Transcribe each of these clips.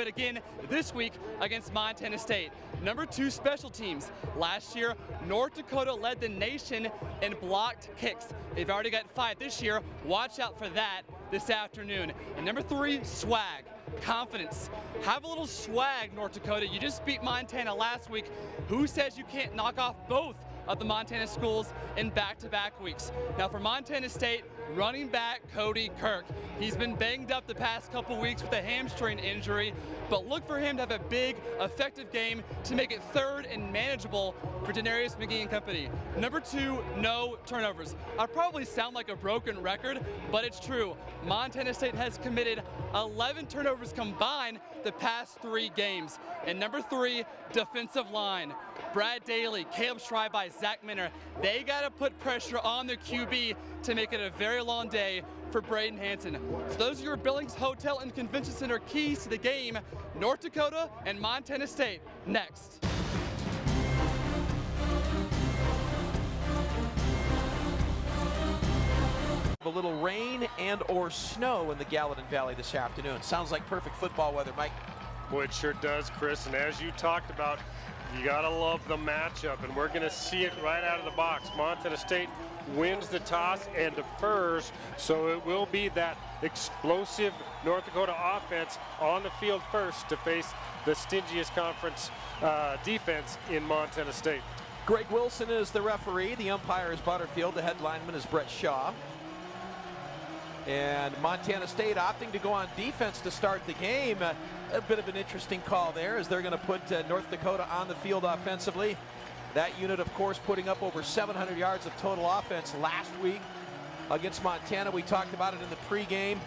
it again this week against Montana State. Number two special teams. Last year, North Dakota led the nation in blocked kicks. They've already got five this year. Watch out for that this afternoon. And number three, swag. Confidence. Have a little swag, North Dakota. You just beat Montana last week. Who says you can't knock off both of the Montana schools in back-to-back weeks. Now for Montana State, running back Cody Kirk. He's been banged up the past couple weeks with a hamstring injury, but look for him to have a big, effective game to make it third and manageable for DeNarius McGhee and company. Number two, no turnovers. I probably sound like a broken record, but it's true. Montana State has committed 11 turnovers combined the past three games. And number three, defensive line. Brad Daly, Caleb Schreibeis, Zach Minner, they got to put pressure on the QB to make it a very long day for Braden Hanson. So those are your Billings Hotel and Convention Center keys to the game. North Dakota and Montana State next. A little rain and or snow in the Gallatin Valley this afternoon. Sounds like perfect football weather, Mike. Boy, it sure does, Chris. And as you talked about, you got to love the matchup, and we're going to see it right out of the box. Montana State wins the toss and defers, so it will be that explosive North Dakota offense on the field first to face the stingiest conference uh, defense in Montana State. Greg Wilson is the referee. The umpire is Butterfield. The head lineman is Brett Shaw. And Montana State opting to go on defense to start the game. A bit of an interesting call there as they're going to put uh, North Dakota on the field offensively. That unit, of course, putting up over 700 yards of total offense last week against Montana. We talked about it in the pregame.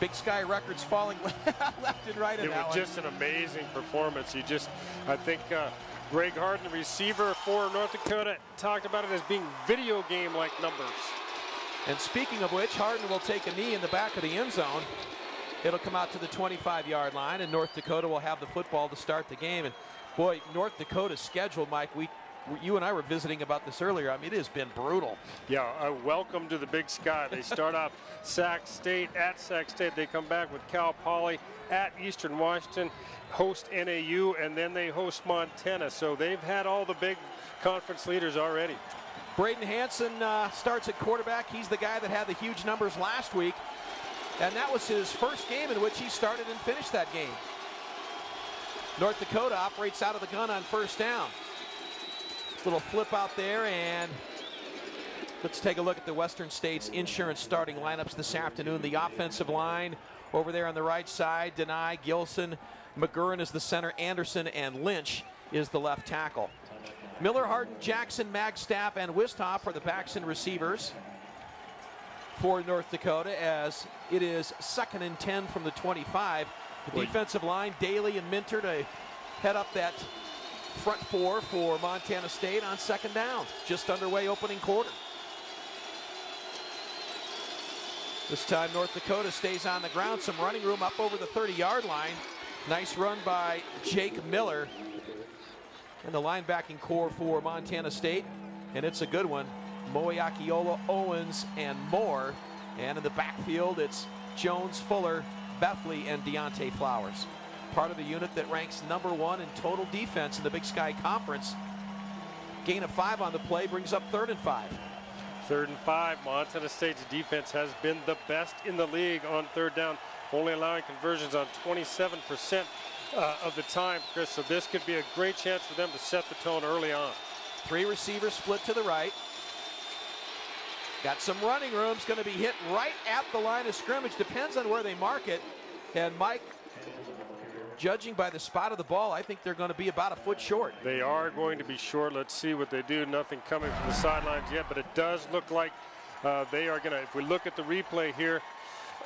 Big Sky records falling left and right. It was just an amazing performance. You just, I think, uh, Greg Hardin, the receiver for North Dakota, talked about it as being video game-like numbers. And speaking of which, Hardin will take a knee in the back of the end zone. It'll come out to the 25-yard line, and North Dakota will have the football to start the game. And boy, North Dakota's schedule, Mike, we you and I were visiting about this earlier. I mean, it has been brutal. Yeah, uh, welcome to the Big Sky. They start off Sac State at Sac State. They come back with Cal Poly at Eastern Washington, host NAU, and then they host Montana. So they've had all the big conference leaders already. Braden Hanson uh, starts at quarterback. He's the guy that had the huge numbers last week. And that was his first game in which he started and finished that game. North Dakota operates out of the gun on first down. Little flip out there and let's take a look at the Western States insurance starting lineups this afternoon. The offensive line over there on the right side, Denai, Gilson, McGurran is the center, Anderson and Lynch is the left tackle. Miller, Hardin, Jackson, Magstaff, and Wisthoff are the backs and receivers for North Dakota as it is second and 10 from the 25. The defensive line, Daly and Minter to head up that front four for Montana State on second down. Just underway opening quarter. This time North Dakota stays on the ground. Some running room up over the 30-yard line. Nice run by Jake Miller. And the linebacking core for Montana State. And it's a good one. Moeakiola, Owens, and Moore. And in the backfield, it's Jones, Fuller, Bethley, and Deontay Flowers. Part of the unit that ranks number one in total defense in the Big Sky Conference. Gain of five on the play brings up third and five. Third and five. Montana State's defense has been the best in the league on third down, only allowing conversions on 27% uh, of the time, Chris. So this could be a great chance for them to set the tone early on. Three receivers split to the right. Got some running room. It's going to be hit right at the line of scrimmage. Depends on where they mark it. And Mike, judging by the spot of the ball, I think they're going to be about a foot short. They are going to be short. Let's see what they do. Nothing coming from the sidelines yet, but it does look like uh, they are going to, if we look at the replay here,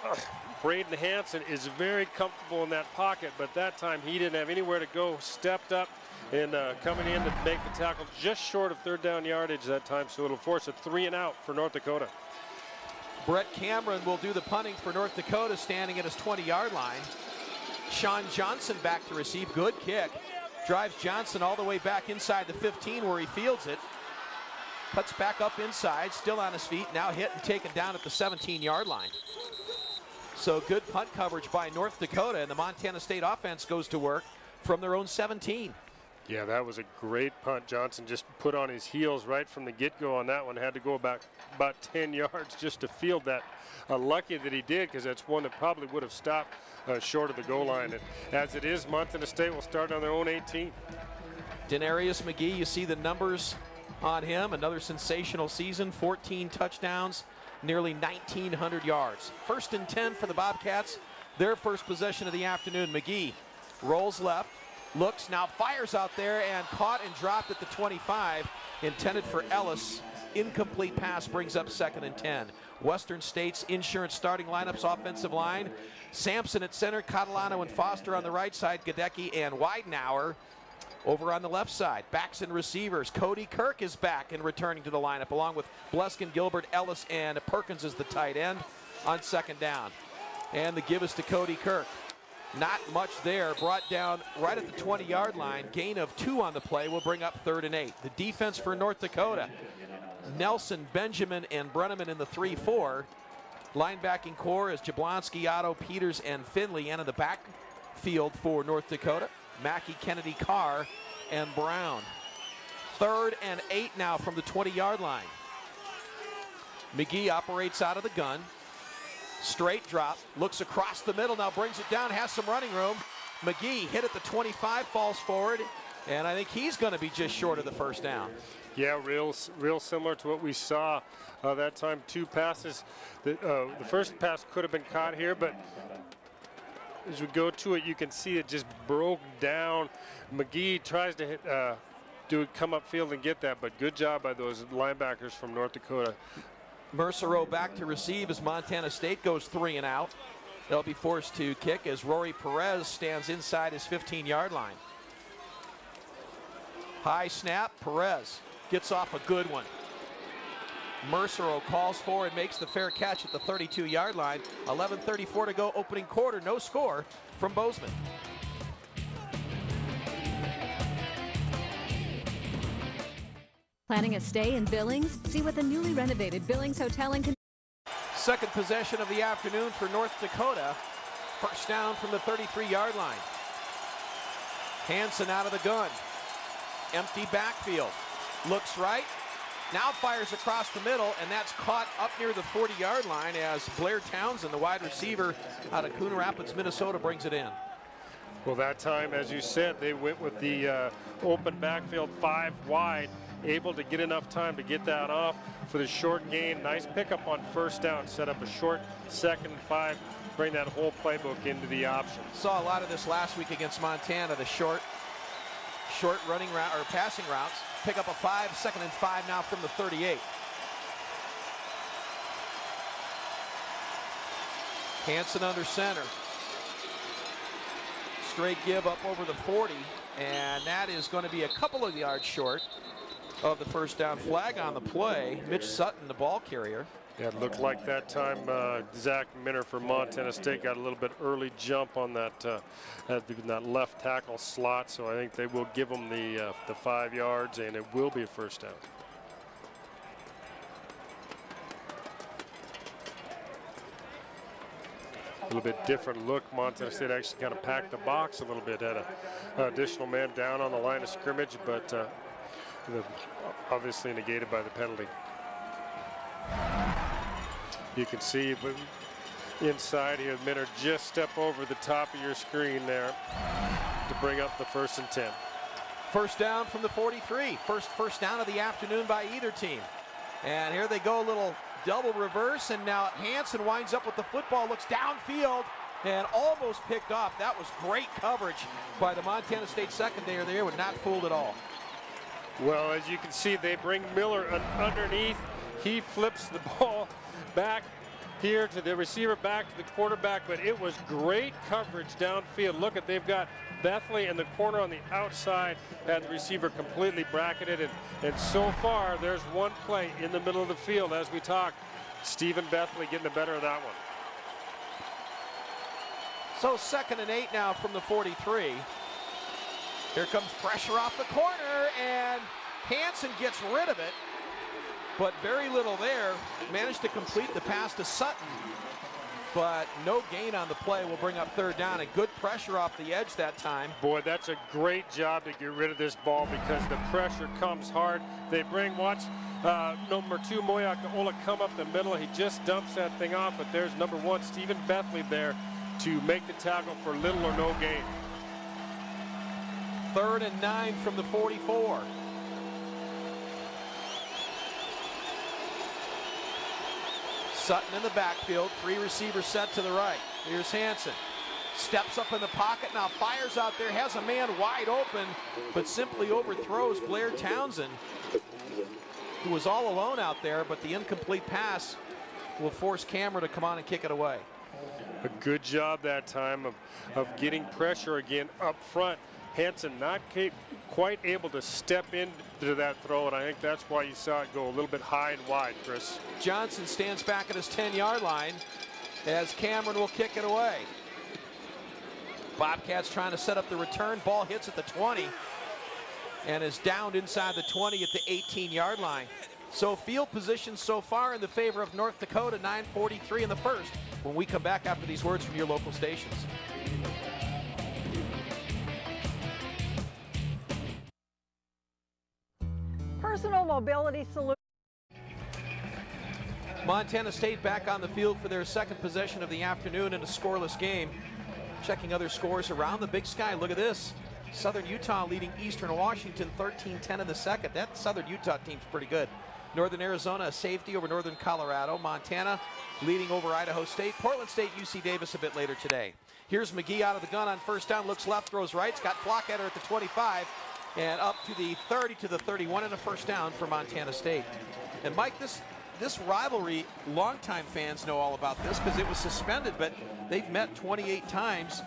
uh, Braden Hanson is very comfortable in that pocket, but that time he didn't have anywhere to go, stepped up, and uh, coming in to make the tackle just short of third down yardage that time, so it'll force a three and out for North Dakota. Brett Cameron will do the punting for North Dakota standing at his 20-yard line. Shawn Johnson back to receive. Good kick. Drives Johnson all the way back inside the 15 where he fields it. Cuts back up inside, still on his feet, now hit and taken down at the 17-yard line. So good punt coverage by North Dakota, and the Montana State offense goes to work from their own 17. Yeah, that was a great punt. Johnson just put on his heels right from the get-go on that one. Had to go about about 10 yards just to field that. Uh, lucky that he did because that's one that probably would have stopped uh, short of the goal line. And as it is, Montana State will start on their own 18. DeNarius McGhee, you see the numbers on him. Another sensational season, 14 touchdowns, nearly 1,900 yards. First and 10 for the Bobcats. Their first possession of the afternoon. McGhee rolls left, looks, now fires out there and caught and dropped at the 25. Intended for Ellis. Incomplete pass brings up second and 10. Western State's insurance starting lineups offensive line. Sampson at center, Catalano and Foster on the right side, Gadecki and Weidenauer over on the left side. Backs and receivers. Cody Kirk is back and returning to the lineup along with Bleskin, Gilbert, Ellis, and Perkins as the tight end on second down. And the give is to Cody Kirk. Not much there. Brought down right at the 20 yard line. Gain of two on the play will bring up third and eight. The defense for North Dakota. Nelson, Benjamin, and Brenneman in the 3 4. Linebacking core is Jablonski, Otto, Peters, and Finley. And in the backfield for North Dakota, Mackey, Kennedy, Carr, and Brown. Third and eight now from the 20 yard line. McGhee operates out of the gun. Straight drop, looks across the middle, now brings it down, has some running room. McGhee hit at the 25, falls forward, and I think he's going to be just short of the first down. Yeah, real, real similar to what we saw uh, that time. Two passes. The, uh, the first pass could have been caught here, but as we go to it, you can see it just broke down. McGhee tries to hit, uh, do come up field and get that, but good job by those linebackers from North Dakota. Mercereau back to receive as Montana State goes three and out. They'll be forced to kick as Rory Perez stands inside his 15-yard line. High snap, Perez gets off a good one. Mercereau calls for and makes the fair catch at the 32-yard line. 11.34 to go, opening quarter, no score from Bozeman. Planning a stay in Billings? See what the newly renovated Billings Hotel and Second possession of the afternoon for North Dakota. First down from the 33-yard line. Hanson out of the gun. Empty backfield. Looks right. Now fires across the middle, and that's caught up near the 40-yard line as Blair Townsend, the wide receiver out of Coon Rapids, Minnesota, brings it in. Well, that time, as you said, they went with the uh, open backfield five wide able to get enough time to get that off for the short gain. Nice pickup on first down. Set up a short second and five. Bring that whole playbook into the option. Saw a lot of this last week against Montana. The short, short running route or passing routes. Pick up a five, second and five now from the 38. Hanson under center. Straight give up over the 40, and that is going to be a couple of yards short of the first down flag on the play. Mitch Sutton, the ball carrier. Yeah, it looked like that time uh, Zach Minner from Montana State got a little bit early jump on that uh, that left tackle slot, so I think they will give him the uh, the five yards, and it will be a first down. A little bit different look. Montana State actually kind of packed the box a little bit. Had an additional man down on the line of scrimmage, but uh, obviously negated by the penalty. You can see inside here, Minner just step over the top of your screen there to bring up the first and 10. First down from the 43. First first down of the afternoon by either team. And here they go, a little double reverse, and now Hanson winds up with the football, looks downfield, and almost picked off. That was great coverage by the Montana State secondary there, was not fooled at all. Well, as you can see, they bring Miller underneath. He flips the ball back here to the receiver, back to the quarterback, but it was great coverage downfield. Look at, they've got Bethley in the corner on the outside, had the receiver completely bracketed, and, and so far, there's one play in the middle of the field as we talk. Stephen Bethley getting the better of that one. So second and eight now from the 43. Here comes pressure off the corner, and Hanson gets rid of it, but very little there. Managed to complete the pass to Sutton. but no gain on the play will bring up third down and good pressure off the edge that time. Boy, that's a great job to get rid of this ball because the pressure comes hard. They bring, watch uh, number two, Moyak Ola come up the middle. He just dumps that thing off, but there's number one, Stephen Bethley there to make the tackle for little or no gain. Third and nine from the 44. Sutton in the backfield, three receivers set to the right. Here's Hanson. Steps up in the pocket, now fires out there, has a man wide open, but simply overthrows Blair Townsend, who was all alone out there, but the incomplete pass will force Cameron to come on and kick it away. A good job that time of, of getting pressure again up front. Hanson not quite able to step into that throw, and I think that's why you saw it go a little bit high and wide, Chris. Johnson stands back at his 10-yard line as Cameron will kick it away. Bobcats trying to set up the return. Ball hits at the 20 and is downed inside the 20 at the 18-yard line. So field position so far in the favor of North Dakota, 9.43 in the first when we come back after these words from your local stations. Personal mobility solution. Montana State back on the field for their second possession of the afternoon in a scoreless game. Checking other scores around the big sky. Look at this. Southern Utah leading Eastern Washington 13-10 in the second. That Southern Utah team's pretty good. Northern Arizona safety over Northern Colorado. Montana leading over Idaho State. Portland State, UC Davis a bit later today. Here's McGhee out of the gun on first down. Looks left, throws right. Scott Flockadder at the 25 and up to the 30 to the 31 and a first down for Montana State. And Mike, this this rivalry, longtime fans know all about this because it was suspended, but they've met 28 times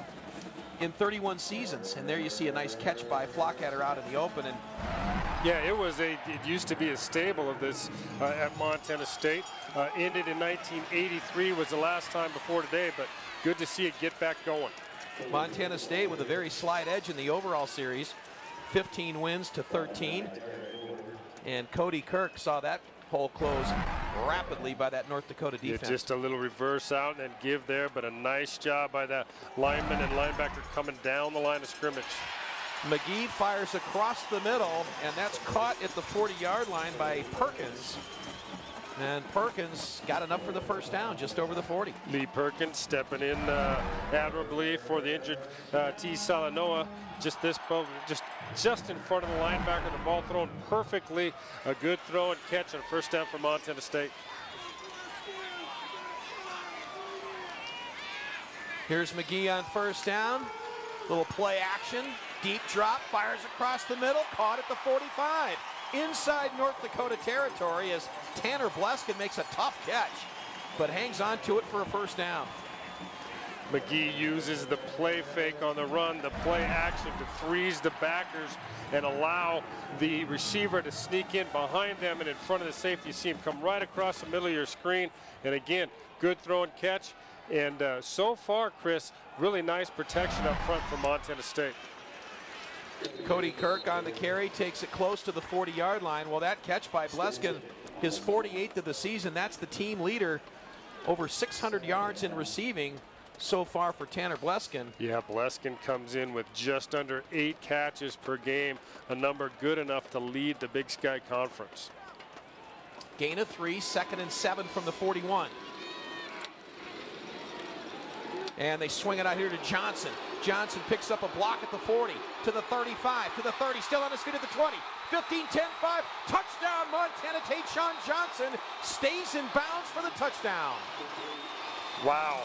in 31 seasons. And there you see a nice catch by Flockadder out in the open. And yeah, it was a. It used to be a stable of this uh, at Montana State. Uh, ended in 1983 was the last time before today, but good to see it get back going. Montana State with a very slight edge in the overall series, 15 wins to 13. And Cody Kirk saw that hole close rapidly by that North Dakota defense. Yeah, just a little reverse out and give there, but a nice job by that lineman and linebacker coming down the line of scrimmage. McGhee fires across the middle, and that's caught at the 40-yard line by Perkins. And Perkins got enough for the first down, just over the 40. Lee Perkins stepping in uh, admirably for the injured uh, T. Salanoa. Just this, just just in front of the linebacker. The ball thrown perfectly. A good throw and catch on first down for Montana State. Here's McGhee on first down. Little play action. Deep drop, fires across the middle, caught at the 45 inside North Dakota territory as Tanner Bleskin makes a tough catch, but hangs on to it for a first down. McGhee uses the play fake on the run, the play action to freeze the backers and allow the receiver to sneak in behind them and in front of the safety. You see him come right across the middle of your screen. And again, good throw and catch. And uh, so far, Chris, really nice protection up front for Montana State. Cody Kirk on the carry takes it close to the 40-yard line. Well, that catch by Bleskin, his 48th of the season. That's the team leader. Over 600 yards in receiving so far for Tanner Bleskin. Yeah, Bleskin comes in with just under eight catches per game, a number good enough to lead the Big Sky Conference. Gain of three, second and seven from the 41. And they swing it out here to Johnson. Johnson picks up a block at the 40, to the 35, to the 30, still on his feet at the 20. 15, 10, 5, touchdown Montana State. Shawn Johnson stays in bounds for the touchdown. Wow.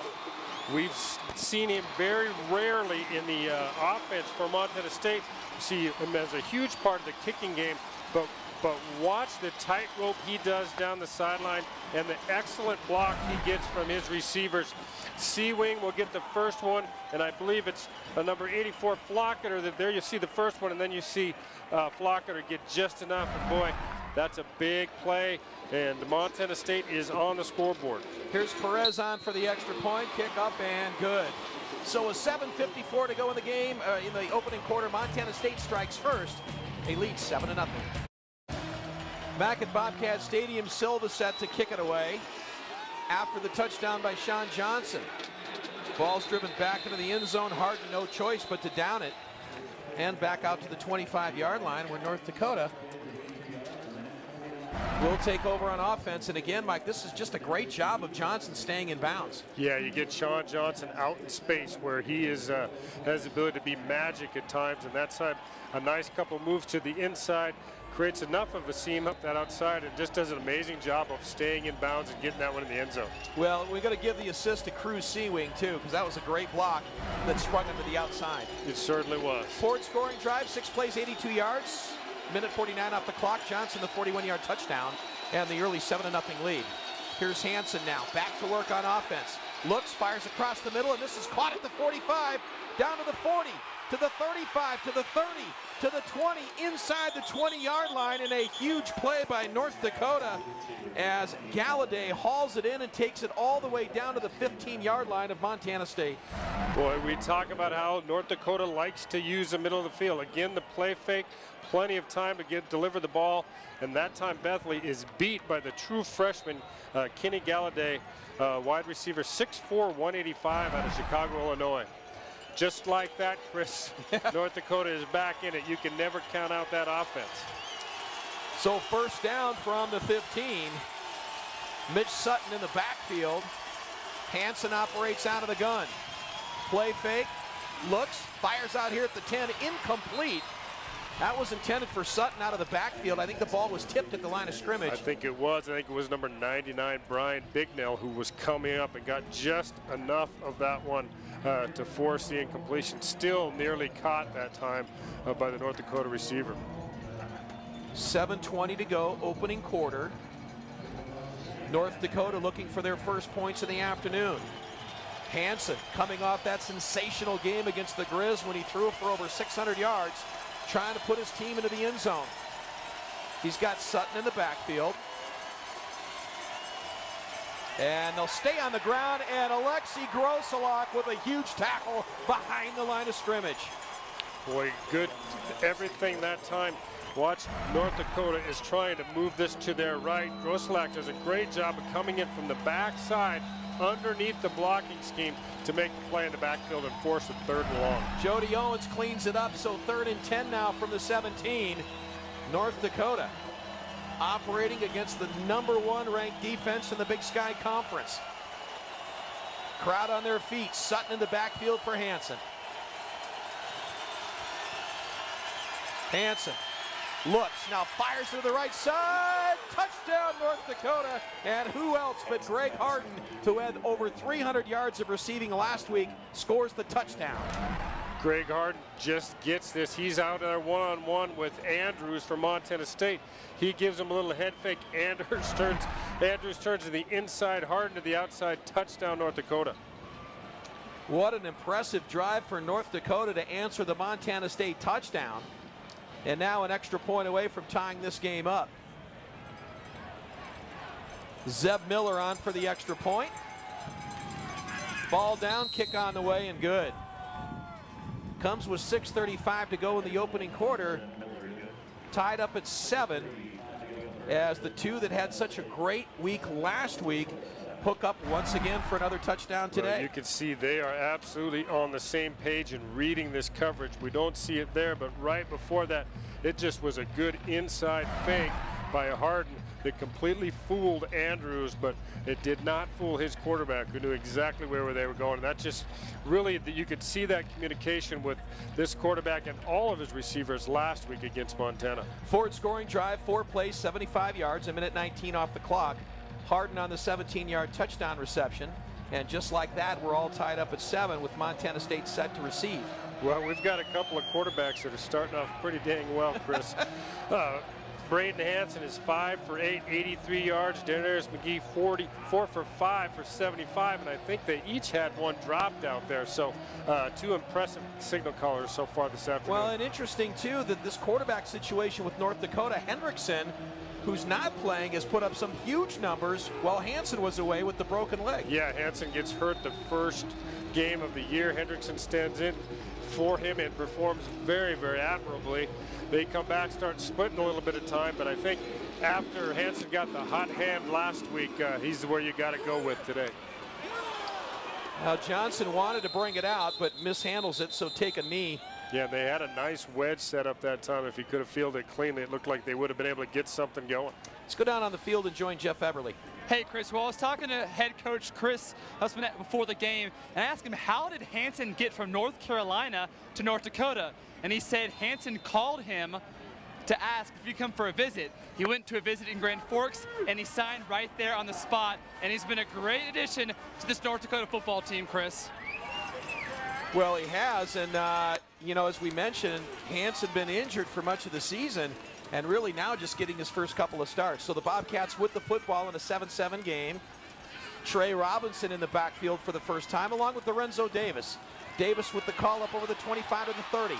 We've seen him very rarely in the uh, offense for Montana State. See him as a huge part of the kicking game, but but watch the tightrope he does down the sideline and the excellent block he gets from his receivers. Sea-Wing will get the first one, and I believe it's a number 84 Flockadder. That there you see the first one, and then you see uh, Flockadder get just enough. And boy, that's a big play, and Montana State is on the scoreboard. Here's Perez on for the extra point, kick up and good. So a 7.54 to go in the game, uh, in the opening quarter, Montana State strikes first. They lead 7 to nothing. Back at Bobcat Stadium, Silva set to kick it away. after the touchdown by Shawn Johnson. Ball's driven back into the end zone. Hardin no choice but to down it. And back out to the 25 yard line where North Dakota will take over on offense. And again, Mike, this is just a great job of Johnson staying in bounds. Yeah, you get Shawn Johnson out in space where he is uh, has the ability to be magic at times. And that's a nice couple moves to the inside, creates enough of a seam up that outside and just does an amazing job of staying in bounds and getting that one in the end zone. Well, we got to give the assist to Cruz Seawing too, because that was a great block that sprung him to the outside. It certainly was. Ford scoring drive, six plays, 82 yards. Minute 49 off the clock. Johnson, the 41-yard touchdown, and the early 7-0 lead. Here's Hanson now, back to work on offense. Looks, fires across the middle, and this is caught at the 45, down to the 40, to the 35, to the 30, to the 20, inside the 20-yard line, and a huge play by North Dakota as Golladay hauls it in and takes it all the way down to the 15-yard line of Montana State. Boy, we talk about how North Dakota likes to use the middle of the field. Again, the play fake, plenty of time to get deliver the ball, and that time Bethley is beat by the true freshman uh, Kenny Golladay, uh, wide receiver, 6'4", 185 out of Chicago, Illinois. Just like that, Chris, North Dakota is back in it. You can never count out that offense. So first down from the 15. Mitch Sutton in the backfield. Hanson operates out of the gun. Play fake, looks, fires out here at the 10, incomplete. That was intended for Sutton out of the backfield. I think the ball was tipped at the line of scrimmage. I think it was. I think it was number 99, Brian Bignell, who was coming up and got just enough of that one uh, to force the incompletion. Still nearly caught that time uh, by the North Dakota receiver. 7.20 to go, opening quarter. North Dakota looking for their first points in the afternoon. Hanson coming off that sensational game against the Grizz when he threw for over 600 yards, trying to put his team into the end zone. He's got Sutton in the backfield. And they'll stay on the ground, and Alexi Grosselak with a huge tackle behind the line of scrimmage. Boy, good everything that time. Watch, North Dakota is trying to move this to their right. Grosselak does a great job of coming in from the backside underneath the blocking scheme to make the play in the backfield and force a third and long. Jody Owens cleans it up, so third and 10 now from the 17. North Dakota operating against the number one ranked defense in the Big Sky Conference. Crowd on their feet, Sutton in the backfield for Hanson. Hanson looks, now fires to the right side. Touchdown, North Dakota. And who else but Greg Hardin, who had over 300 yards of receiving last week, scores the touchdown. Greg Hardin just gets this. He's out there one-on-one -on -one with Andrews from Montana State. He gives him a little head fake. Andrews turns, Andrews turns to the inside, Hardin to the outside. Touchdown, North Dakota. What an impressive drive for North Dakota to answer the Montana State touchdown. And now an extra point away from tying this game up. Zeb Miller on for the extra point. Ball down, kick on the way, and good. Comes with 6.35 to go in the opening quarter. Tied up at seven as the two that had such a great week last week hook up once again for another touchdown today. Well, you can see they are absolutely on the same page and reading this coverage. We don't see it there, but right before that, it just was a good inside fake by Hardin that completely fooled Andrews, but it did not fool his quarterback who knew exactly where they were going. And that just really, you could see that communication with this quarterback and all of his receivers last week against Montana. Ford scoring drive, four plays, 75 yards, a minute 19 off the clock. Hardin on the 17-yard touchdown reception. And just like that, we're all tied up at seven with Montana State set to receive. Well, we've got a couple of quarterbacks that are starting off pretty dang well, Chris. uh, Braden Hanson is five for eight, 83 yards. Darius McGhee, 40, four for five for 75, and I think they each had one dropped out there. So uh, two impressive signal callers so far this afternoon. Well, and interesting too that this quarterback situation with North Dakota, Hendrickson, who's not playing, has put up some huge numbers while Hanson was away with the broken leg. Yeah, Hanson gets hurt the first game of the year. Hendrickson stands in for him and performs very, very admirably. They come back, start splitting a little bit of time, but I think after Hanson got the hot hand last week, uh, he's where you got to go with today. Now Johnson wanted to bring it out, but mishandles it, so take a knee. Yeah, they had a nice wedge set up that time. If he could have fielded it cleanly, it looked like they would have been able to get something going. Let's go down on the field and join Jeff Eberly. Hey, Chris. Well, I was talking to head coach Chris Mussman before the game, and I asked him, how did Hanson get from North Carolina to North Dakota? And he said Hanson called him to ask if you come for a visit. He went to a visit in Grand Forks, and he signed right there on the spot, and he's been a great addition to this North Dakota football team, Chris. Well, he has, and uh, you know, as we mentioned, Hanson been injured for much of the season, and really now just getting his first couple of starts. So the Bobcats with the football in a 7-7 game. Trey Robinson in the backfield for the first time, along with Orenzo Davis. Davis with the call up over the 25 to the 30.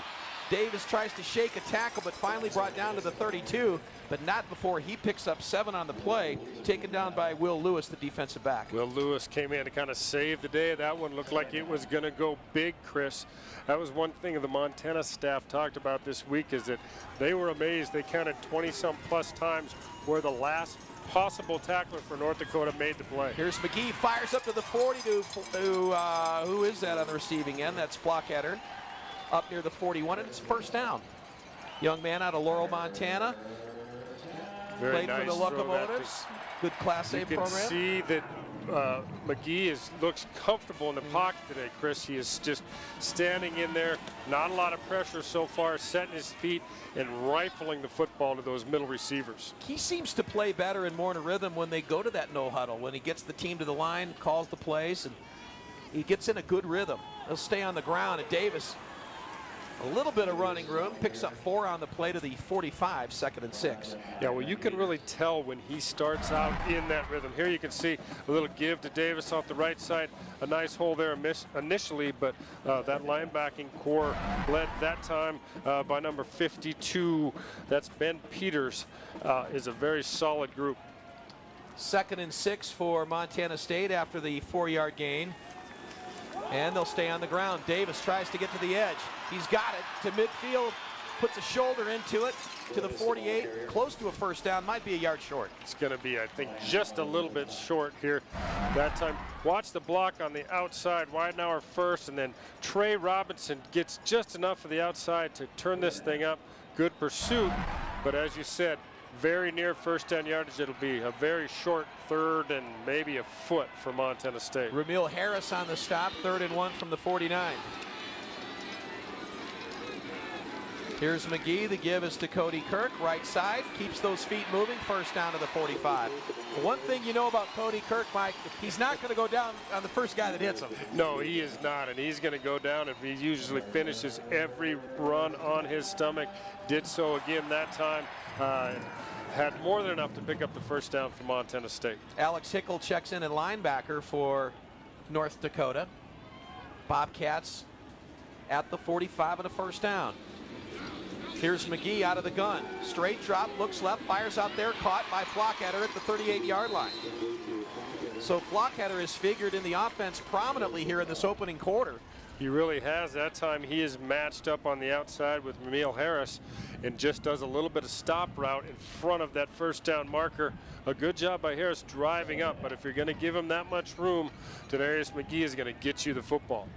Davis tries to shake a tackle, but finally brought down to the 32, but not before he picks up seven on the play, taken down by Will Lewis, the defensive back. Will Lewis came in to kind of save the day. That one looked like it was going to go big, Chris. That was one thing the Montana staff talked about this week is that they were amazed. They counted 20-some plus times where the last possible tackler for North Dakota made the play. Here's McGhee, fires up to the 40 to, to uh, who is that on the receiving end? That's Flockadder up near the 41, and it's first down. Young man out of Laurel, Montana. Very Played nice for the Locomotives. Good Class A you can see that uh, McGhee is looks comfortable in the pocket today, Chris. He is just standing in there, not a lot of pressure so far, setting his feet and rifling the football to those middle receivers. He seems to play better and more in a rhythm when they go to that no huddle, when he gets the team to the line, calls the plays, and he gets in a good rhythm. He'll stay on the ground, and Davis a little bit of running room, picks up four on the play to the 45, second and six. Yeah, well, you can really tell when he starts out in that rhythm. Here you can see a little give to Davis off the right side. A nice hole there initially, but uh, that linebacking core led that time uh, by number 52. That's Ben Peters, uh, is a very solid group. Second and six for Montana State after the four-yard gain. And they'll stay on the ground. Davis tries to get to the edge. He's got it to midfield, puts a shoulder into it to the 48, close to a first down, might be a yard short. It's going to be, I think, just a little bit short here that time. Watch the block on the outside, Weidenauer first, and then Trey Robinson gets just enough of the outside to turn this thing up. Good pursuit, but as you said, very near first down yardage. It'll be a very short third and maybe a foot for Montana State. Ramil Harris on the stop, third and one from the 49. Here's McGhee. The give is to Cody Kirk. Right side. Keeps those feet moving. First down to the 45. One thing you know about Cody Kirk, Mike, he's not going to go down on the first guy that hits him. No, he is not. And he's going to go down if he usually finishes every run on his stomach. Did so again that time. Uh, had more than enough to pick up the first down for Montana State. Alex Hickle checks in at linebacker for North Dakota. Bobcats at the 45 and a first down. Here's McGhee out of the gun. Straight drop, looks left, fires out there, caught by Flockadder at the 38-yard line. So Flockadder is figured in the offense prominently here in this opening quarter. He really has. That time he is matched up on the outside with Ramil Harris and just does a little bit of stop route in front of that first down marker. A good job by Harris driving up, but if you're going to give him that much room, DeNarius McGhee is going to get you the football.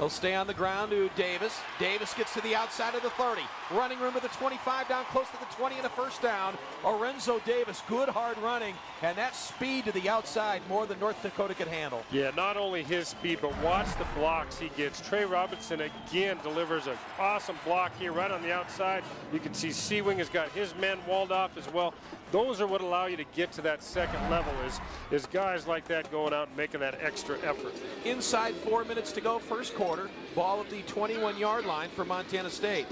They'll stay on the ground to Davis. Davis gets to the outside of the 30. Running room of the 25 down close to the 20 and a first down. Orenzo Davis, good hard running, and that speed to the outside more than North Dakota could handle. Yeah, not only his speed, but watch the blocks he gets. Trey Robinson again delivers an awesome block here right on the outside. You can see Seawing has got his men walled off as well. Those are what allow you to get to that second level is, is guys like that going out and making that extra effort. Inside four minutes to go, first quarter. Ball at the 21-yard line for Montana State.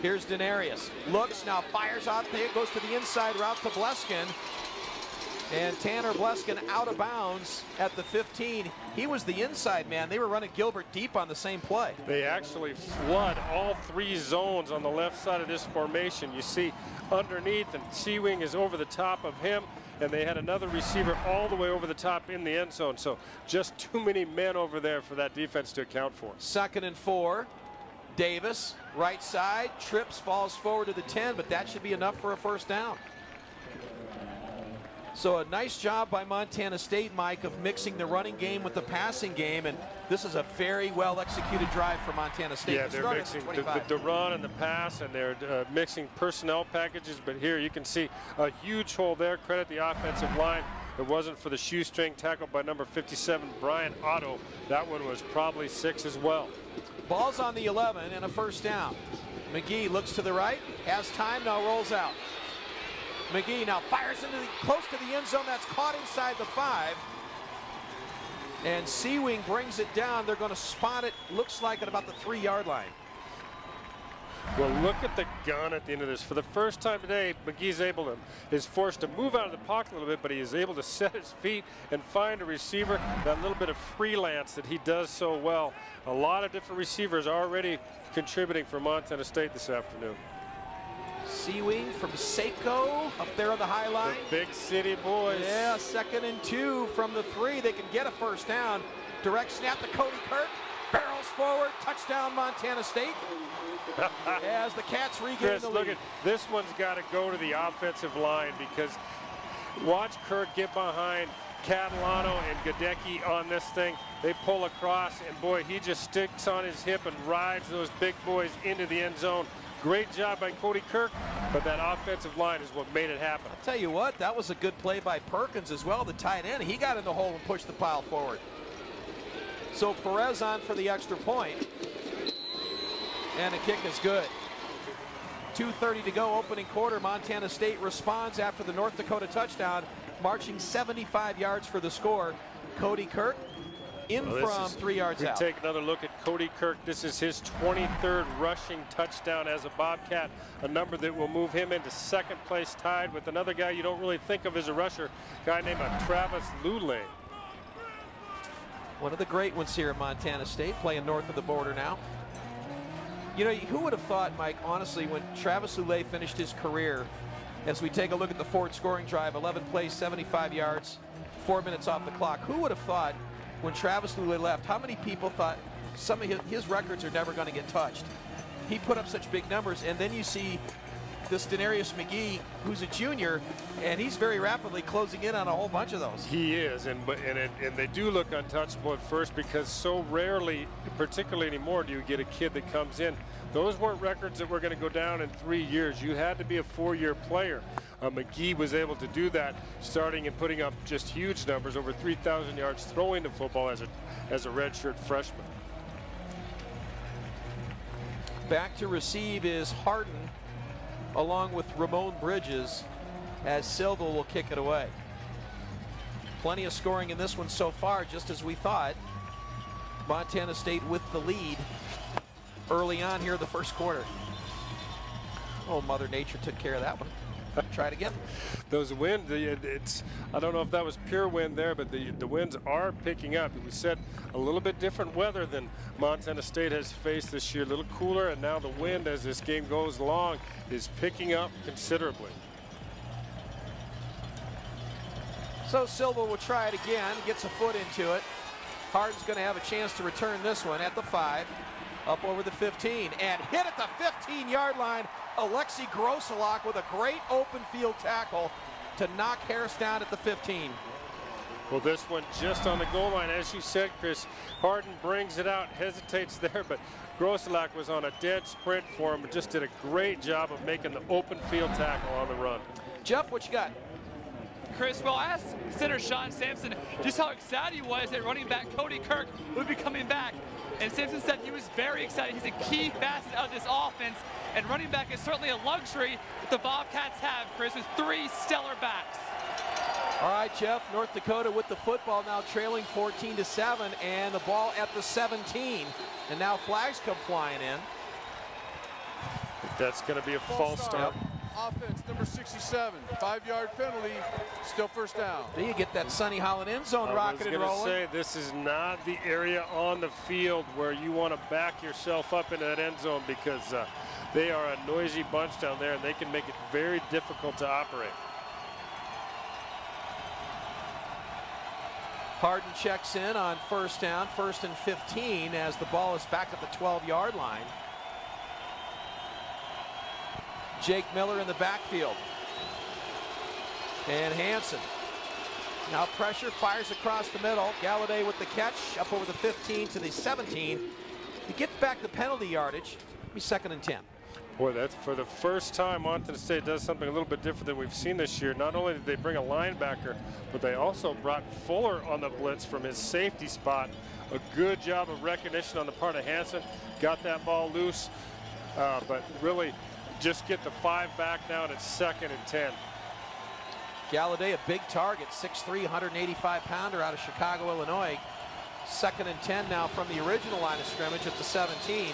Here's DeNarius. Looks, now fires there, goes to the inside route to Bleskin. And Tanner Bleskin out of bounds at the 15. He was the inside man. They were running Gilbert deep on the same play. They actually flood all three zones on the left side of this formation. You see underneath and Seawing is over the top of him. and they had another receiver all the way over the top in the end zone. So just too many men over there for that defense to account for. Second and four. Davis, right side, trips, falls forward to the 10, but that should be enough for a first down. So a nice job by Montana State, Mike, of mixing the running game with the passing game, and this is a very well executed drive for Montana State. Yeah, they're mixing the, the, the, run and the pass, and they're uh, mixing personnel packages. But here you can see a huge hole there. Credit the offensive line. It wasn't for the shoestring tackle by number 57, Brian Otto. That one was probably six as well. Ball's on the 11 and a first down. McGhee looks to the right, has time, now rolls out. McGhee now fires into the, close to the end zone. That's caught inside the five. And Seawing brings it down. They're going to spot it, looks like at about the three yard line. Well, look at the gun at the end of this. For the first time today, McGhee's able to, is forced to move out of the pocket a little bit, but he is able to set his feet and find a receiver. That little bit of freelance that he does so well. A lot of different receivers already contributing for Montana State this afternoon. Seawing from Seiko up there on the high line. The big city boys. Yeah, second and two from the three. They can get a first down. Direct snap to Cody Kirk. Barrels forward. Touchdown Montana State. As the Cats regain Chris, the lead. look at this one's got to go to the offensive line because watch Kirk get behind Catalano and Gadecki on this thing. They pull across, and boy, he just sticks on his hip and rides those big boys into the end zone. Great job by Cody Kirk, but that offensive line is what made it happen. I'll tell you what, that was a good play by Perkins as well, the tight end. He got in the hole and pushed the pile forward. So Perez on for the extra point. And the kick is good. 2.30 to go, opening quarter. Montana State responds after the North Dakota touchdown, marching 75 yards for the score. Cody Kirk in well, from is, three yards we out. Take another look at Cody Kirk. This is his 23rd rushing touchdown as a Bobcat, a number that will move him into second place tied with another guy you don't really think of as a rusher, a guy named uh, Travis Lulay. One of the great ones here at Montana State, playing north of the border now. You know, who would have thought, Mike, honestly, when Travis Lulay finished his career, as we take a look at the Ford scoring drive, 11 plays, 75 yards, four minutes off the clock, who would have thought when Travis Lulay left, how many people thought some of his, his records are never going to get touched? He put up such big numbers, and then you see this DeNarius McGhee, who's a junior, and he's very rapidly closing in on a whole bunch of those. He is, and and, it, and they do look untouchable at first because so rarely, particularly anymore, do you get a kid that comes in. Those weren't records that were going to go down in three years. You had to be a four-year player. Uh, McGhee was able to do that, starting and putting up just huge numbers, over 3,000 yards throwing the football as a, as a redshirt freshman. Back to receive is Hardin along with Ramon Bridges as Silva will kick it away. Plenty of scoring in this one so far, just as we thought. Montana State with the lead early on here the first quarter. Oh, Mother Nature took care of that one. Try it again. Those winds, it's, I don't know if that was pure wind there, but the, the winds are picking up. We said a little bit different weather than Montana State has faced this year, a little cooler, and now the wind as this game goes along is picking up considerably. So Silva will try it again, gets a foot into it. Hardin's going to have a chance to return this one at the five, up over the 15, and hit at the 15-yard line. Alexi Grosselak with a great open field tackle to knock Harris down at the 15. Well, this one just on the goal line. As you said, Chris, Hardin brings it out, hesitates there, but Grosselak was on a dead sprint for him and just did a great job of making the open field tackle on the run. Jeff, what you got? Chris, well, I asked center Sean Sampson just how excited he was that running back Cody Kirk would be coming back. And Sampson said he was very excited. He's a key facet of this offense. And running back is certainly a luxury that the Bobcats have, Chris, with three stellar backs. All right, Jeff, North Dakota with the football now trailing 14 to 7 and the ball at the 17. And now flags come flying in. That's going to be a false, start. Yep. Offense number 67, five-yard penalty, still first down. There you get that Sonny Holland end zone rocking and rolling. I was going to say this is not the area on the field where you want to back yourself up into that end zone because uh, they are a noisy bunch down there and they can make it very difficult to operate. Hardin checks in on first down, first and 15 as the ball is back at the 12 yard line. Jake Miller in the backfield. And Hanson. Now pressure, fires across the middle. Golladay with the catch, up over the 15 to the 17. To get back the penalty yardage, be second and 10. Boy, that's for the first time Montana State does something a little bit different than we've seen this year. Not only did they bring a linebacker, but they also brought Fuller on the blitz from his safety spot. A good job of recognition on the part of Hanson. Got that ball loose, uh, but really just get the five back now and it's second and 10. Golladay, a big target, 6'3", 185 pounder out of Chicago, Illinois. Second and 10 now from the original line of scrimmage at the 17.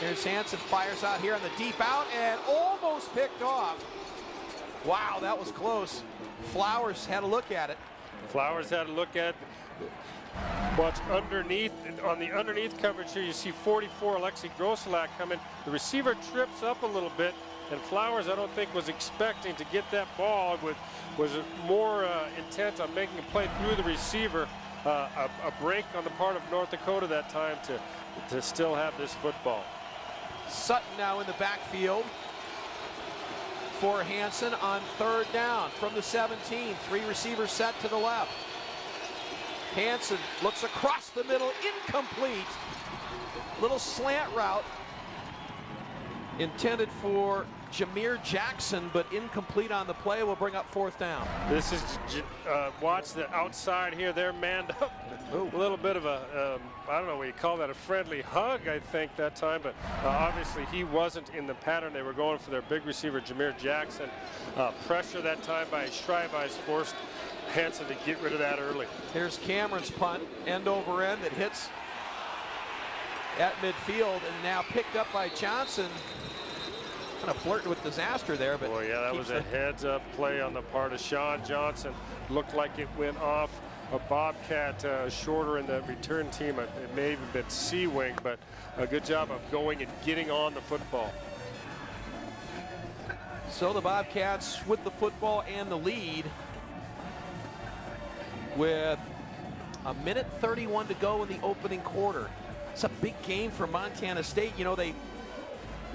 Here's Hanson, fires out here on the deep out and almost picked off. Wow, that was close. Flowers had a look at it. Flowers had a look at it. Watch underneath, on the underneath coverage here, you see 44 Alexi Grosselak coming. The receiver trips up a little bit, and Flowers, I don't think, was expecting to get that ball, with, was more uh, intent on making a play through the receiver. Uh, a, a break on the part of North Dakota that time to, to still have this football. Sutton now in the backfield for Hanson on third down from the 17. Three receivers set to the left. Hanson looks across the middle, incomplete. Little slant route intended for Jameer Jackson, but incomplete on the play will bring up fourth down. This is, uh, watch the outside here. They're manned up. Ooh. A little bit of a, um, I don't know what you call that, a friendly hug, I think, that time. But uh, obviously he wasn't in the pattern. They were going for their big receiver, Jameer Jackson. Uh, pressure that time by Schreibeis forced Hanson to get rid of that early. Here's Cameron's punt, end over end that hits at midfield and now picked up by Johnson kind of flirting with disaster there. But Boy, yeah, that was a heads-up play on the part of Shawn Johnson. Looked like it went off a Bobcat uh, shorter in the return team. It may have been C-wing, but a good job of going and getting on the football. So the Bobcats with the football and the lead with a minute 31 to go in the opening quarter. It's a big game for Montana State. You know, they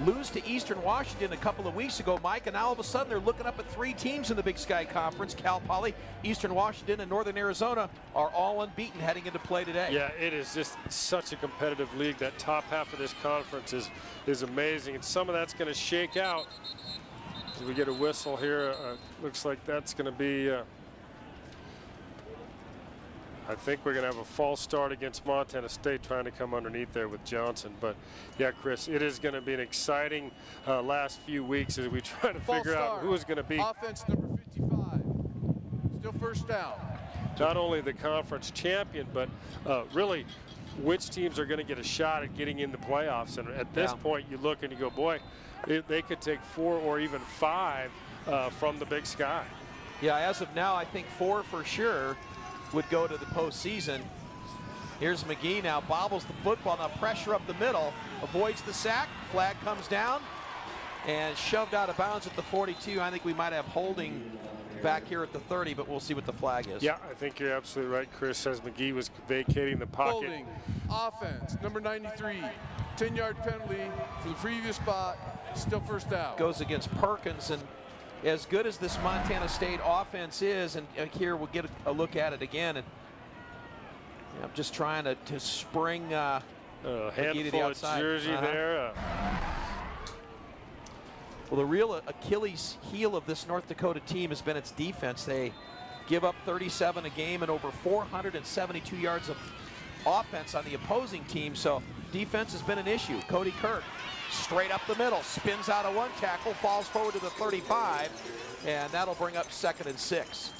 lose to Eastern Washington a couple of weeks ago, Mike, and now all of a sudden they're looking up at three teams in the Big Sky Conference. Cal Poly, Eastern Washington, and Northern Arizona are all unbeaten heading into play today. Yeah, it is just such a competitive league. That top half of this conference is, is amazing, and some of that's going to shake out. We get a whistle here, uh, looks like that's going to be uh, I think we're going to have a false start against Montana State trying to come underneath there with Johnson. But yeah, Chris, it is going to be an exciting uh, last few weeks as we try to false figure start. out who is going to be. Offense number 55. Still first down. Not only the conference champion, but uh, really which teams are going to get a shot at getting in the playoffs. And at this yeah. point, you look and you go, boy, it, they could take four or even five uh, from the Big Sky. Yeah, as of now, I think four for sure would go to the postseason. Here's McGhee now, bobbles the football, now pressure up the middle, avoids the sack, flag comes down, and shoved out of bounds at the 42. I think we might have holding back here at the 30, but we'll see what the flag is. Yeah, I think you're absolutely right, Chris, as McGhee was vacating the pocket. Holding, offense, number 93, 10-yard penalty for the previous spot, still first down. Goes against Perkins, and as good as this Montana State offense is, and here we'll get a, look at it again. And I'm just trying to, to spring uh, uh, handful the outside. of jersey uh -huh. there. Uh. Well, the real Achilles heel of this North Dakota team has been its defense. They give up 37 a game and over 472 yards of offense on the opposing team. So defense has been an issue. Cody Kirk straight up the middle, spins out of one tackle, falls forward to the 35, and that'll bring up second and six.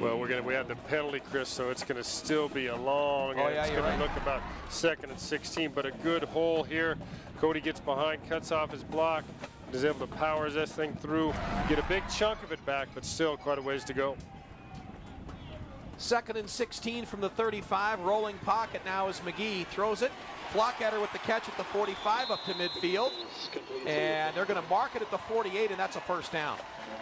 Well, we're gonna we have the penalty, Chris, so it's gonna still be a long. Oh, yeah, it's gonna right. look about second and 16, but a good hole here. Cody gets behind, cuts off his block, is able to power this thing through, get a big chunk of it back, but still quite a ways to go. Second and 16 from the 35, rolling pocket now as McGhee throws it, Flockadder with the catch at the 45 up to midfield. And they're going to mark it at the 48, and that's a first down.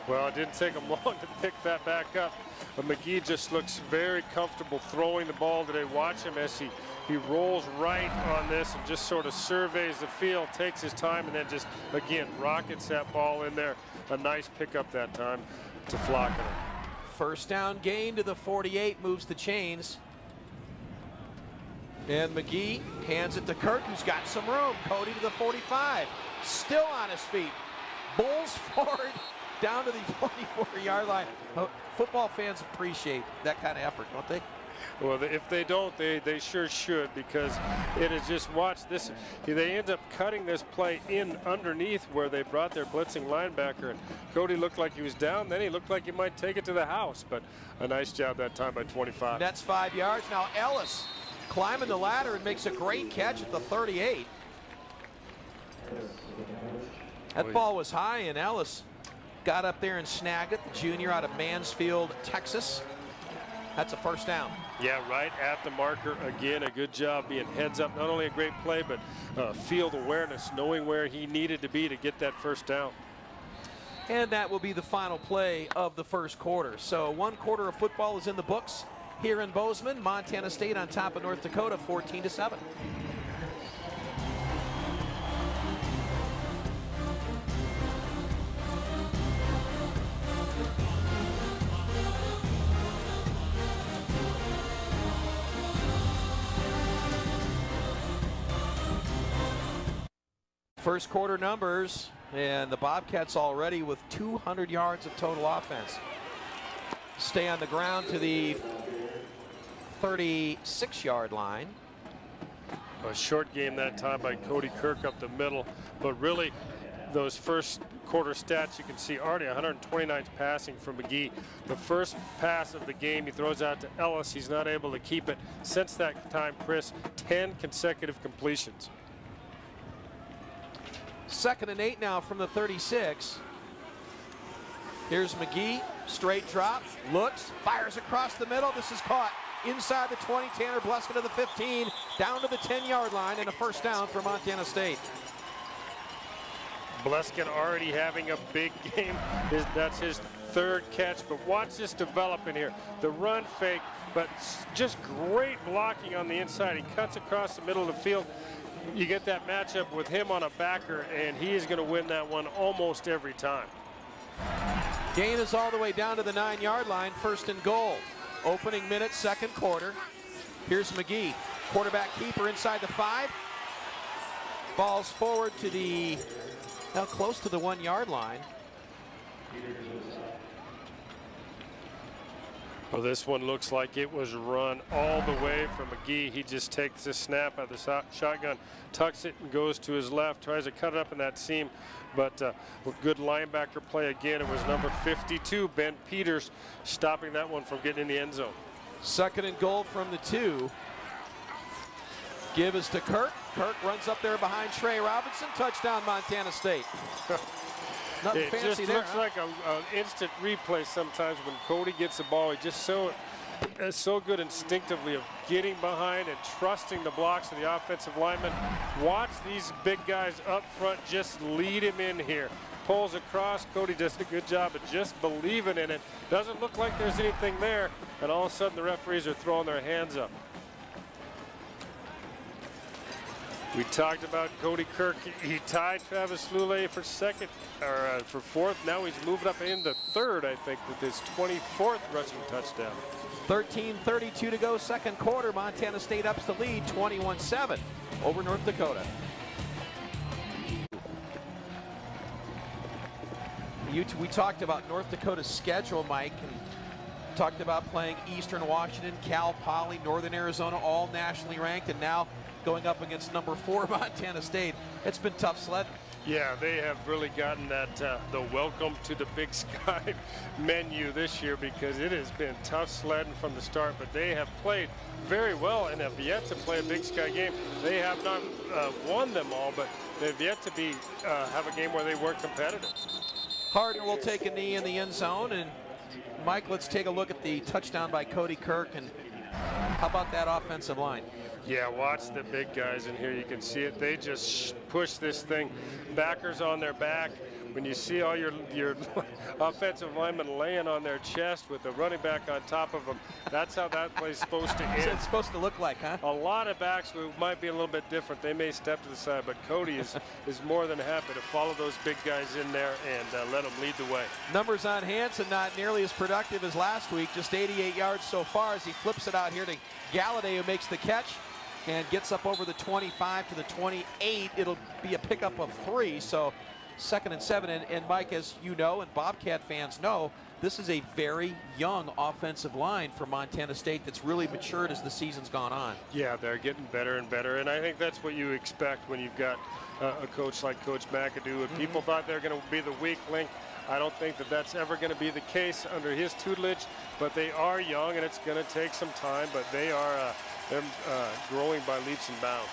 Well, it didn't take him long to pick that back up. But McGhee just looks very comfortable throwing the ball today. Watch him as he, he rolls right on this and just sort of surveys the field, takes his time, and then just, again, rockets that ball in there. A nice pickup that time to Flockadder. First down gain to the 48, moves the chains. And McGhee hands it to Kirk, who's got some room. Cody to the 45, still on his feet. Bulls forward down to the 24-yard line. Football fans appreciate that kind of effort, don't they? Well, if they don't, they, they sure should because it is just watch this. They end up cutting this play in underneath where they brought their blitzing linebacker. And Cody looked like he was down. Then he looked like he might take it to the house. But a nice job that time by 25. That's five yards. Now Ellis climbing the ladder and makes a great catch at the 38. That ball was high, and Ellis got up there and snagged it. The junior out of Mansfield, Texas. That's a first down. Yeah, right at the marker again. A good job being heads up. Not only a great play, but uh, field awareness, knowing where he needed to be to get that first down. And that will be the final play of the first quarter. So one quarter of football is in the books here in Bozeman. Montana State on top of North Dakota, 14 to 7. First quarter numbers, and the Bobcats already with 200 yards of total offense. Stay on the ground to the 36 yard line. A short game that time by Cody Kirk up the middle, but really those first quarter stats you can see already 129 passing from McGhee. The first pass of the game he throws out to Ellis. He's not able to keep it. Since that time, Chris, 10 consecutive completions. Second and eight now from the 36. Here's McGhee, straight drop, looks, fires across the middle. This is caught inside the 20. Tanner Bluskin to the 15, down to the 10-yard line, and a first down for Montana State. Bluskin already having a big game. That's his third catch, but watch this develop in here. The run fake, but just great blocking on the inside. He cuts across the middle of the field. You get that matchup with him on a backer, and he is going to win that one almost every time. Gain is all the way down to the nine-yard line, first and goal. Opening minute, second quarter. Here's McGhee, quarterback keeper inside the five. Falls forward to the, now close to the one-yard line. Well, this one looks like it was run all the way from McGhee. He just takes the snap out of the shotgun, tucks it, and goes to his left, tries to cut it up in that seam. But uh, good linebacker play again. It was number 52, Ben Peters, stopping that one from getting in the end zone. Second and goal from the two. Give is to Kirk. Kirk runs up there behind Trey Robinson. Touchdown, Montana State. Nothing it fancy just there, looks huh? like an instant replay sometimes when Cody gets the ball. He just so uh, so good instinctively of getting behind and trusting the blocks of the offensive lineman. Watch these big guys up front just lead him in here. Pulls across. Cody does a good job of just believing in it. Doesn't look like there's anything there. And all of a sudden the referees are throwing their hands up. We talked about Cody Kirk. He tied Travis Lulay for second, or uh, for fourth. Now he's moved up into third, I think, with his 24th rushing touchdown. 13.32 to go, second quarter. Montana State ups the lead 21-7 over North Dakota. You we talked about North Dakota's schedule, Mike, and talked about playing Eastern Washington, Cal Poly, Northern Arizona, all nationally ranked, and now going up against number four Montana State. It's been tough sledding. Yeah, they have really gotten that uh, the welcome to the Big Sky menu this year because it has been tough sledding from the start. But they have played very well and have yet to play a Big Sky game. They have not uh, won them all, but they've yet to be uh, have a game where they were competitive. Hardin will take a knee in the end zone, and Mike, let's take a look at the touchdown by Cody Kirk and how about that offensive line? Yeah, watch the big guys in here. You can see it. They just push this thing. Backers on their back. When you see all your your offensive linemen laying on their chest with the running back on top of them, that's how that play's supposed to end. it supposed to look like, huh? A lot of backs might be a little bit different. They may step to the side, but Cody is, is more than happy to follow those big guys in there and uh, let them lead the way. Numbers on Hanson not nearly as productive as last week, just 88 yards so far as he flips it out here to Golladay who makes the catch and gets up over the 25 to the 28. It'll be a pickup of three, so second and seven. And, and Mike, as you know, and Bobcat fans know, this is a very young offensive line for Montana State that's really matured as the season's gone on. Yeah, they're getting better and better, and I think that's what you expect when you've got uh, a coach like Coach McAdoo. And people thought they're going to be the weak link. I don't think that that's ever going to be the case under his tutelage, but they are young, and it's going to take some time, but they are uh, they're uh, growing by leaps and bounds.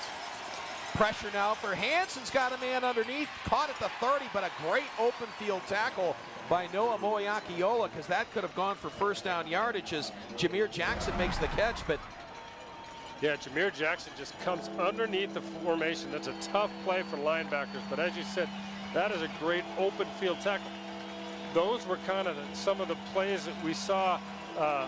Pressure now for Hanson's got a man underneath, caught at the 30, but a great open field tackle by Noah Moeakiola because that could have gone for first down yardage as Jameer Jackson makes the catch, but Yeah, Jameer Jackson just comes underneath the formation. That's a tough play for linebackers, but as you said, that is a great open field tackle. Those were kind of the, some of the plays that we saw uh,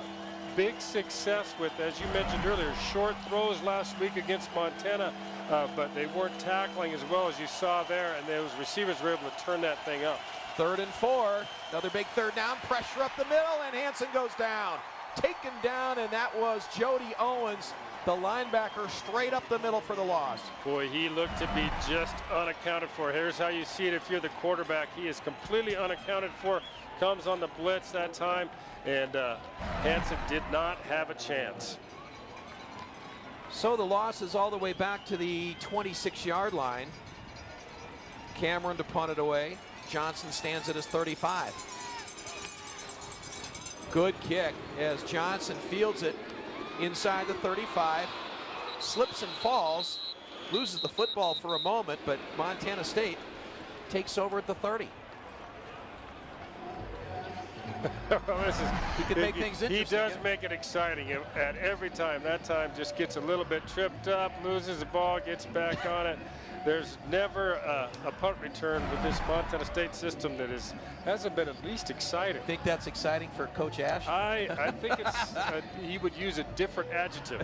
big success with, as you mentioned earlier, short throws last week against Montana, uh, but they weren't tackling as well as you saw there, and those receivers were able to turn that thing up. third and four, another big third down, pressure up the middle, and Hanson goes down. Taken down, and that was Jody Owens, the linebacker, straight up the middle for the loss. Boy, he looked to be just unaccounted for. Here's how you see it if you're the quarterback. He is completely unaccounted for. Comes on the blitz that time, and uh, Hanson did not have a chance. So the loss is all the way back to the 26-yard line. Cameron to punt it away. Johnson stands at his 35. Good kick as Johnson fields it inside the 35. Slips and falls. Loses the football for a moment, but Montana State takes over at the 30. He can make things He does yeah. make it exciting at every time. That time just gets a little bit tripped up, loses the ball, gets back on it. There's never a, a punt return with this Montana State system that is hasn't been at least exciting. Think that's exciting for Coach Ash? I, I think it's uh, he would use a different adjective.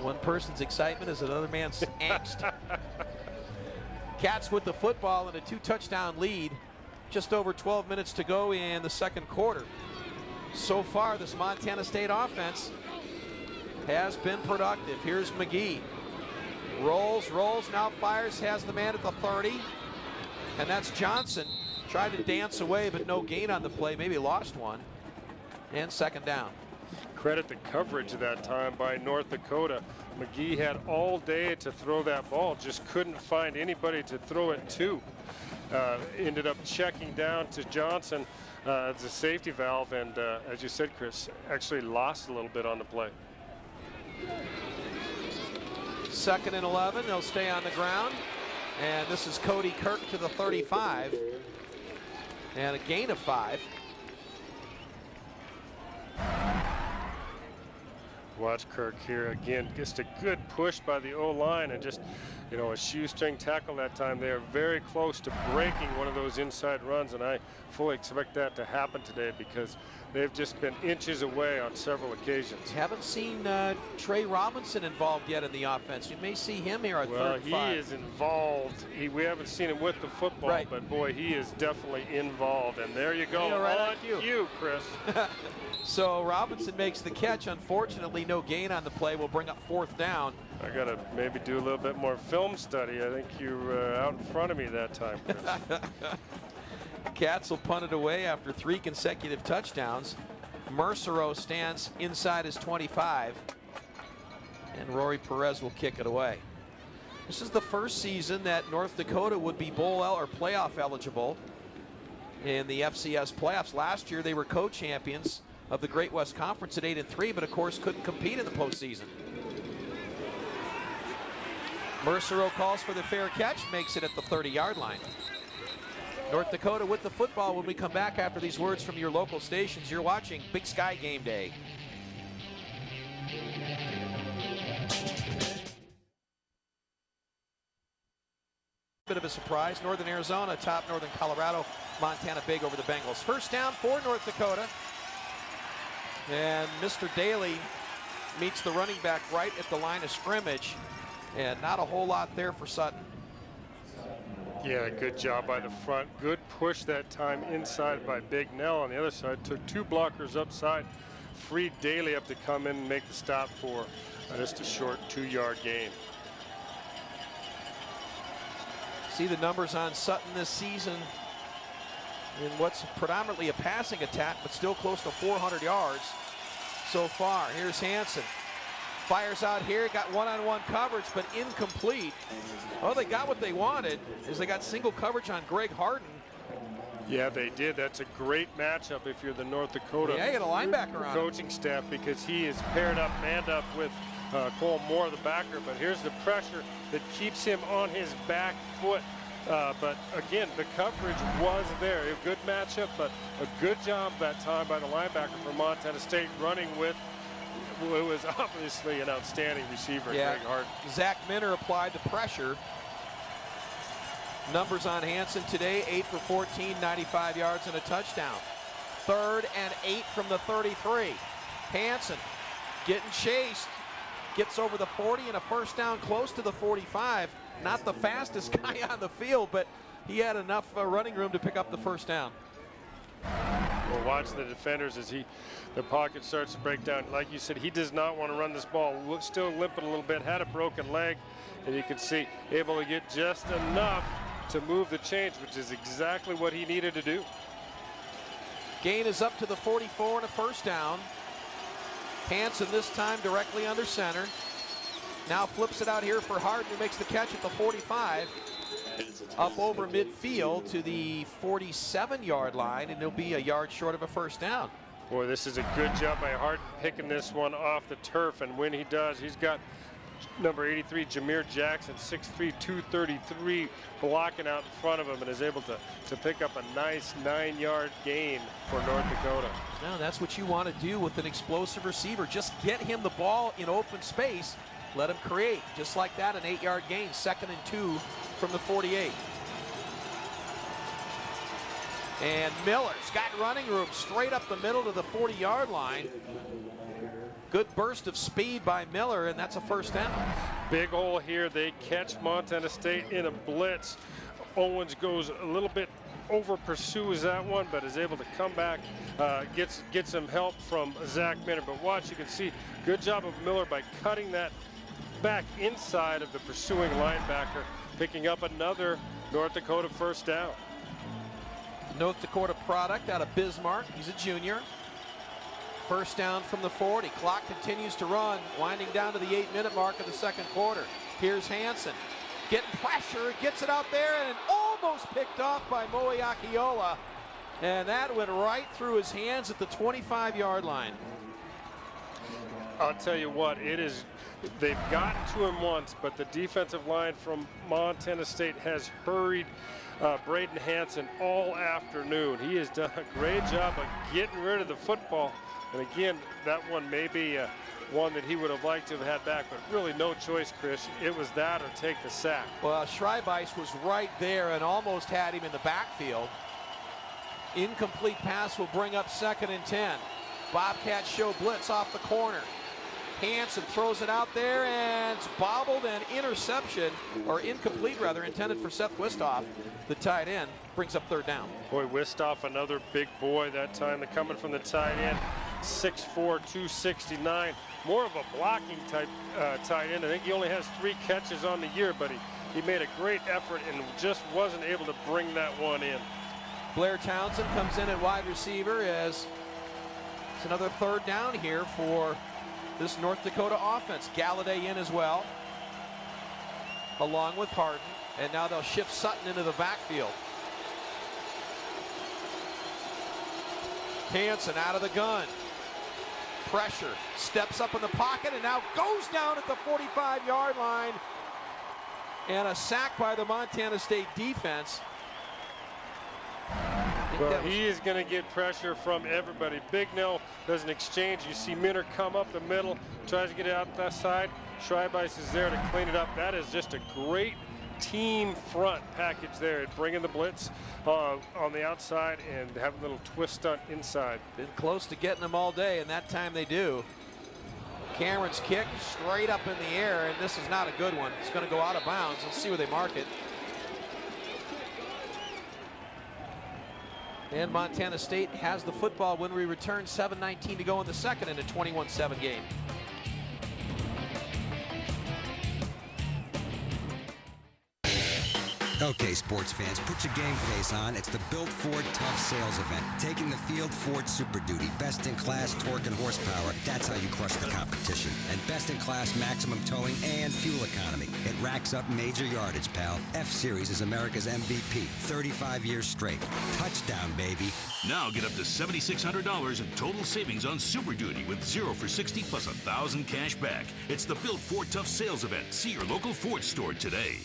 One person's excitement is another man's angst. Cats with the football and a two touchdown lead. Just over 12 minutes to go in the second quarter. So far, this Montana State offense has been productive. Here's McGhee. Rolls, rolls, now fires, has the man at the 30. And that's Johnson. Tried to dance away, but no gain on the play. Maybe lost one. And second down. Credit the coverage of that time by North Dakota. McGhee had all day to throw that ball, just couldn't find anybody to throw it to. Uh, ended up checking down to Johnson uh, a safety valve, and uh, as you said, Chris, actually lost a little bit on the play. Second and 11, they'll stay on the ground. And this is Cody Kirk to the 35. And a gain of five. Watch Kirk here again. Just a good push by the O-line and just, you know, a shoestring tackle that time. They are very close to breaking one of those inside runs, and I fully expect that to happen today because they've just been inches away on several occasions. Haven't seen uh, Trey Robinson involved yet in the offense. You may see him here at Well, third he five. is involved. He, we haven't seen him with the football, Right. but boy, he is definitely involved. And there you go, Yeah, right on on cue. cue, Chris. So Robinson makes the catch. Unfortunately, no gain on the play. We'll bring up fourth down. I got to maybe do a little bit more film study. I think you were uh, out in front of me that time, Chris. Cats will punt it away after three consecutive touchdowns. Mercero stands inside his 25. And Rory Perez will kick it away. This is the first season that North Dakota would be bowl or playoff eligible in the FCS playoffs. Last year they were co-champions of the Great West Conference at 8 and 3, but of course couldn't compete in the postseason. Mercero calls for the fair catch, makes it at the 30-yard line. North Dakota with the football when we come back after these words from your local stations. You're watching Big Sky Game Day. Bit of a surprise. Northern Arizona top Northern Colorado. Montana big over the Bengals. First down for North Dakota. And Mr. Daly meets the running back right at the line of scrimmage. And not a whole lot there for Sutton. Yeah, good job by the front. Good push that time inside by Big Nell on the other side. Took two blockers upside. Freed Daly up to come in and make the stop for just a short two-yard gain. See the numbers on Sutton this season in what's predominantly a passing attack, but still close to 400 yards so far. Here's Hanson. Fires out here, got one-on-one -on -one coverage, but incomplete. Well, they got what they wanted, is they got single coverage on Greg Hardin. Yeah, they did. That's a great matchup if you're the North Dakota yeah, a linebacker on coaching staff because he is paired up, manned up with uh, Cole Moore, the backer. But here's the pressure that keeps him on his back foot. Uh, but again, the coverage was there. A good matchup, but a good job that time by the linebacker from Montana State running with it was obviously an outstanding receiver, yeah. Greg Hart. Zach Minner applied the pressure. Numbers on Hanson today, 8 for 14, 95 yards and a touchdown. Third and 8 from the 33. Hanson getting chased, gets over the 40 and a first down close to the 45. Not the fastest guy on the field, but he had enough uh, running room to pick up the first down. Well, watch the defenders as he, the pocket starts to break down. Like you said, he does not want to run this ball. Still limping a little bit, had a broken leg, and you can see able to get just enough to move the change, which is exactly what he needed to do. Gain is up to the 44 and a first down. Hanson this time directly under center. Now flips it out here for Hardin, who makes the catch at the 45. Up over midfield to the 47-yard line, and it'll be a yard short of a first down. Boy, this is a good job by Hardin picking this one off the turf, and when he does, he's got number 83, Jameer Jackson, 6'3", 233, blocking out in front of him and is able to, to pick up a nice nine-yard gain for North Dakota. Now, that's what you want to do with an explosive receiver. Just get him the ball in open space, let him create. Just like that, an eight-yard gain, second and two from the 48. And Miller's got running room straight up the middle to the 40-yard line. Good burst of speed by Miller, and that's a first down. Big hole here. They catch Montana State in a blitz. Owens goes a little bit over pursues that one, but is able to come back, uh, gets get some help from Zach Minter. But watch, you can see, good job of Miller by cutting that back inside of the pursuing linebacker, picking up another North Dakota first down. North Dakota product out of Bismarck. He's a junior. First down from the 40. Clock continues to run, winding down to the eight-minute mark of the second quarter. Here's Hanson. Getting pressure, gets it out there, and almost picked off by Moeakiola. And that went right through his hands at the 25-yard line. I'll tell you what, it is, they've gotten to him once, but the defensive line from Montana State has hurried uh, Braden Hanson all afternoon. He has done a great job of getting rid of the football. And again, that one may be uh, one that he would have liked to have had back, but really no choice, Chris. It was that or take the sack. Well, Schreibeis was right there and almost had him in the backfield. Incomplete pass will bring up second and 10. Bobcats show blitz off the corner. Hanson throws it out there and it's bobbled and interception, or incomplete rather, intended for Seth Wistoff, the tight end, brings up third down. Boy, Wistoff, another big boy that time, They're coming from the tight end. 6'4", 269. More of a blocking type uh, tight end. I think he only has three catches on the year, but he, he made a great effort and just wasn't able to bring that one in. Blair Townsend comes in at wide receiver as it's another third down here for this North Dakota offense. Golladay in as well, along with Hardin. And now they'll shift Sutton into the backfield. Hanson out of the gun pressure, steps up in the pocket, and now goes down at the 45-yard line. And a sack by the Montana State defense. Well, he is going to get pressure from everybody. Big Bignell does an exchange. You see Minner come up the middle, tries to get it out that side. Schreibeis is there to clean it up. That is just a great team front package there. Bringing the blitz uh, on the outside and having a little twist stunt inside. Been close to getting them all day, and that time they do. Cameron's kick straight up in the air, and this is not a good one. It's going to go out of bounds. Let's see where they mark it. And Montana State has the football when we return 7.19 to go in the second in a 21-7 game. Okay, sports fans, put your game face on. It's the Built Ford Tough Sales Event. Taking the field, Ford Super Duty. Best in class torque and horsepower. That's how you crush the competition. And best in class maximum towing and fuel economy. It racks up major yardage, pal. F Series is America's MVP. 35 years straight. Touchdown, baby. Now get up to $7,600 in total savings on Super Duty with 0 for 60 plus 1000 cash back. It's the Built Ford Tough Sales Event. See your local Ford store today.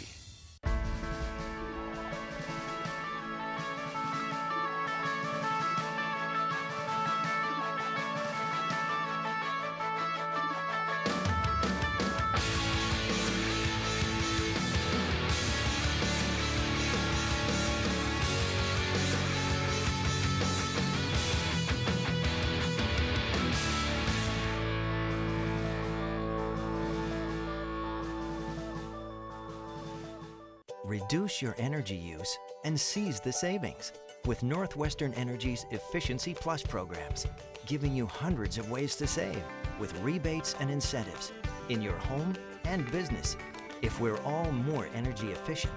Reduce your energy use and seize the savings with Northwestern Energy's Efficiency Plus programs, giving you hundreds of ways to save with rebates and incentives in your home and business. If we're all more energy efficient,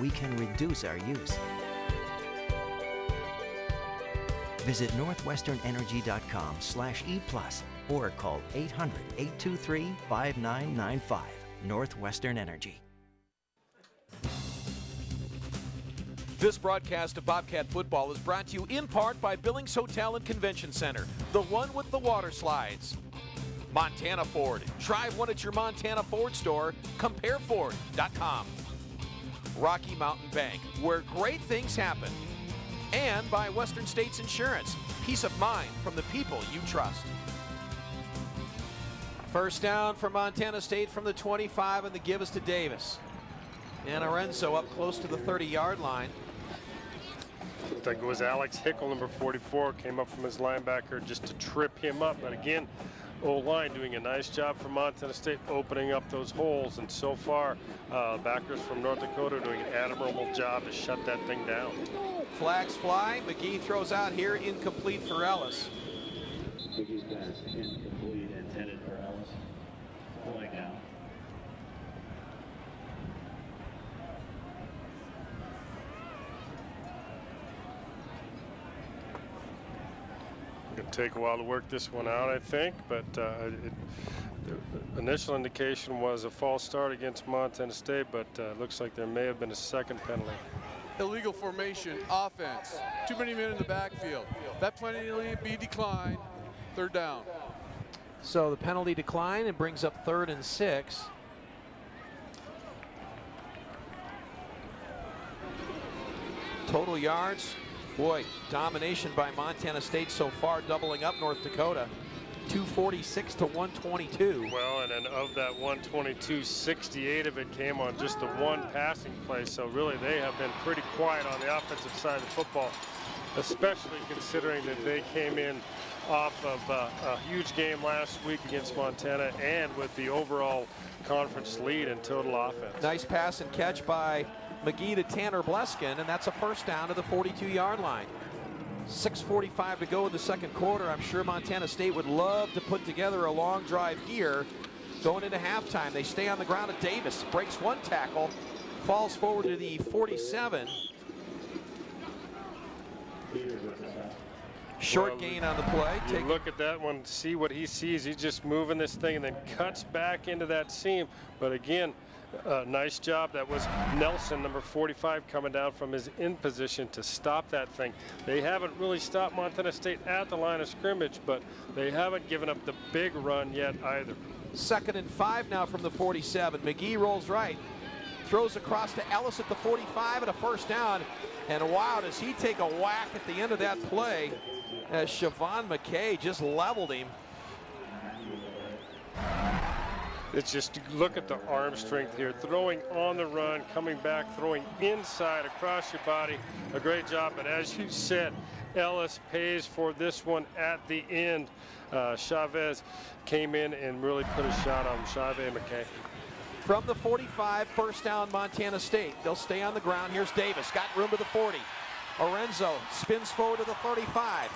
we can reduce our use. Visit northwesternenergy.com slash eplus or call 800-823-5995. Northwestern Energy. This broadcast of Bobcat football is brought to you in part by Billings Hotel and Convention Center, the one with the water slides. Montana Ford. Drive one at your Montana Ford store. CompareFord.com. Rocky Mountain Bank, where great things happen. And by Western States Insurance. Peace of mind from the people you trust. First down for Montana State from the 25 and the give is to Davis. And Orenzo up close to the 30-yard line. I think it was Alex Hickle, number 44, came up from his linebacker just to trip him up. But again, O-line doing a nice job for Montana State opening up those holes. And so far, uh, backers from North Dakota doing an admirable job to shut that thing down. Flags fly. McGhee throws out here, incomplete for Ellis. McGhee's pass incomplete, intended for Ellis. Flag down. Going to take a while to work this one out, I think, but uh, it, the initial indication was a false start against Montana State, but uh, looks like there may have been a second penalty. Illegal formation, offense. Too many men in the backfield. That penalty be declined. Third down. So the penalty decline and brings up third and six. Total yards, boy, domination by Montana State so far, doubling up North Dakota. 246 to 122. Well, and then of that 122, 68 of it came on just the one passing play. So really, they have been pretty quiet on the offensive side of the football, especially considering that they came in off of uh, a huge game last week against Montana and with the overall conference lead in total offense. Nice pass and catch by McGhee to Tanner Bleskin, and that's a first down to the 42-yard line. 6.45 to go in the second quarter. I'm sure Montana State would love to put together a long drive here going into halftime. They stay on the ground at Davis, breaks one tackle, falls forward to the 47. Short Well, gain on the play. Take look at that one, see what he sees. He's just moving this thing and then cuts back into that seam. But again, uh, nice job. That was Nelson, number 45, coming down from his in position to stop that thing. They haven't really stopped Montana State at the line of scrimmage, but they haven't given up the big run yet either. Second and five now from the 47. McGhee rolls right. throws across to Ellis at the 45 and a first down. And wow, does he take a whack at the end of that play as Siobhan McKay just leveled him. It's just look at the arm strength here. Throwing on the run, coming back, throwing inside across your body. A great job. But as you said, Ellis pays for this one at the end. Uh, Chavez came in and really put a shot on Chavez McKay. From the 45, first down Montana State. They'll stay on the ground. Here's Davis, got room to the 40. Orenzo spins forward to the 35.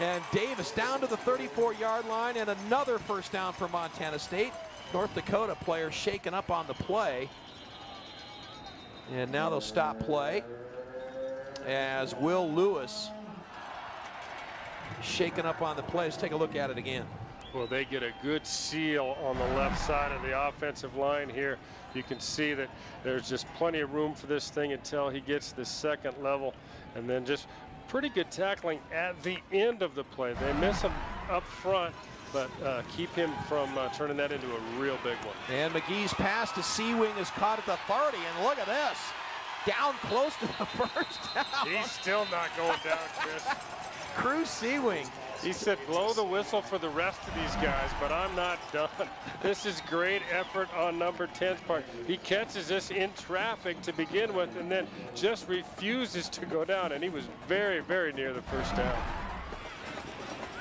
And Davis down to the 34-yard line and another first down for Montana State. North Dakota player shaken up on the play. And now they'll stop play as Will Lewis shaken up on the play. Let's take a look at it again. Well, they get a good seal on the left side of the offensive line here. You can see that there's just plenty of room for this thing until he gets the second level. And then just pretty good tackling at the end of the play. They miss him up front, but uh, keep him from uh, turning that into a real big one. And McGhee's pass to Seawing is caught at the 30, and look at this. Down close to the first down. He's still not going down, Chris. Cruz Seawing. He said, blow the whistle for the rest of these guys, but I'm not done. This is great effort on number 10's part. He catches this in traffic to begin with and then just refuses to go down, and he was very, very near the first down.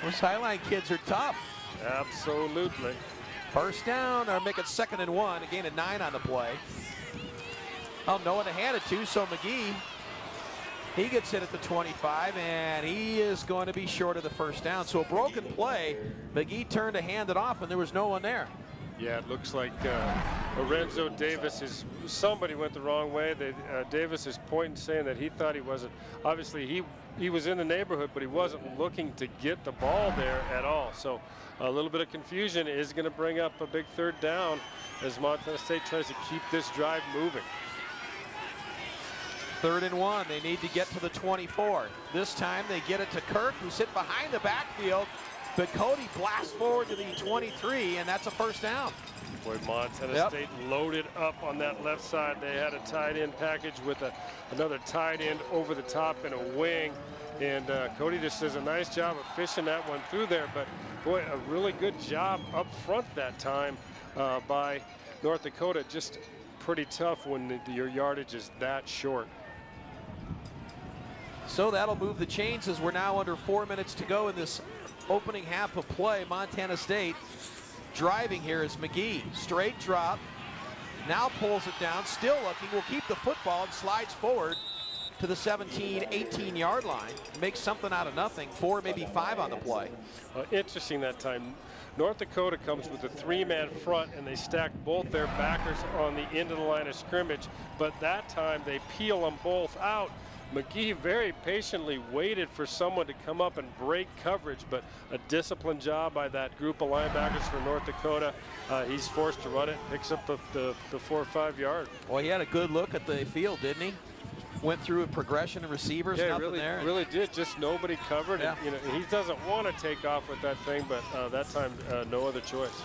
Those Highline kids are tough. Absolutely. First down, or make it second and one. A gain of nine on the play. Oh, no one to hand it to, so McGhee, he gets hit at the 25, and he is going to be short of the first down. So a broken play. McGhee turned to hand it off, and there was no one there. Yeah, it looks like uh, Lorenzo Davis is somebody went the wrong way. They, uh, Davis is pointing, saying that he thought he wasn't. Obviously, he he was in the neighborhood, but he wasn't looking to get the ball there at all. So a little bit of confusion is going to bring up a big third down as Montana State tries to keep this drive moving. Third and one. They need to get to the 24. This time they get it to Kirk, who's hit behind the backfield. But Cody blasts forward to the 23, and that's a first down. Boy, Montana Yep. State loaded up on that left side. They had a tight end package with a, another tight end over the top and a wing. And uh, Cody just does a nice job of fishing that one through there. But boy, a really good job up front that time uh, by North Dakota. Just pretty tough when the, your yardage is that short. So that'll move the chains as we're now under four minutes to go in this opening half of play. Montana State driving here is McGhee. Straight drop. Now pulls it down. Still looking. Will keep the football and slides forward to the 17, 18 yard line. Makes something out of nothing. Four, maybe five on the play. Uh, interesting that time. North Dakota comes with a three-man front, and they stack both their backers on the end of the line of scrimmage. But that time, they peel them both out. McGhee very patiently waited for someone to come up and break coverage, but a disciplined job by that group of linebackers from North Dakota. Uh, he's forced to run it, picks up the, the, the four or five yard. Well, he had a good look at the field, didn't he? Went through a progression of receivers, Yeah, really, there. really did. Just nobody covered. Yeah. And, you know, he doesn't want to take off with that thing, but uh, that time, uh, no other choice.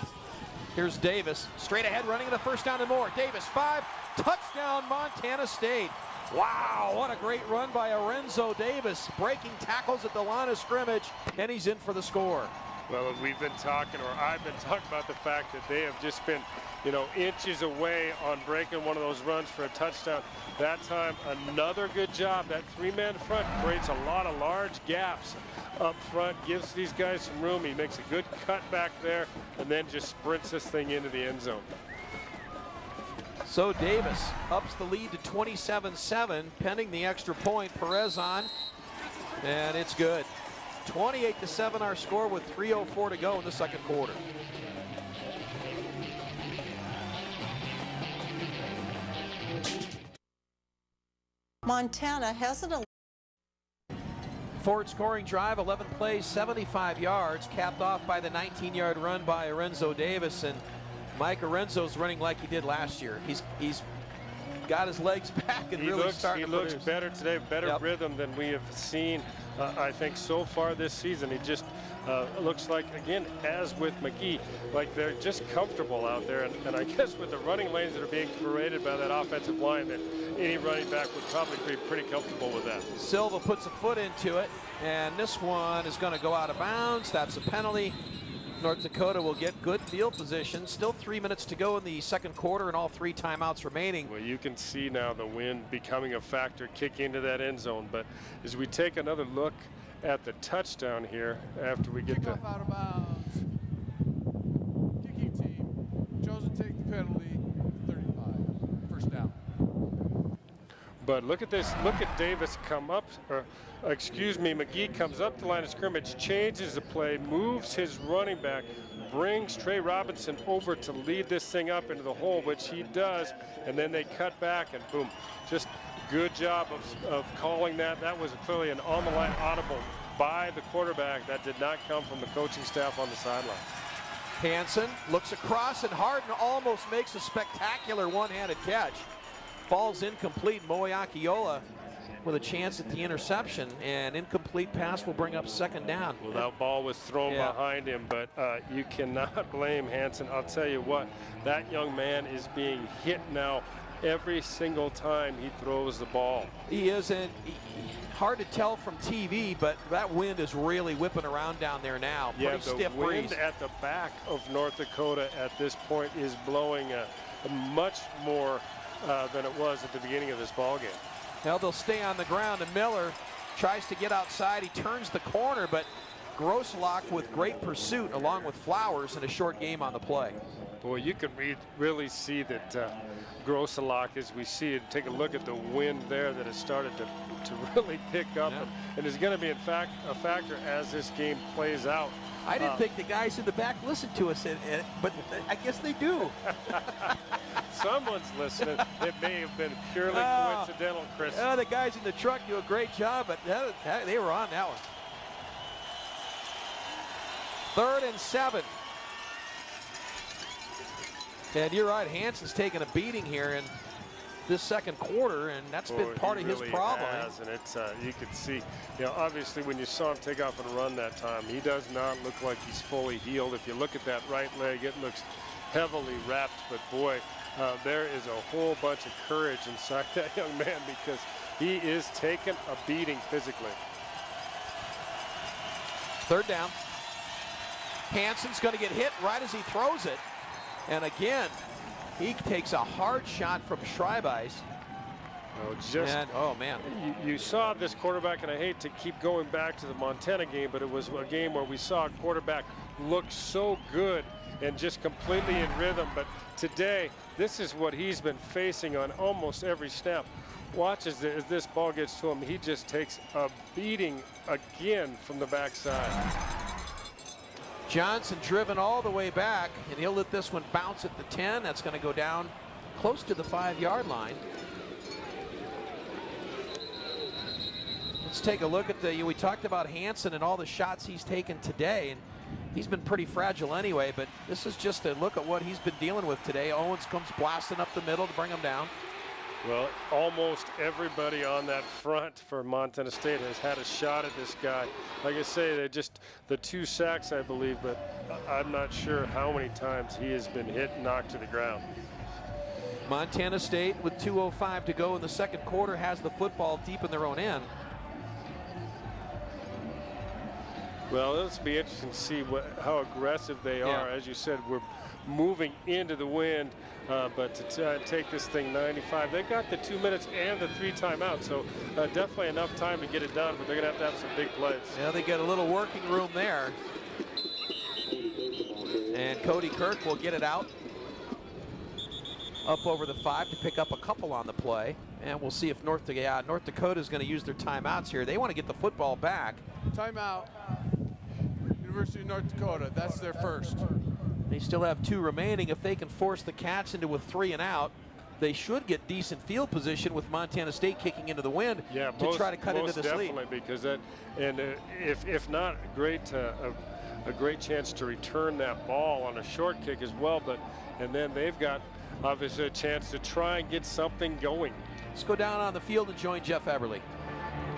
Here's Davis, straight ahead, running the first down and more. Davis, five, touchdown, Montana State. Wow, what a great run by Orenzo Davis, breaking tackles at the line of scrimmage, and he's in for the score. Well, we've been talking, or I've been talking about the fact that they have just been, you know, inches away on breaking one of those runs for a touchdown. That time, another good job. That three-man front creates a lot of large gaps up front, gives these guys some room. He makes a good cut back there, and then just sprints this thing into the end zone. So Davis ups the lead to 27-7, pending the extra point. Perez on, and it's good. 28 to 7 our score with 3.04 to go in the second quarter. Montana hasn't a Ford scoring drive, 11 plays, 75 yards, capped off by the 19-yard run by Orenzo Davis. And Mike Orenzo's running like he did last year. He's he's got his legs back and he really looks, starting he looks produce. better today, better Yep. rhythm than we have seen, uh, I think, so far this season. He just uh, looks like, again, as with McGhee, like they're just comfortable out there. And, and I guess with the running lanes that are being created by that offensive line, that any running back would probably be pretty comfortable with that. Silva puts a foot into it, and this one is going to go out of bounds. That's a penalty. North Dakota will get good field position. Still three minutes to go in the second quarter and all three timeouts remaining. Well, you can see now the wind becoming a factor, kick into that end zone. But as we take another look at the touchdown here after we get Kickoff the out of bounds. Kicking team chose to take the penalty. 35. First down. But look at this. Look at Davis come up, or excuse me, McGhee comes up the line of scrimmage, changes the play, moves his running back, brings Trey Robinson over to lead this thing up into the hole, which he does, and then they cut back and boom. Just good job of, of calling that. That was clearly an on the line audible by the quarterback. That did not come from the coaching staff on the sideline. Hanson looks across and Hardin almost makes a spectacular one-handed catch. Falls incomplete. Moeakiola with a chance at the interception and incomplete pass will bring up second down. Well, that ball was thrown Yeah. behind him, but uh, you cannot blame Hanson. I'll tell you what, that young man is being hit now every single time he throws the ball. He isn't hard to tell from TV, but that wind is really whipping around down there now. Yeah, Pretty the stiff wind breeze. at the back of North Dakota at this point is blowing a, a much more uh, than it was at the beginning of this ball game. Now they'll stay on the ground, and Miller tries to get outside. He turns the corner, but Grosslock with great pursuit along with Flowers in a short game on the play. Boy, you can read, really see that uh, Grosselach, as we see it, take a look at the wind there that has started to, to really pick up and, and is going to be in fact a factor as this game plays out. I didn't Uh, think the guys in the back listened to us, and, and- but I guess they do. Someone's listening. It may have been purely Oh. coincidental, Chris. Oh, the guys in the truck do a great job, but that, that- they were on that one. Third and seven. And you're right, Hanson's taking a beating here in this second quarter, and that's Boy, been part he of his problem. Has, and it's uh, you can see, you know, obviously when you saw him take off and run that time, he does not look like he's fully healed. If you look at that right leg, it looks heavily wrapped. But boy, uh, there is a whole bunch of courage inside that young man because he is taking a beating physically. Third down. Hanson's going to get hit right as he throws it. And again, he takes a hard shot from Schreibeis. Oh, just And, oh, man. You, you saw this quarterback, and I hate to keep going back to the Montana game, but it was a game where we saw a quarterback look so good and just completely in rhythm. But today, this is what he's been facing on almost every snap. Watch as, the, as this ball gets to him, he just takes a beating again from the backside. Johnson driven all the way back, and he'll let this one bounce at the 10. That's going to go down close to the five-yard line. Let's take a look at the, we talked about Hanson and all the shots he's taken today, and he's been pretty fragile anyway, but this is just a look at what he's been dealing with today. Owens comes blasting up the middle to bring him down. Well, almost everybody on that front for Montana State has had a shot at this guy. Like I say, they just the two sacks, I believe, but I'm not sure how many times he has been hit and knocked to the ground. Montana State with 2.05 to go in the second quarter has the football deep in their own end. Well, it'll be interesting to see what, how aggressive they are. As you said, we're moving into the wind, uh, but to t- uh, take this thing 95, they got the two minutes and the three timeouts, so uh, definitely enough time to get it done, but they're going to have to have some big plays. Yeah, they get a little working room there. And Cody Kirk will get it out up over the five to pick up a couple on the play. And we'll see if North, yeah, North Dakota is going to use their timeouts here. They want to get the football back. Timeout. University of North Dakota. That's their first. They still have two remaining. If they can force the Cats into a three and out, they should get decent field position with Montana State kicking into the wind Yeah, to most, try to cut into most this definitely lead. because that, and uh, if if not great, uh, a, a great chance to return that ball on a short kick as well. But and then they've got obviously a chance to try and get something going. Let's go down on the field and join Jeff Everly.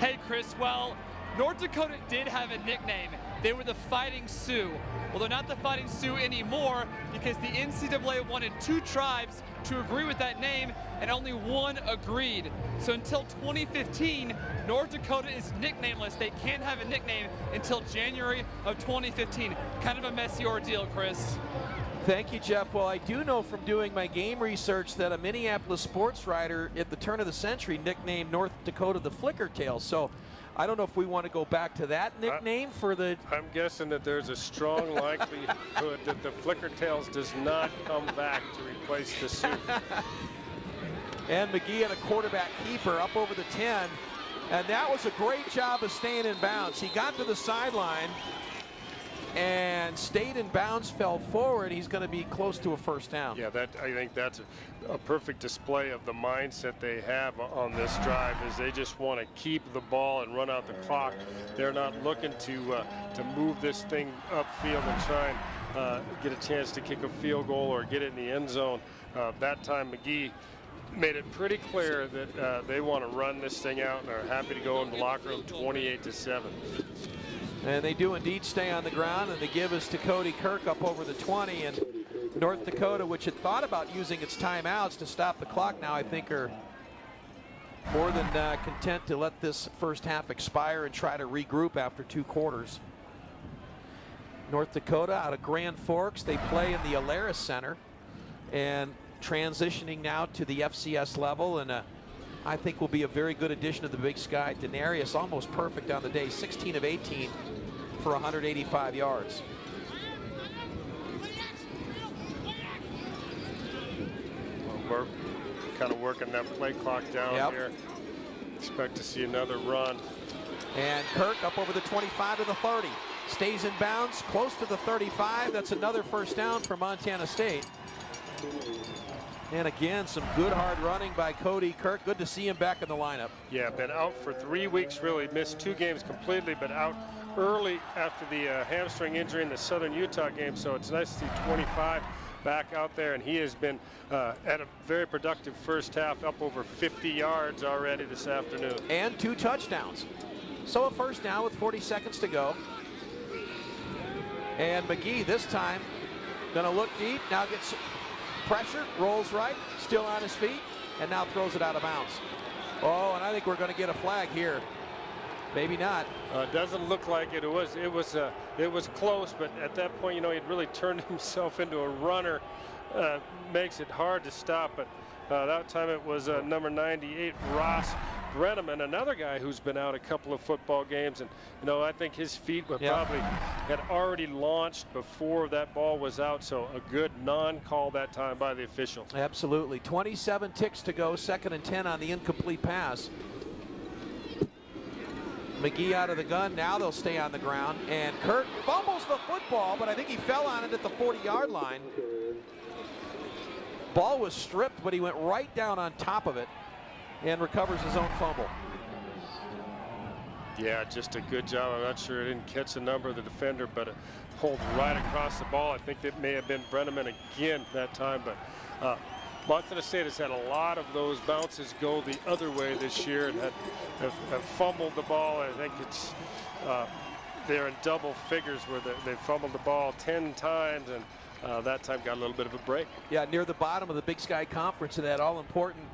Hey, Chris. Well, North Dakota did have a nickname. They were the Fighting Sioux. Well, they're not the Fighting Sioux anymore because the NCAA wanted two tribes to agree with that name, and only one agreed. So until 2015, North Dakota is nicknameless. They can't have a nickname until January of 2015. Kind of a messy ordeal, Chris. Thank you, Jeff. Well, I do know from doing my game research that a Minneapolis sports writer at the turn of the century nicknamed North Dakota the Flicker Tail. So I don't know if we want to go back to that nickname for the. I'm guessing that there's a strong likelihood that the Flicker Tails does not come back to replace the Sioux. and McGhee and a quarterback keeper up over the 10. And that was a great job of staying in bounds. He got to the sideline and stayed in bounds, fell forward. He's going to be close to a first down. Yeah, that I think that's a, a, perfect display of the mindset they have on this drive. Is they just want to keep the ball and run out the clock. They're not looking to uh, to move this thing upfield and try and uh, get a chance to kick a field goal or get it in the end zone. Uh, that time, McGhee made it pretty clear that uh, they want to run this thing out and are happy to go in the locker room 28 to 7. And they do indeed stay on the ground, and the give is to Cody Kirk up over the 20. And North Dakota, which had thought about using its timeouts to stop the clock, now I think are more than uh, content to let this first half expire and try to regroup after two quarters. North Dakota out of Grand Forks, they play in the Alerus Center and transitioning now to the FCS level and uh, I think will be a very good addition to the Big Sky. DeNarius almost perfect on the day, 16 of 18 for 185 yards. We're kind of working that play clock down yep. here. Expect to see another run. And Kirk up over the 25 to the 30. Stays in bounds, close to the 35. That's another first down for Montana State. And again, some good hard running by Cody Kirk. Good to see him back in the lineup. Yeah, been out for three weeks, really. Missed two games completely, but out early after the uh, hamstring injury in the Southern Utah game. So it's nice to see 25 back out there, and he has been uh, at a very productive first half, up over 50 yards already this afternoon. And two touchdowns. So a first down with 40 seconds to go. And McGhee this time gonna look deep, now gets pressure, rolls right, still on his feet, and now throws it out of bounds. Oh, and I think we're going to get a flag here. Maybe not. Uh, doesn't look like it. It was it was uh, it was close, but at that point, you know, he'd really turned himself into a runner. Uh, makes it hard to stop, but uh, that time it was uh, number 98, Ross Brenneman, another guy who's been out a couple of football games. And, you know, I think his feet were probably had already launched before that ball was out. So a good non-call that time by the official. Absolutely. 27 ticks to go, second and 10 on the incomplete pass. McGhee out of the gun. Now they'll stay on the ground. And Kirk fumbles the football, but I think he fell on it at the 40-yard line. Ball was stripped, but he went right down on top of it and recovers his own fumble. Yeah, just a good job. I'm not sure it didn't catch the number of the defender, but it pulled right across the ball. I think it may have been Brenneman again that time, but uh, Montana State has had a lot of those bounces go the other way this year and have, have, have fumbled the ball. I think it's uh, they're in double figures where they, they fumbled the ball 10 times and uh, that time got a little bit of a break. Yeah, near the bottom of the Big Sky Conference in that all-important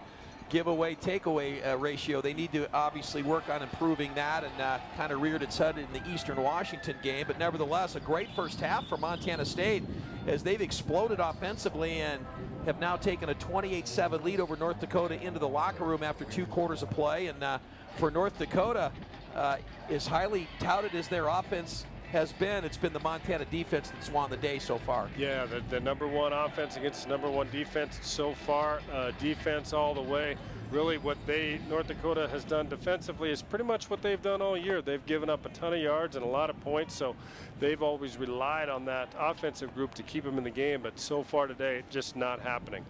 giveaway takeaway uh, ratio. They need to obviously work on improving that and uh, kind of reared its head in the Eastern Washington game. But nevertheless, a great first half for Montana State as they've exploded offensively and have now taken a 28-7 lead over North Dakota into the locker room after two quarters of play. And uh, for North Dakota, uh, as highly touted as their offense has been, it's been the Montana defense that's won the day so far. Yeah, the, the number one offense against the number one defense so far. Uh, defense all the way. Really what they, North Dakota has done defensively is pretty much what they've done all year. They've given up a ton of yards and a lot of points, so they've always relied on that offensive group to keep them in the game, but so far today, just not happening.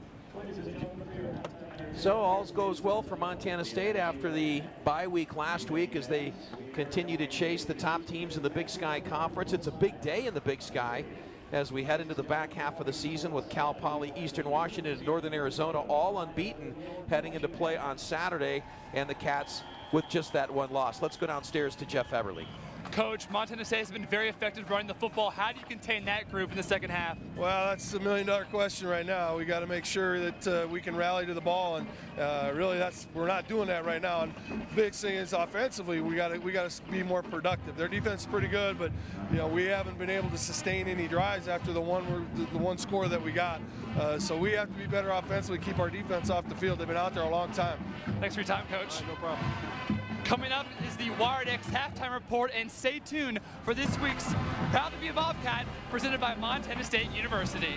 So all goes well for Montana State after the bye week last week as they continue to chase the top teams in the Big Sky Conference. It's a big day in the Big Sky as we head into the back half of the season with Cal Poly, Eastern Washington, and Northern Arizona all unbeaten heading into play on Saturday. And the Cats with just that one loss. Let's go downstairs to Jeff Everly. Coach, Montana State has been very effective running the football. How do you contain that group in the second half? Well, that's a million dollar question right now. We got to make sure that uh, we can rally to the ball, and uh, really, that's we're not doing that right now. And big thing is offensively, we got to we got to be more productive. Their defense is pretty good, but you know we haven't been able to sustain any drives after the one the, the one score that we got. Uh, so we have to be better offensively, keep our defense off the field. They've been out there a long time. Thanks for your time, Coach. no problem. Coming up is the Wired X halftime report, and stay tuned for this week's Proud to be a Bobcat presented by Montana State University.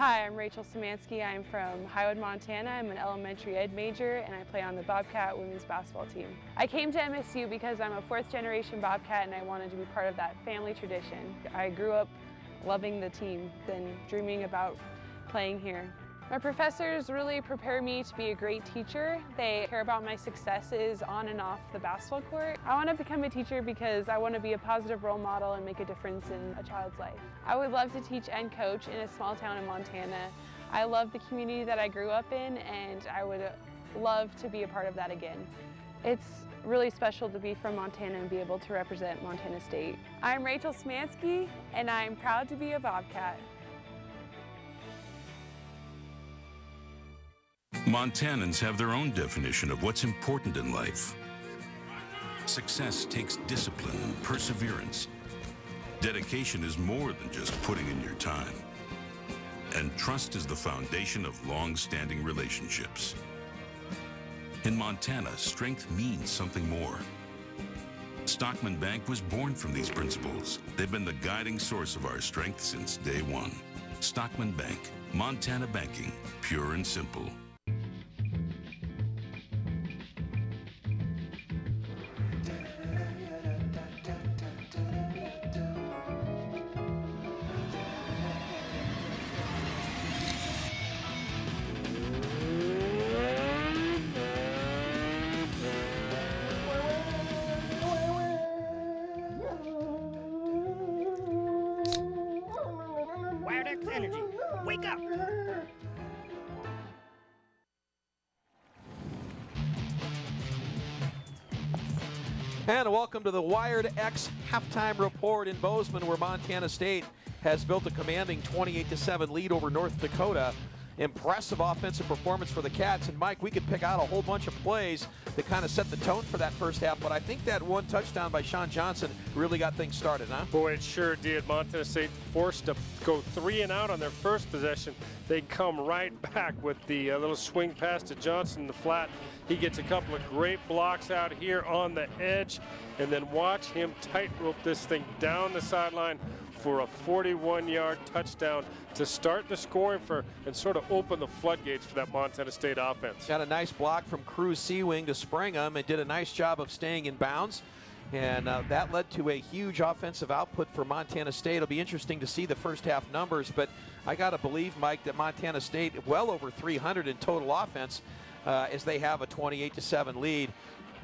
Hi, I'm Rachel Samansky. I'm from Highwood, Montana. I'm an elementary ed major and I play on the Bobcat women's basketball team. I came to MSU because I'm a fourth generation Bobcat and I wanted to be part of that family tradition. I grew up loving the team, then dreaming about playing here. My professors really prepare me to be a great teacher. They care about my successes on and off the basketball court. I want to become a teacher because I want to be a positive role model and make a difference in a child's life. I would love to teach and coach in a small town in Montana. I love the community that I grew up in and I would love to be a part of that again. It's really special to be from Montana and be able to represent Montana State. I'm Rachel Smansky and I'm proud to be a Bobcat. Montanans have their own definition of what's important in life. Success takes discipline and perseverance. Dedication is more than just putting in your time. And trust is the foundation of long-standing relationships. In Montana, strength means something more. Stockman Bank was born from these principles. They've been the guiding source of our strength since day one. Stockman Bank, Montana banking, pure and simple. And welcome to the Wired X halftime report in Bozeman, where Montana State has built a commanding 28-7 lead over North Dakota. Impressive offensive performance for the Cats. And Mike, we could pick out a whole bunch of plays that kind of set the tone for that first half, but I think that one touchdown by Shawn Johnson really got things started, huh? Boy, it sure did. Montana State forced to go three and out on their first possession. They come right back with the uh, little swing pass to Johnson in the flat. He gets a couple of great blocks out here on the edge, and then watch him tightrope this thing down the sideline for a 41-yard touchdown to start the scoring for and sort of open the floodgates for that Montana State offense. Got a nice block from Cruz Seawing to Springham and did a nice job of staying in bounds. And uh, that led to a huge offensive output for Montana State. It'll be interesting to see the first half numbers, but I got to believe, Mike, that Montana State, well over 300 in total offense, uh, as they have a 28 to 7 lead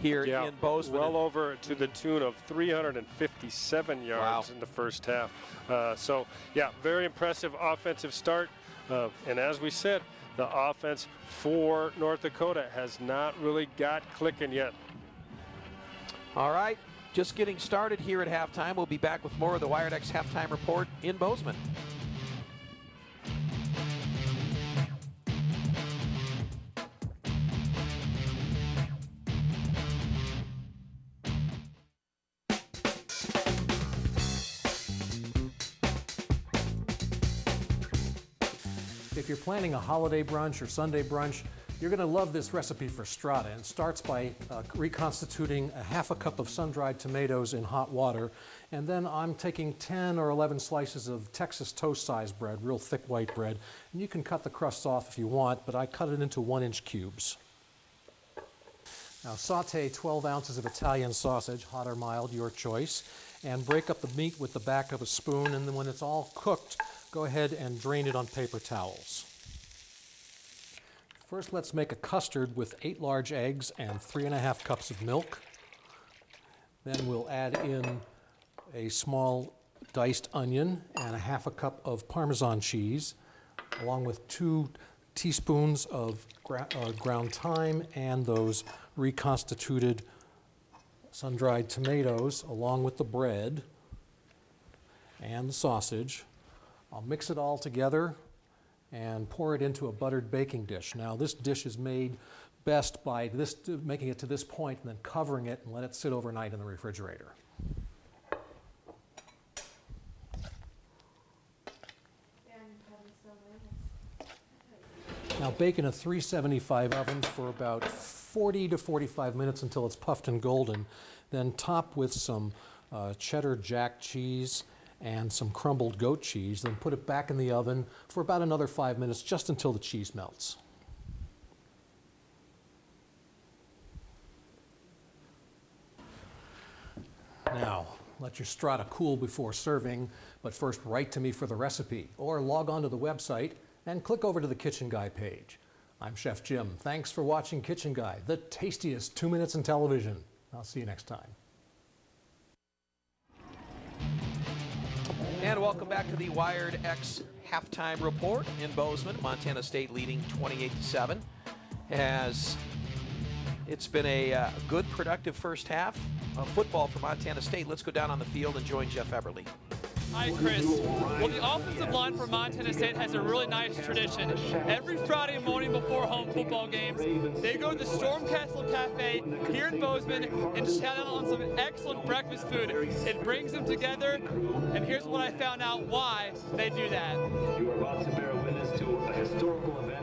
here yeah, in Bozeman. Well over to the tune of 357 yards Wow. in the first half. Uh, so, yeah, very impressive offensive start. Uh, and as we said, the offense for North Dakota has not really got clicking yet. All right, just getting started here at halftime. We'll be back with more of the Wired X halftime report in Bozeman. If you're planning a holiday brunch or Sunday brunch, you're going to love this recipe for strata. It starts by uh, reconstituting a half a cup of sun-dried tomatoes in hot water. And then I'm taking 10 or 11 slices of Texas toast-sized bread, real thick white bread. And you can cut the crusts off if you want, but I cut it into one-inch cubes. Now saute 12 ounces of Italian sausage, hot or mild, your choice. and break up the meat with the back of a spoon. And then when it's all cooked, go ahead and drain it on paper towels. First, let's make a custard with eight large eggs and three and a half cups of milk. Then we'll add in a small diced onion and a half a cup of Parmesan cheese, along with two teaspoons of uh, ground thyme and those reconstituted sun-dried tomatoes, along with the bread and the sausage. I'll mix it all together and pour it into a buttered baking dish. Now this dish is made best by this, making it to this point and then covering it and let it sit overnight in the refrigerator. Now bake in a 375 oven for about 40 to 45 minutes until it's puffed and golden. Then top with some uh, cheddar jack cheese and some crumbled goat cheese. Then put it back in the oven for about another five minutes just until the cheese melts. Now, let your strata cool before serving, but first write to me for the recipe or log on to the website and click over to the Kitchen Guy page. I'm Chef Jim. Thanks for watching Kitchen Guy, the tastiest two minutes in television. I'll see you next time. And welcome back to the Wired X halftime report in Bozeman. Montana State leading 28 7. As it's been a uh, good, productive first half of football for Montana State. Let's go down on the field and join Jeff Eberly. Hi, Chris. Well, the offensive line for Montana State has a really nice tradition. Every Friday morning before home football games, they go to the Stormcastle Cafe here in Bozeman and just chat out on some excellent breakfast food. It brings them together, and here's what I found out why they do that. You are about to bear witness to a historical event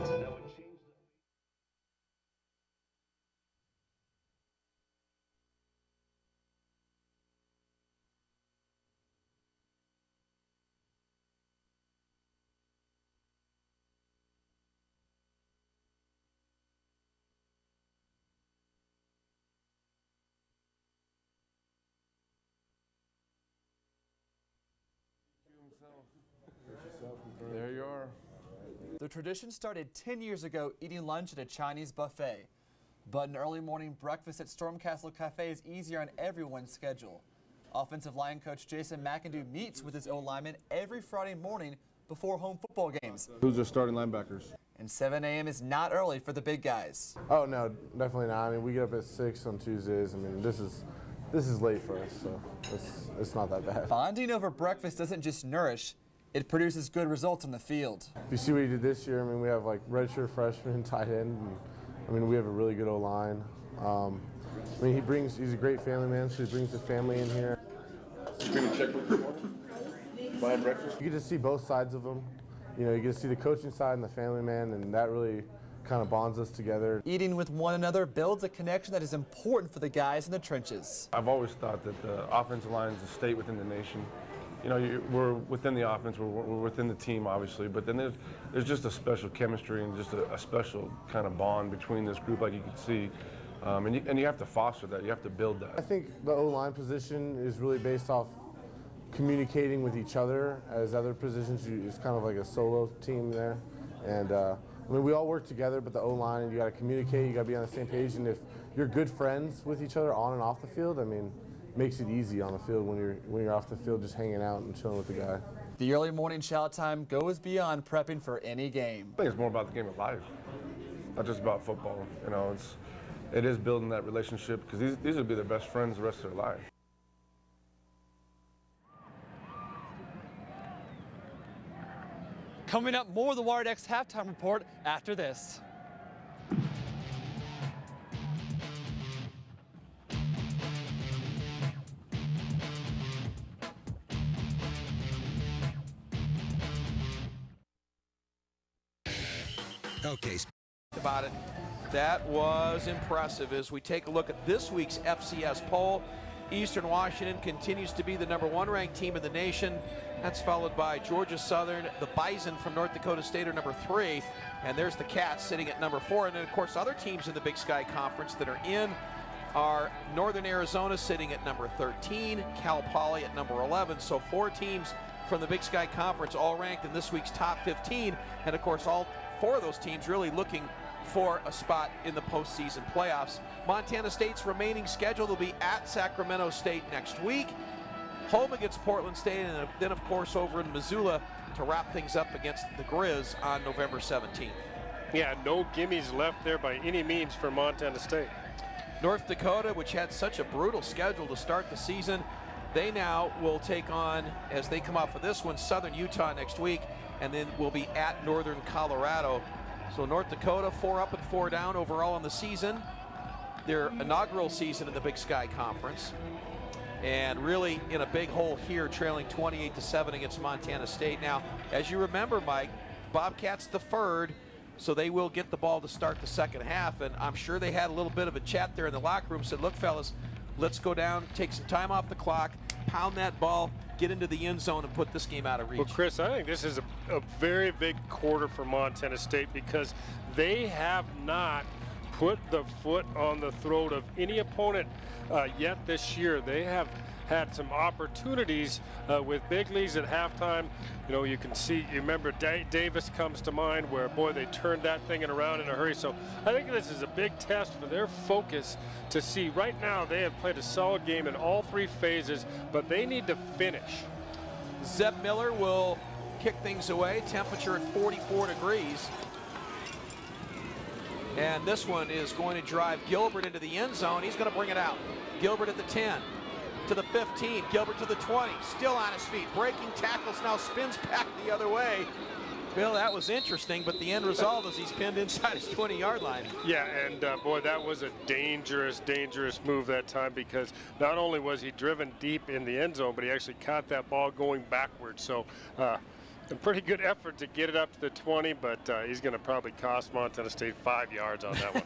tradition started 10 years ago eating lunch at a Chinese buffet. But an early morning breakfast at Stormcastle Cafe is easier on everyone's schedule. Offensive line coach Jason McEndoo meets with his O linemen every Friday morning before home football games. Who's their starting linebackers? And 7 a.m. is not early for the big guys. Oh no, definitely not. I mean, we get up at six on Tuesdays. I mean, this is this is late for us, so it's it's not that bad. Bonding over breakfast doesn't just nourish; it produces good results on the field. If you see what he did this year, I mean, we have like redshirt freshman, tight end. And, I mean, we have a really good O line. Um, I mean, he brings he's a great family man, so he brings his family in here. Buying breakfast? You get to see both sides of him. You know, you get to see the coaching side and the family man, and that really kind of bonds us together. Eating with one another builds a connection that is important for the guys in the trenches. I've always thought that the offensive line is a state within the nation. You know, you, we're within the offense, we're, we're within the team, obviously, but then there's there's just a special chemistry and just a, a special kind of bond between this group, like you can see. Um, and, you, and you have to foster that. You have to build that. I think the O line position is really based off communicating with each other. As other positions, you, it's kind of like a solo team there. And uh, I mean, we all work together, but the O line, you got to communicate. You got to be on the same page. And if you're good friends with each other on and off the field, I mean, makes it easy on the field when you're when you're off the field, just hanging out and chilling with the guy. The early morning shout time goes beyond prepping for any game. I think it's more about the game of life, not just about football. You know, it's it is building that relationship because these these will be their best friends the rest of their life. Coming up, more of the Wired X halftime report after this. Okay. About it. That was impressive as we take a look at this week's FCS poll. Eastern Washington continues to be the number one ranked team in the nation. That's followed by Georgia Southern. The Bison from North Dakota State are number three. And there's the Cats sitting at number four. And then, of course, other teams in the Big Sky Conference that are in are Northern Arizona sitting at number 13, Cal Poly at number 11. So four teams from the Big Sky Conference all ranked in this week's top 15. And of course, all four of those teams really looking for a spot in the postseason playoffs. Montana State's remaining schedule will be at Sacramento State next week, home against Portland State, and uh, then, of course, over in Missoula to wrap things up against the Grizz on November 17th. Yeah, no gimmies left there by any means for Montana State. North Dakota, which had such a brutal schedule to start the season, they now will take on, as they come off of this one, Southern Utah next week, and then we'll be at Northern Colorado. So North Dakota, four up and four down overall in the season. Their inaugural season in the Big Sky Conference. And really in a big hole here, trailing 28 to 7 against Montana State. Now, as you remember, Mike, Bobcats deferred so they will get the ball to start the second half. And I'm sure they had a little bit of a chat there in the locker room, said, look, fellas, let's go down, take some time off the clock, pound that ball, get into the end zone and put this game out of reach. Well, Chris, I think this is a, a very big quarter for Montana State because they have not put the foot on the throat of any opponent uh, yet this year. They have had some opportunities uh, with big leads at halftime. You know, you can see, you remember da Davis comes to mind where, boy, they turned that thing around in a hurry. So I think this is a big test for their focus to see. Right now, they have played a solid game in all three phases, but they need to finish. Zeb Miller will kick things away. Temperature at 44 degrees. And this one is going to drive Gilbert into the end zone. He's going to bring it out. Gilbert at the 10 to the 15. Gilbert to the 20. Still on his feet. Breaking tackles now spins back the other way. Bill, that was interesting, but the end result is he's pinned inside his 20-yard line. Yeah, and uh, boy, that was a dangerous, dangerous move that time because not only was he driven deep in the end zone, but he actually caught that ball going backwards. So uh, a pretty good effort to get it up to the 20, but uh, he's going to probably cost Montana State five yards on that one.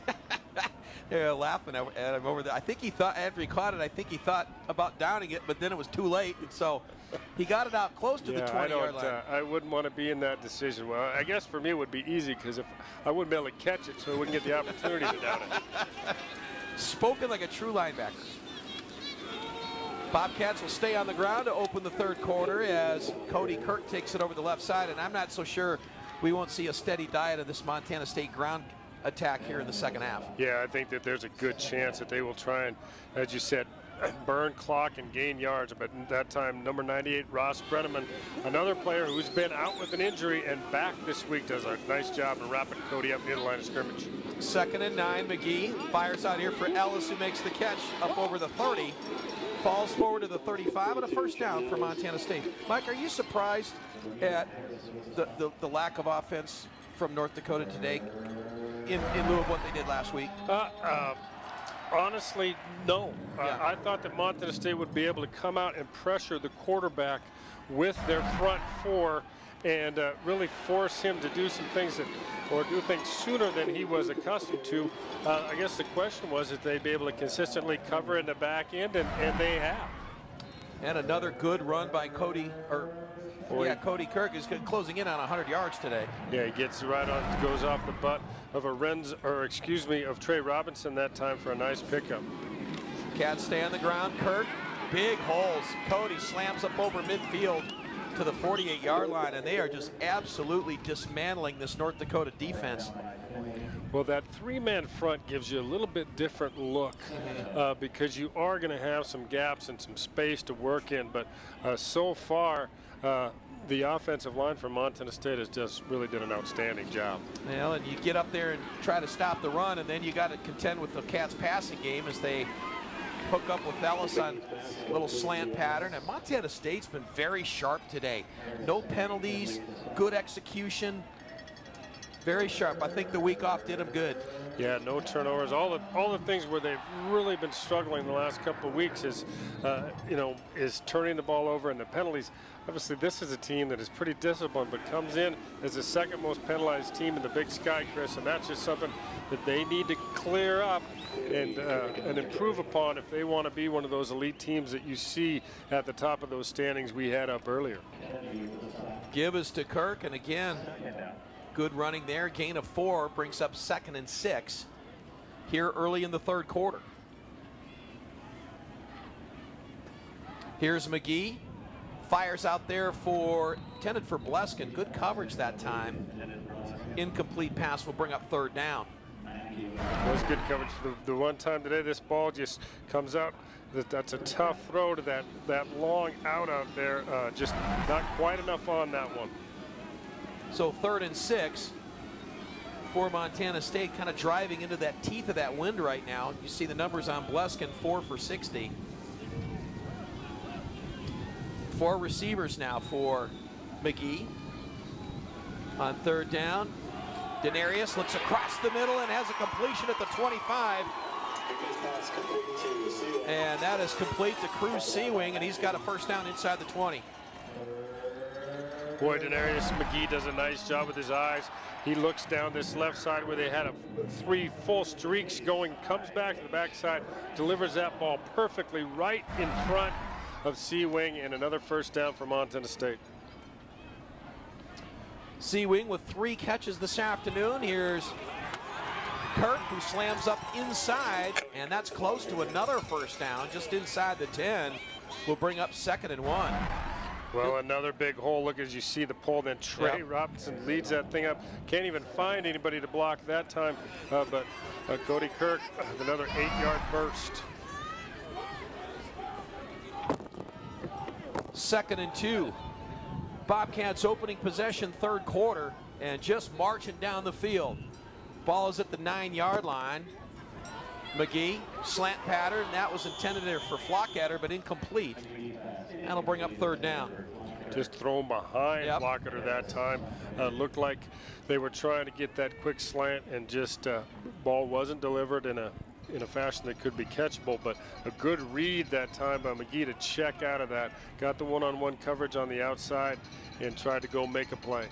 They're laughing at him over there. I think he thought, after he caught it, I think he thought about downing it, but then it was too late. And so he got it out close to yeah, the 20 yard line. Uh, I wouldn't want to be in that decision. Well, I guess for me it would be easy because if I wouldn't be able to catch it, so I wouldn't get the opportunity to down it. Spoken like a true linebacker. Bobcats will stay on the ground to open the third quarter as Cody Kirk takes it over the left side, and I'm not so sure we won't see a steady diet of this Montana State ground attack here in the second half. Yeah, I think that there's a good chance that they will try and, as you said, burn clock and gain yards. But that time, number 98, Ross Brenneman, another player who's been out with an injury and back this week, does a nice job of wrapping Cody up near the line of scrimmage. Second and nine, McGhee fires out here for Ellis, who makes the catch up over the 30. Falls forward to the 35 and a first down for Montana State. Mike, are you surprised at the, the, the lack of offense from North Dakota today in, in lieu of what they did last week? Uh, uh, honestly, no. Yeah. Uh, I thought that Montana State would be able to come out and pressure the quarterback with their front four and uh, really force him to do some things that, or do things sooner than he was accustomed to. Uh, I guess the question was if they'd be able to consistently cover in the back end, and, and they have. And another good run by Cody, or Boy. Yeah, Cody Kirk is closing in on 100 yards today. Yeah, he gets right on, goes off the butt of a Renz, or excuse me, of Trey Robinson that time for a nice pickup. Cats stay on the ground. Kirk, big holes. Cody slams up over midfield to the 48-yard line, and they are just absolutely dismantling this North Dakota defense. Well, that three-man front gives you a little bit different look mm-hmm. uh, because you are going to have some gaps and some space to work in. But uh, so far, uh, the offensive line for Montana State has just really done an outstanding job. Well, and you get up there and try to stop the run, and then you got to contend with the Cats passing game as they hook up with Ellis on a little slant pattern. And Montana State's been very sharp today. No penalties, good execution, very sharp. I think the week off did them good. Yeah, no turnovers. All the all the things where they've really been struggling the last couple of weeks is, uh, you know, is turning the ball over and the penalties. Obviously, this is a team that is pretty disciplined, but comes in as the second most penalized team in the Big Sky, Chris, and that's just something that they need to clear up and uh, and improve upon if they want to be one of those elite teams that you see at the top of those standings we had up earlier. Give us to Kirk, and again, Good running there. Gain of four brings up second and six here early in the third quarter. Here's McGhee. Fires out there for, intended for Bleskin. Good coverage that time. Incomplete pass will bring up third down. Was good coverage. The, the one time today, this ball just comes out. That, that's a tough throw to that, that long out out there. Uh, just not quite enough on that one. So third and six for Montana State, kind of driving into that teeth of that wind right now. You see the numbers on Bleskin, four for 60. Four receivers now for McGhee. On third down, DeNarius looks across the middle and has a completion at the 25. And that is complete to Cruz Seawing, and he's got a first down inside the 20. Boy, DeNarius McGhee does a nice job with his eyes. He looks down this left side where they had a three full streaks going, comes back to the backside, delivers that ball perfectly right in front of Seawing, and another first down for Montana State. Seawing with three catches this afternoon. Here's Kirk who slams up inside, and that's close to another first down, just inside the 10. Will bring up second and one. Well, another big hole. Look as you see the pull. Then Trey Yep. Robinson leads that thing up. Can't even find anybody to block that time. Uh, but uh, Cody Kirk, with another eight-yard burst. Second and two. Bobcats opening possession third quarter and just marching down the field. Ball is at the nine yard line. McGhee, slant pattern. That was intended there for Flockatter, but incomplete. That'll bring up third down. Just thrown behind Yep. Flockader that time. Uh, looked like they were trying to get that quick slant and just uh, ball wasn't delivered in a in a fashion that could be catchable, but a good read that time by McGhee to check out of that. Got the one-on-one coverage on the outside and tried to go make a play.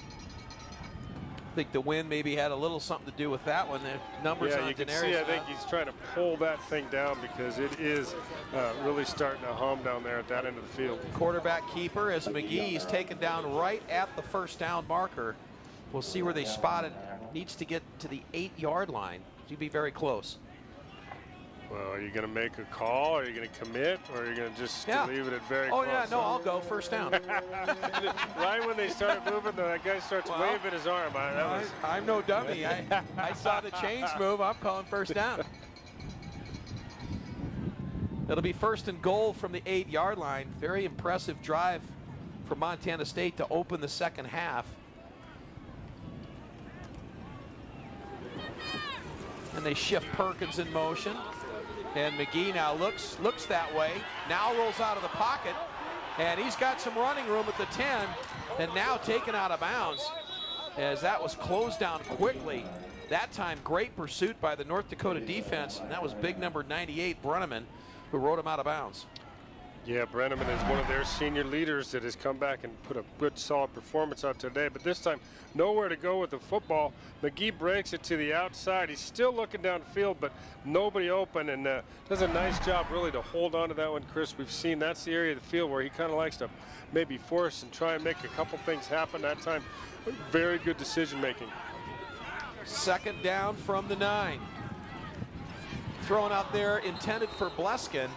I think the wind maybe had a little something to do with that one. The numbers yeah, on you can Daenerys see. I think he's trying to pull that thing down because it is uh, really starting to hum down there at that end of the field. quarterback keeper as McGhee's taken down right at the first down marker. We'll see where they spot it. Needs to get to the eight yard line. He'd be very close. Well, are you going to make a call? Are you going to commit? Or are you going to just Yeah. leave it at very Oh close? yeah, no, I'll go first down. right when they started moving, that guy starts Well, waving his arm. I, that was, I, am no dummy. I, I saw the chains move. I'm calling first down. It'll be first and goal from the eight yard line. Very impressive drive for Montana State to open the second half. And they shift Perkins in motion. And McGhee now looks looks that way. Now rolls out of the pocket. And he's got some running room at the 10. And now taken out of bounds as that was closed down quickly. That time, great pursuit by the North Dakota defense. And that was big number 98, Brenneman, who rode him out of bounds. Yeah, Brenneman is one of their senior leaders that has come back and put a good, solid performance out today. But this time, nowhere to go with the football. McGhee breaks it to the outside. He's still looking downfield, but nobody open, and uh, does a nice job really to hold on to that one, Chris. We've seen that's the area of the field where he kind of likes to maybe force and try and make a couple things happen. That time, very good decision making. Second down from the nine. Thrown out there, intended for Bleskin.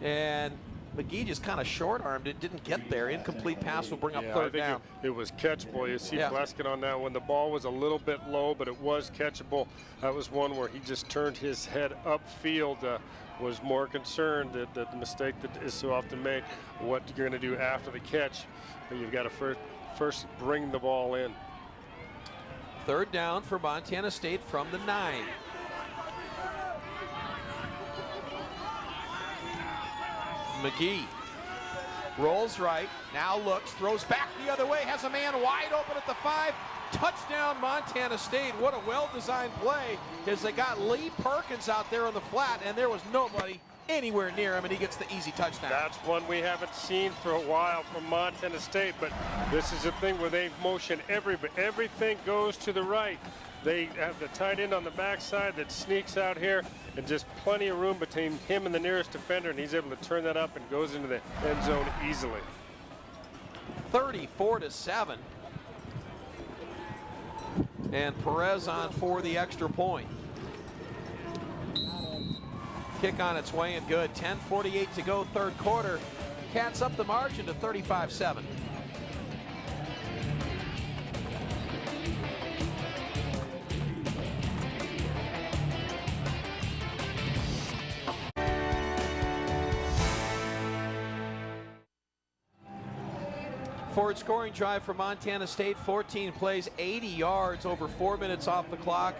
And McGhee just kind of short-armed it, didn't get there. Incomplete pass will bring up Yeah, I third think down. It, it was catchable. You see Yeah. Bleskin on that one. The ball was a little bit low, but it was catchable. That was one where he just turned his head upfield. Uh, was more concerned that, that the mistake that is so often made, what you're going to do after the catch. But you've got to first, first bring the ball in. Third down for Montana State from the nine. McGhee rolls right, now looks, throws back the other way, has a man wide open at the five. Touchdown Montana State. What a well-designed play as they got Lee Perkins out there on the flat and there was nobody anywhere near him and he gets the easy touchdown. That's one we haven't seen for a while from Montana State, but this is a thing where they motion every, everything goes to the right. They have the tight end on the backside that sneaks out here and just plenty of room between him and the nearest defender, and he's able to turn that up and goes into the end zone easily. 34 to 7. And Perez on for the extra point. Kick on its way and good. 10:48 to go, third quarter. Cats up the margin to 35-7. Forward scoring drive for Montana State. 14 plays, 80 yards, over four minutes off the clock.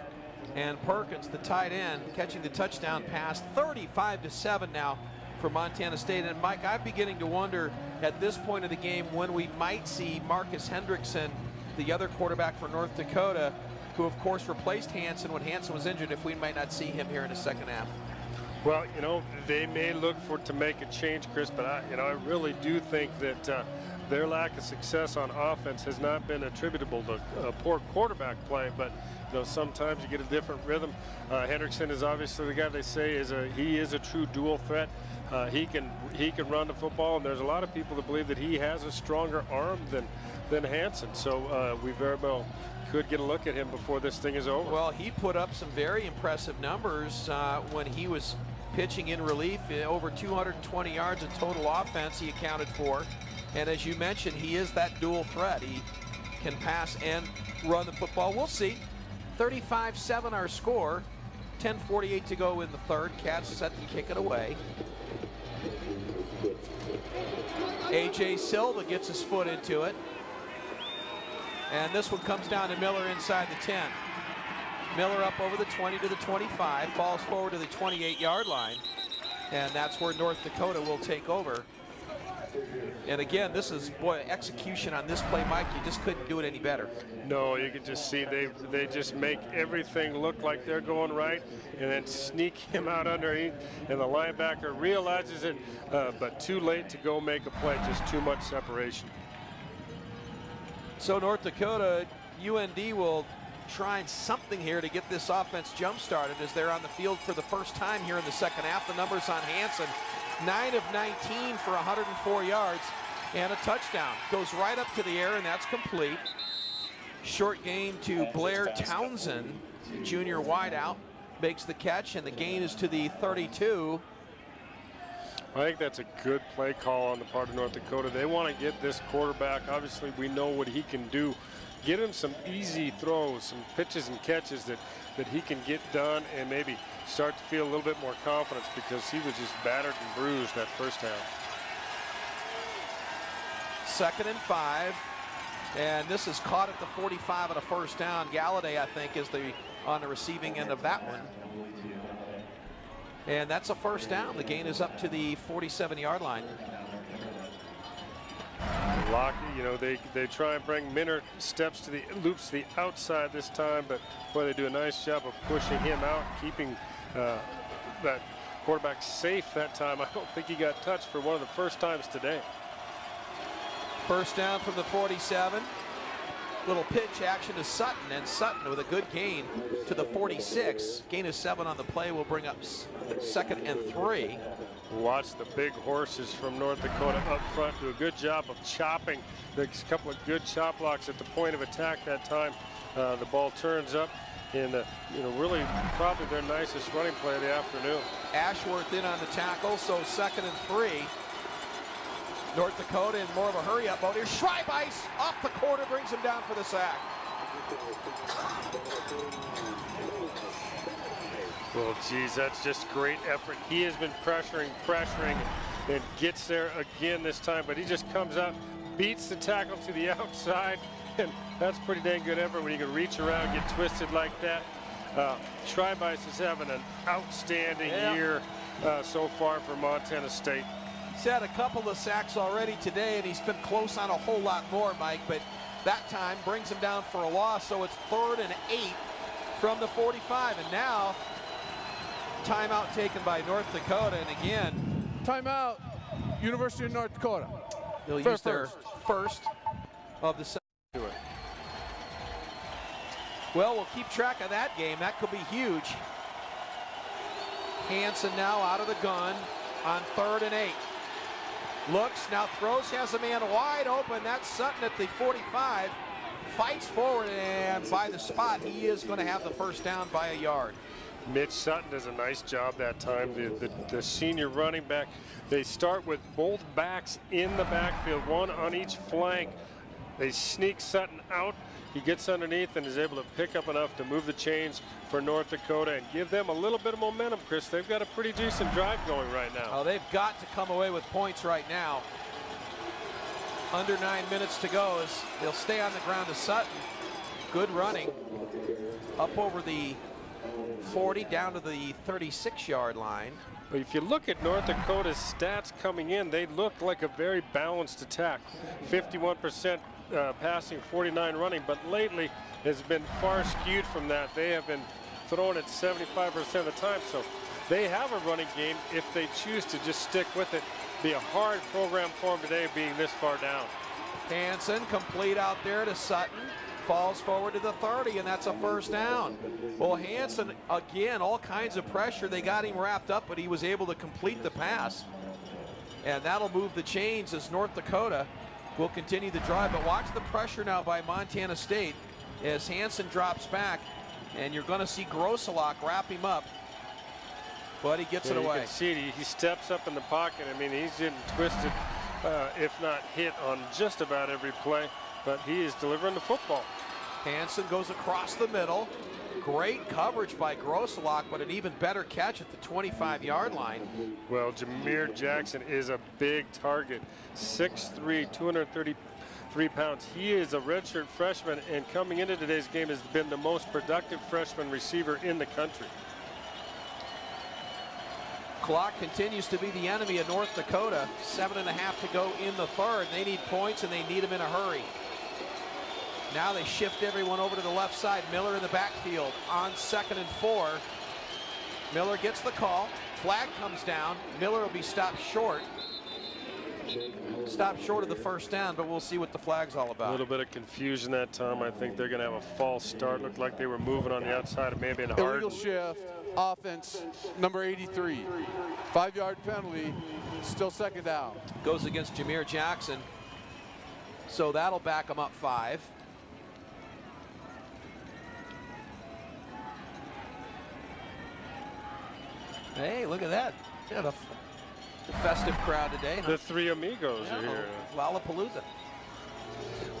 And Perkins, the tight end, catching the touchdown pass, 35 to 7 now for Montana State. And Mike, I'm beginning to wonder at this point of the game when we might see Marcus Hendrickson, the other quarterback for North Dakota, who of course replaced Hanson when Hanson was injured, if we might not see him here in the second half. Well, you know, they may look for to make a change, Chris, but I, you know, I really do think that uh, their lack of success on offense has not been attributable to uh, poor quarterback play, but you know sometimes you get a different rhythm. Uh, Hendrickson is obviously the guy they say is a he is a true dual threat. Uh, he can he can run the football, and there's a lot of people that believe that he has a stronger arm than than Hanson. So uh, we very well could get a look at him before this thing is over. Well, he put up some very impressive numbers uh, when he was pitching in relief. Over 220 yards of total offense he accounted for. And as you mentioned, he is that dual threat. He can pass and run the football. We'll see. 35-7 our score. 10.48 to go in the third. Cats set to kick it away. A.J. Silva gets his foot into it. And this one comes down to Miller inside the 10. Miller up over the 20 to the 25, falls forward to the 28-yard line. And that's where North Dakota will take over. And again, this is, boy, execution on this play, Mike, you just couldn't do it any better. No, you can just see they they just make everything look like they're going right and then sneak him out underneath. And the linebacker realizes it, uh, but too late to go make a play, just too much separation. So North Dakota, UND will try something here to get this offense jump-started as they're on the field for the first time here in the second half. The numbers on Hanson, 9 of 19 for 104 yards and a touchdown. Goes right up to the air, and that's complete. Short gain to Blair Townsend, junior wideout, makes the catch, and the gain is to the 32. I think that's a good play call on the part of North Dakota. They want to get this quarterback. Obviously, we know what he can do. Get him some easy throws, some pitches and catches that, that he can get done and maybe start to feel a little bit more confidence because he was just battered and bruised that first half. Second and five. And this is caught at the 45 on a first down. Golladay, I think, is the on the receiving end of that one. And that's a first down. The gain is up to the 47-yard line. Lockett, you know, they, they try and bring Minter steps to the loops to the outside this time, but boy, they do a nice job of pushing him out, keeping uh, that quarterback safe that time. I don't think he got touched for one of the first times today. First down from the 47. Little pitch action to Sutton, and Sutton with a good gain to the 46. Gain of seven on the play will bring up second and three. Watch the big horses from North Dakota up front do a good job of chopping. There's a couple of good chop blocks at the point of attack that time. Uh, the ball turns up and uh, you know really probably their nicest running play of the afternoon. Ashworth in on the tackle, so second and three. North Dakota in more of a hurry up mode. Here's Schreibeis off the corner, brings him down for the sack. Well, geez, that's just great effort. He has been pressuring, pressuring, and gets there again this time, but he just comes out, beats the tackle to the outside, and that's pretty dang good effort when you can reach around, get twisted like that. Uh, Schreibeis is having an outstanding yeah. year uh, so far for Montana State. He's had a couple of sacks already today, and he's been close on a whole lot more, Mike, but that time brings him down for a loss, so it's third and eight from the 45. And now, timeout taken by North Dakota, and again... Timeout, University of North Dakota. They'll use their first of the second. Well, we'll keep track of that game. That could be huge. Hanson now out of the gun on third and eight. Looks, now throws, has a man wide open. That's Sutton at the 45. Fights forward, and by the spot, he is going to have the first down by a yard. Mitch Sutton does a nice job that time. The, the, the senior running back, they start with both backs in the backfield, one on each flank. They sneak Sutton out. He gets underneath and is able to pick up enough to move the chains for North Dakota and give them a little bit of momentum, Chris. They've got a pretty decent drive going right now. Oh, they've got to come away with points right now. Under nine minutes to go as they'll stay on the ground to Sutton. Good running. Up over the 40, down to the 36-yard line. But if you look at North Dakota's stats coming in, they look like a very balanced attack. 51% uh, passing, 49 running, but lately has been far skewed from that. They have been throwing it 75% of the time, so they have a running game if they choose to just stick with it. Be a hard program for them today being this far down. Hanson complete out there to Sutton. Falls forward to the 30, and that's a first down. Well, Hanson, again, all kinds of pressure. They got him wrapped up, but he was able to complete the pass. And that'll move the chains as North Dakota will continue the drive. But watch the pressure now by Montana State as Hanson drops back, and you're going to see Grosselak wrap him up. But he gets yeah, it away. You can see. He, he steps up in the pocket. I mean, he's getting twisted, uh, if not hit, on just about every play. But he is delivering the football. Hanson goes across the middle. Great coverage by Grosselak, but an even better catch at the 25-yard line. Well, Jameer Jackson is a big target. 6'3", 233 pounds. He is a redshirt freshman, and coming into today's game has been the most productive freshman receiver in the country. Clock continues to be the enemy of North Dakota. Seven and a half to go in the third. They need points, and they need them in a hurry. Now they shift everyone over to the left side. Miller in the backfield on second and four. Miller gets the call. Flag comes down. Miller will be stopped short. Stopped short of the first down, but we'll see what the flag's all about. A little bit of confusion that time. I think they're going to have a false start. Looked like they were moving on the outside of maybe an hard. Illegal shift, offense, number 83. Five-yard penalty, still second down. Goes against Jameer Jackson. So that'll back him up five. Hey, look at that. Yeah, the, the festive crowd today. Huh? The three amigos yeah, are here. Lollapalooza.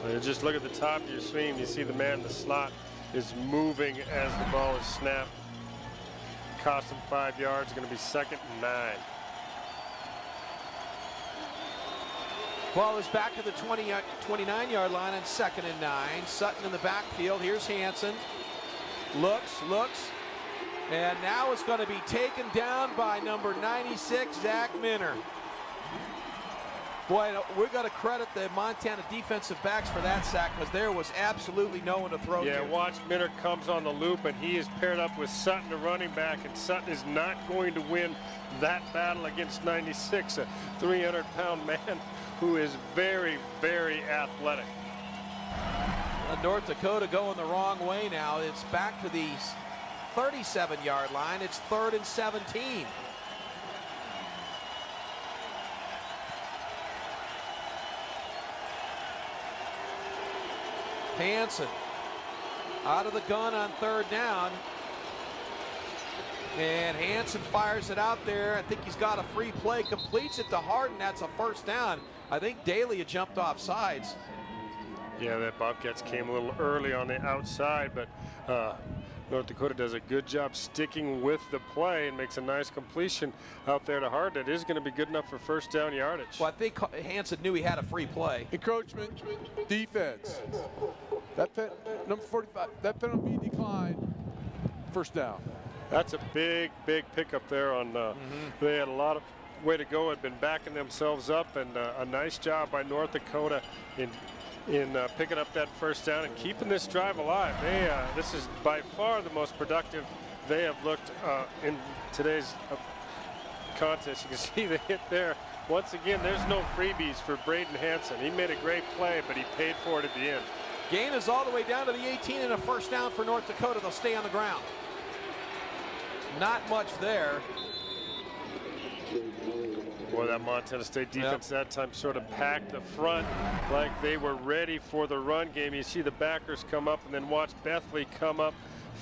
Well, you just look at the top of your screen. You see the man in the slot is moving as the ball is snapped. Cost him five yards. Going to be second and nine. Ball is back to the 20, uh, 29 yard line and second and nine. Sutton in the backfield. Here's Hanson. Looks, looks, and now it's going to be taken down by number 96, Zach Minter. Boy, we're going to credit the Montana defensive backs for that sack because there was absolutely no one to throw yeah, to. Yeah, watch Minter comes on the loop, and he is paired up with Sutton, the running back, and Sutton is not going to win that battle against 96, a 300-pound man who is very, very athletic. Uh, North Dakota going the wrong way now. It's back to the 37 yard line. It's third and 17. Hanson out of the gun on third down. And Hanson fires it out there. I think he's got a free play, completes it to Hardin. That's a first down. I think Daly had jumped off sides. Yeah, that Bobcats came a little early on the outside, but uh, North Dakota does a good job sticking with the play and makes a nice completion out there to Hart. That is going to be good enough for first down yardage. Well, I think Hanson knew he had a free play. Encroachment, defense. That pen, number 45, that penalty declined. first down. That's a big, big pickup there on, uh, mm -hmm. they had a lot of way to go, had been backing themselves up, and uh, a nice job by North Dakota in in uh, picking up that first down and keeping this drive alive. They, uh, this is by far the most productive they have looked uh, in today's uh, contest. You can see the hit there. Once again, there's no freebies for Braden Hanson. He made a great play, but he paid for it at the end. Gain is all the way down to the 18 and a first down for North Dakota. They'll stay on the ground. Not much there. Boy, that Montana State defense yep. that time sort of packed the front like they were ready for the run game. You see the backers come up and then watch Bethley come up,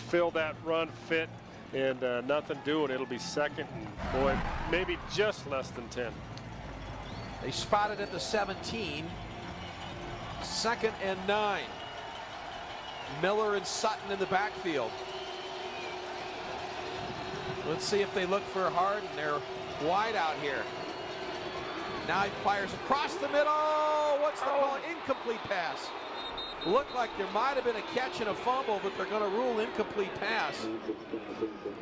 fill that run fit, and uh, nothing doing. It'll be second and boy, maybe just less than 10. They spotted at the 17. Second and nine. Miller and Sutton in the backfield. Let's see if they look for Hardin. They're wide out here. Now he fires across the middle. What's the oh. call? Incomplete pass. Looked like there might have been a catch and a fumble, but they're going to rule incomplete pass.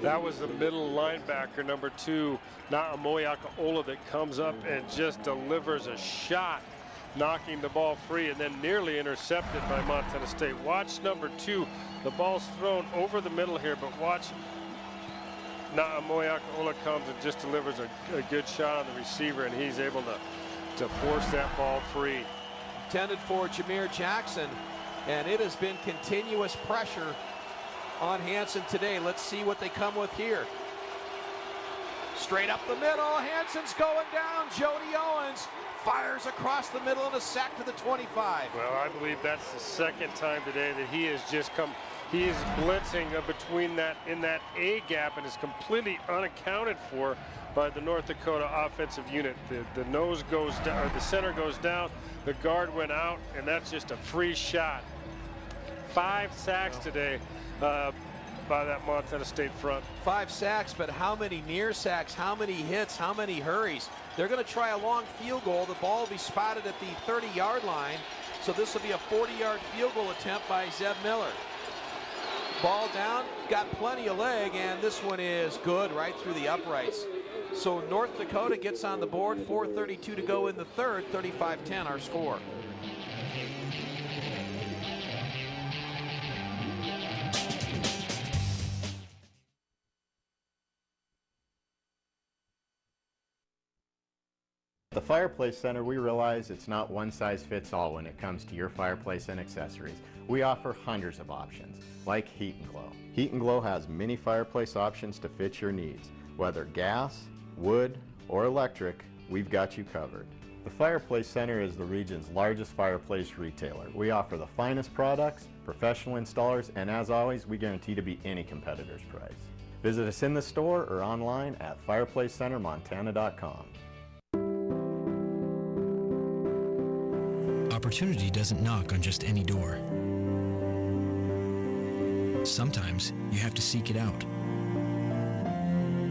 That was the middle linebacker, number two, Na'a Moeakiola, that comes up and just delivers a shot, knocking the ball free and then nearly intercepted by Montana State. Watch number two. The ball's thrown over the middle here, but watch Na'a Moeakiola comes and just delivers a, a, good shot on the receiver, and he's able to, to force that ball free. Intended for Jameer Jackson, and it has been continuous pressure on Hanson today. Let's see what they come with here. Straight up the middle, Hanson's going down. Jody Owens fires across the middle and a sack to the 25. Well, I believe that's the second time today that he has just come he is blitzing between that in that A gap and is completely unaccounted for by the North Dakota offensive unit. The, the nose goes down, or the center goes down, the guard went out, and that's just a free shot. Five sacks today uh, by that Montana State front. Five sacks, but how many near sacks, how many hits, how many hurries? They're going to try a long field goal. The ball will be spotted at the 30-yard line, so this will be a 40-yard field goal attempt by Zeb Miller. Ball down, got plenty of leg, and this one is good right through the uprights. So North Dakota gets on the board, 4.32 to go in the third, 35-10 our score. At the Fireplace Center, we realize it's not one size fits all when it comes to your fireplace and accessories. We offer hundreds of options, like Heat and Glow. Heat and Glow has many fireplace options to fit your needs. Whether gas, wood, or electric, we've got you covered. The Fireplace Center is the region's largest fireplace retailer. We offer the finest products, professional installers, and as always, we guarantee to beat any competitor's price. Visit us in the store or online at fireplacecentermontana.com. Opportunity doesn't knock on just any door. Sometimes you have to seek it out.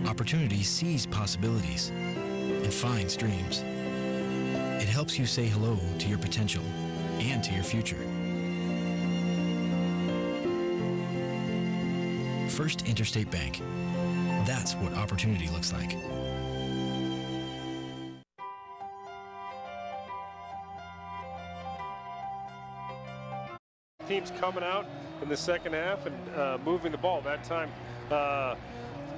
Opportunity sees possibilities and finds dreams. It helps you say hello to your potential and to your future. First Interstate Bank. That's what opportunity looks like. Teams coming out in the second half and uh, moving the ball. That time, uh,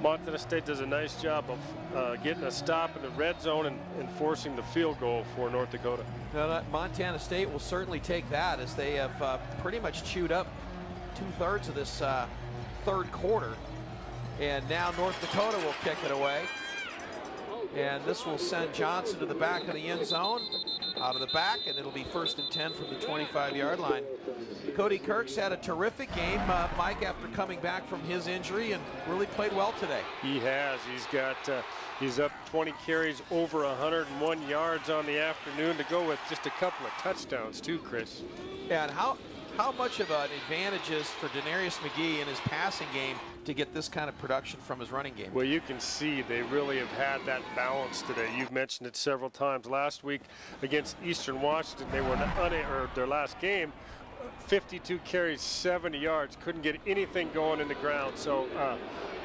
Montana State does a nice job of uh, getting a stop in the red zone and, and, forcing the field goal for North Dakota. Now, Montana State will certainly take that as they have uh, pretty much chewed up two-thirds of this uh, third quarter. And now North Dakota will kick it away. And this will send Johnson to the back of the end zone out of the back, and it'll be first and 10 from the 25-yard line. Cody Kirks had a terrific game, uh, Mike, after coming back from his injury and really played well today. He has. He's got, uh, he's up 20 carries, over 101 yards on the afternoon to go with just a couple of touchdowns too, Chris. Yeah, and how, how much of an advantage is for DeNarius McGhee in his passing game to get this kind of production from his running game? Well, you can see they really have had that balance today. You've mentioned it several times. Last week against Eastern Washington, they were or their last game, 52 carries, 70 yards. Couldn't get anything going in the ground. So uh,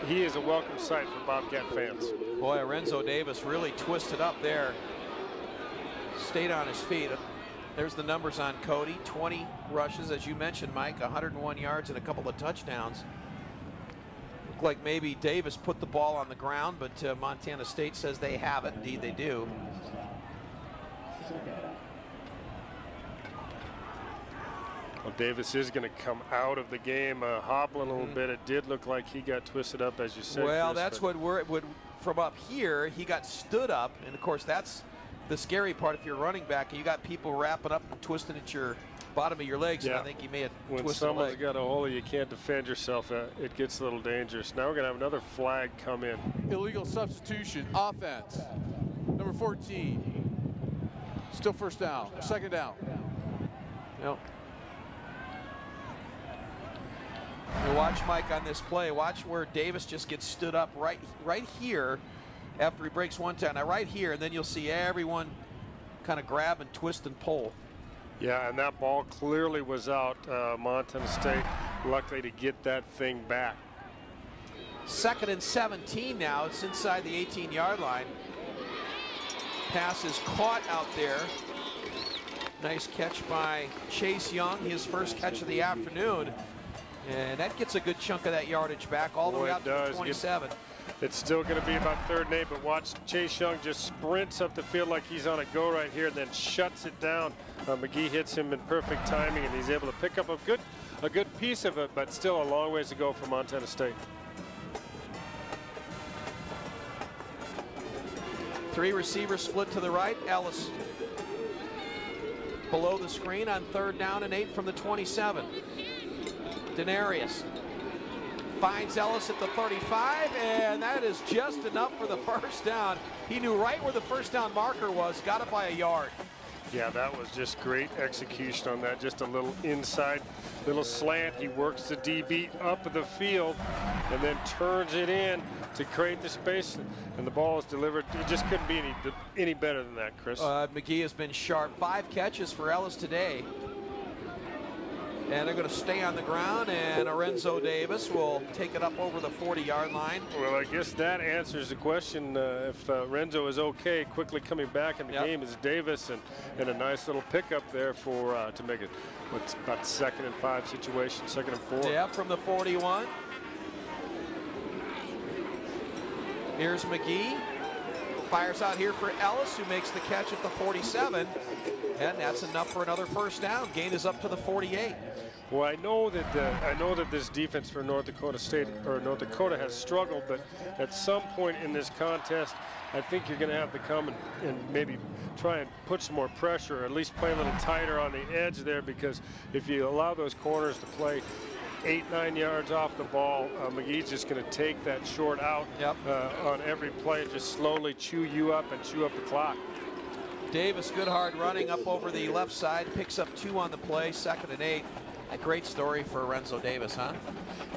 he is a welcome sight for Bobcat fans. Boy, Renzo Davis really twisted up there. Stayed on his feet. There's the numbers on Cody. 20 rushes, as you mentioned, Mike. 101 yards and a couple of touchdowns. Looked like maybe Davis put the ball on the ground, but uh, Montana State says they have it. Indeed, they do. Well, Davis is going to come out of the game uh, hobbling a little mm -hmm. bit. It did look like he got twisted up, as you said. Well, Chris, that's what we're what, from up here. He got stood up, and of course, that's the scary part if you're running back and you got people wrapping up and twisting at your bottom of your legs, and Yeah. I think he may have When twisted a someone's leg. got a hole you can't defend yourself, uh, it gets a little dangerous. Now we're going to have another flag come in. Illegal substitution, offense. Number 14. Still first down, second down. Yep. You watch Mike on this play. Watch where Davis just gets stood up right, right here after he breaks one time. Now right here, and then you'll see everyone kind of grab and twist and pull. Yeah, and that ball clearly was out. Uh, Montana State luckily to get that thing back. Second and 17 now. It's inside the 18-yard line. Pass is caught out there. Nice catch by Chase Young, his first catch of the afternoon. And that gets a good chunk of that yardage back all the Boy, way out to does. the 27. It's still going to be about third and eight, but watch Chase Young just sprints up the field like he's on a go right here, and then shuts it down. Uh, McGhee hits him in perfect timing, and he's able to pick up a good, a good piece of it, but still a long ways to go for Montana State. Three receivers split to the right. Ellis below the screen on third down and eight from the 27. DeNarius finds Ellis at the 35, and that is just enough for the first down. He knew right where the first down marker was, got it by a yard. Yeah, that was just great execution on that. Just a little inside, little slant. He works the DB up the field and then turns it in to create the space, and the ball is delivered. It just couldn't be any any better than that, Chris. Uh, McGhee has been sharp. Five catches for Ellis today. And they're going to stay on the ground, and Orenzo Davis will take it up over the 40-yard line. Well, I guess that answers the question. Uh, if uh, Renzo is okay, quickly coming back in the Yep. game is Davis, and, and a nice little pickup there for uh, to make it what's about second and five situation, second and four. Yeah, from the 41. Here's McGhee. Fires out here for Ellis, who makes the catch at the 47. And that's enough for another first down. Gain is up to the 48. Well, I know that uh, I know that this defense for North Dakota State or North Dakota has struggled, but at some point in this contest, I think you're going to have to come and, and maybe try and put some more pressure, or at least play a little tighter on the edge there, because if you allow those corners to play eight, nine yards off the ball, uh, McGhee's just going to take that short out uh, on every play and just slowly chew you up and chew up the clock. Davis, good hard running up over the left side, picks up two on the play, second and eight. A great story for Renzo Davis, huh?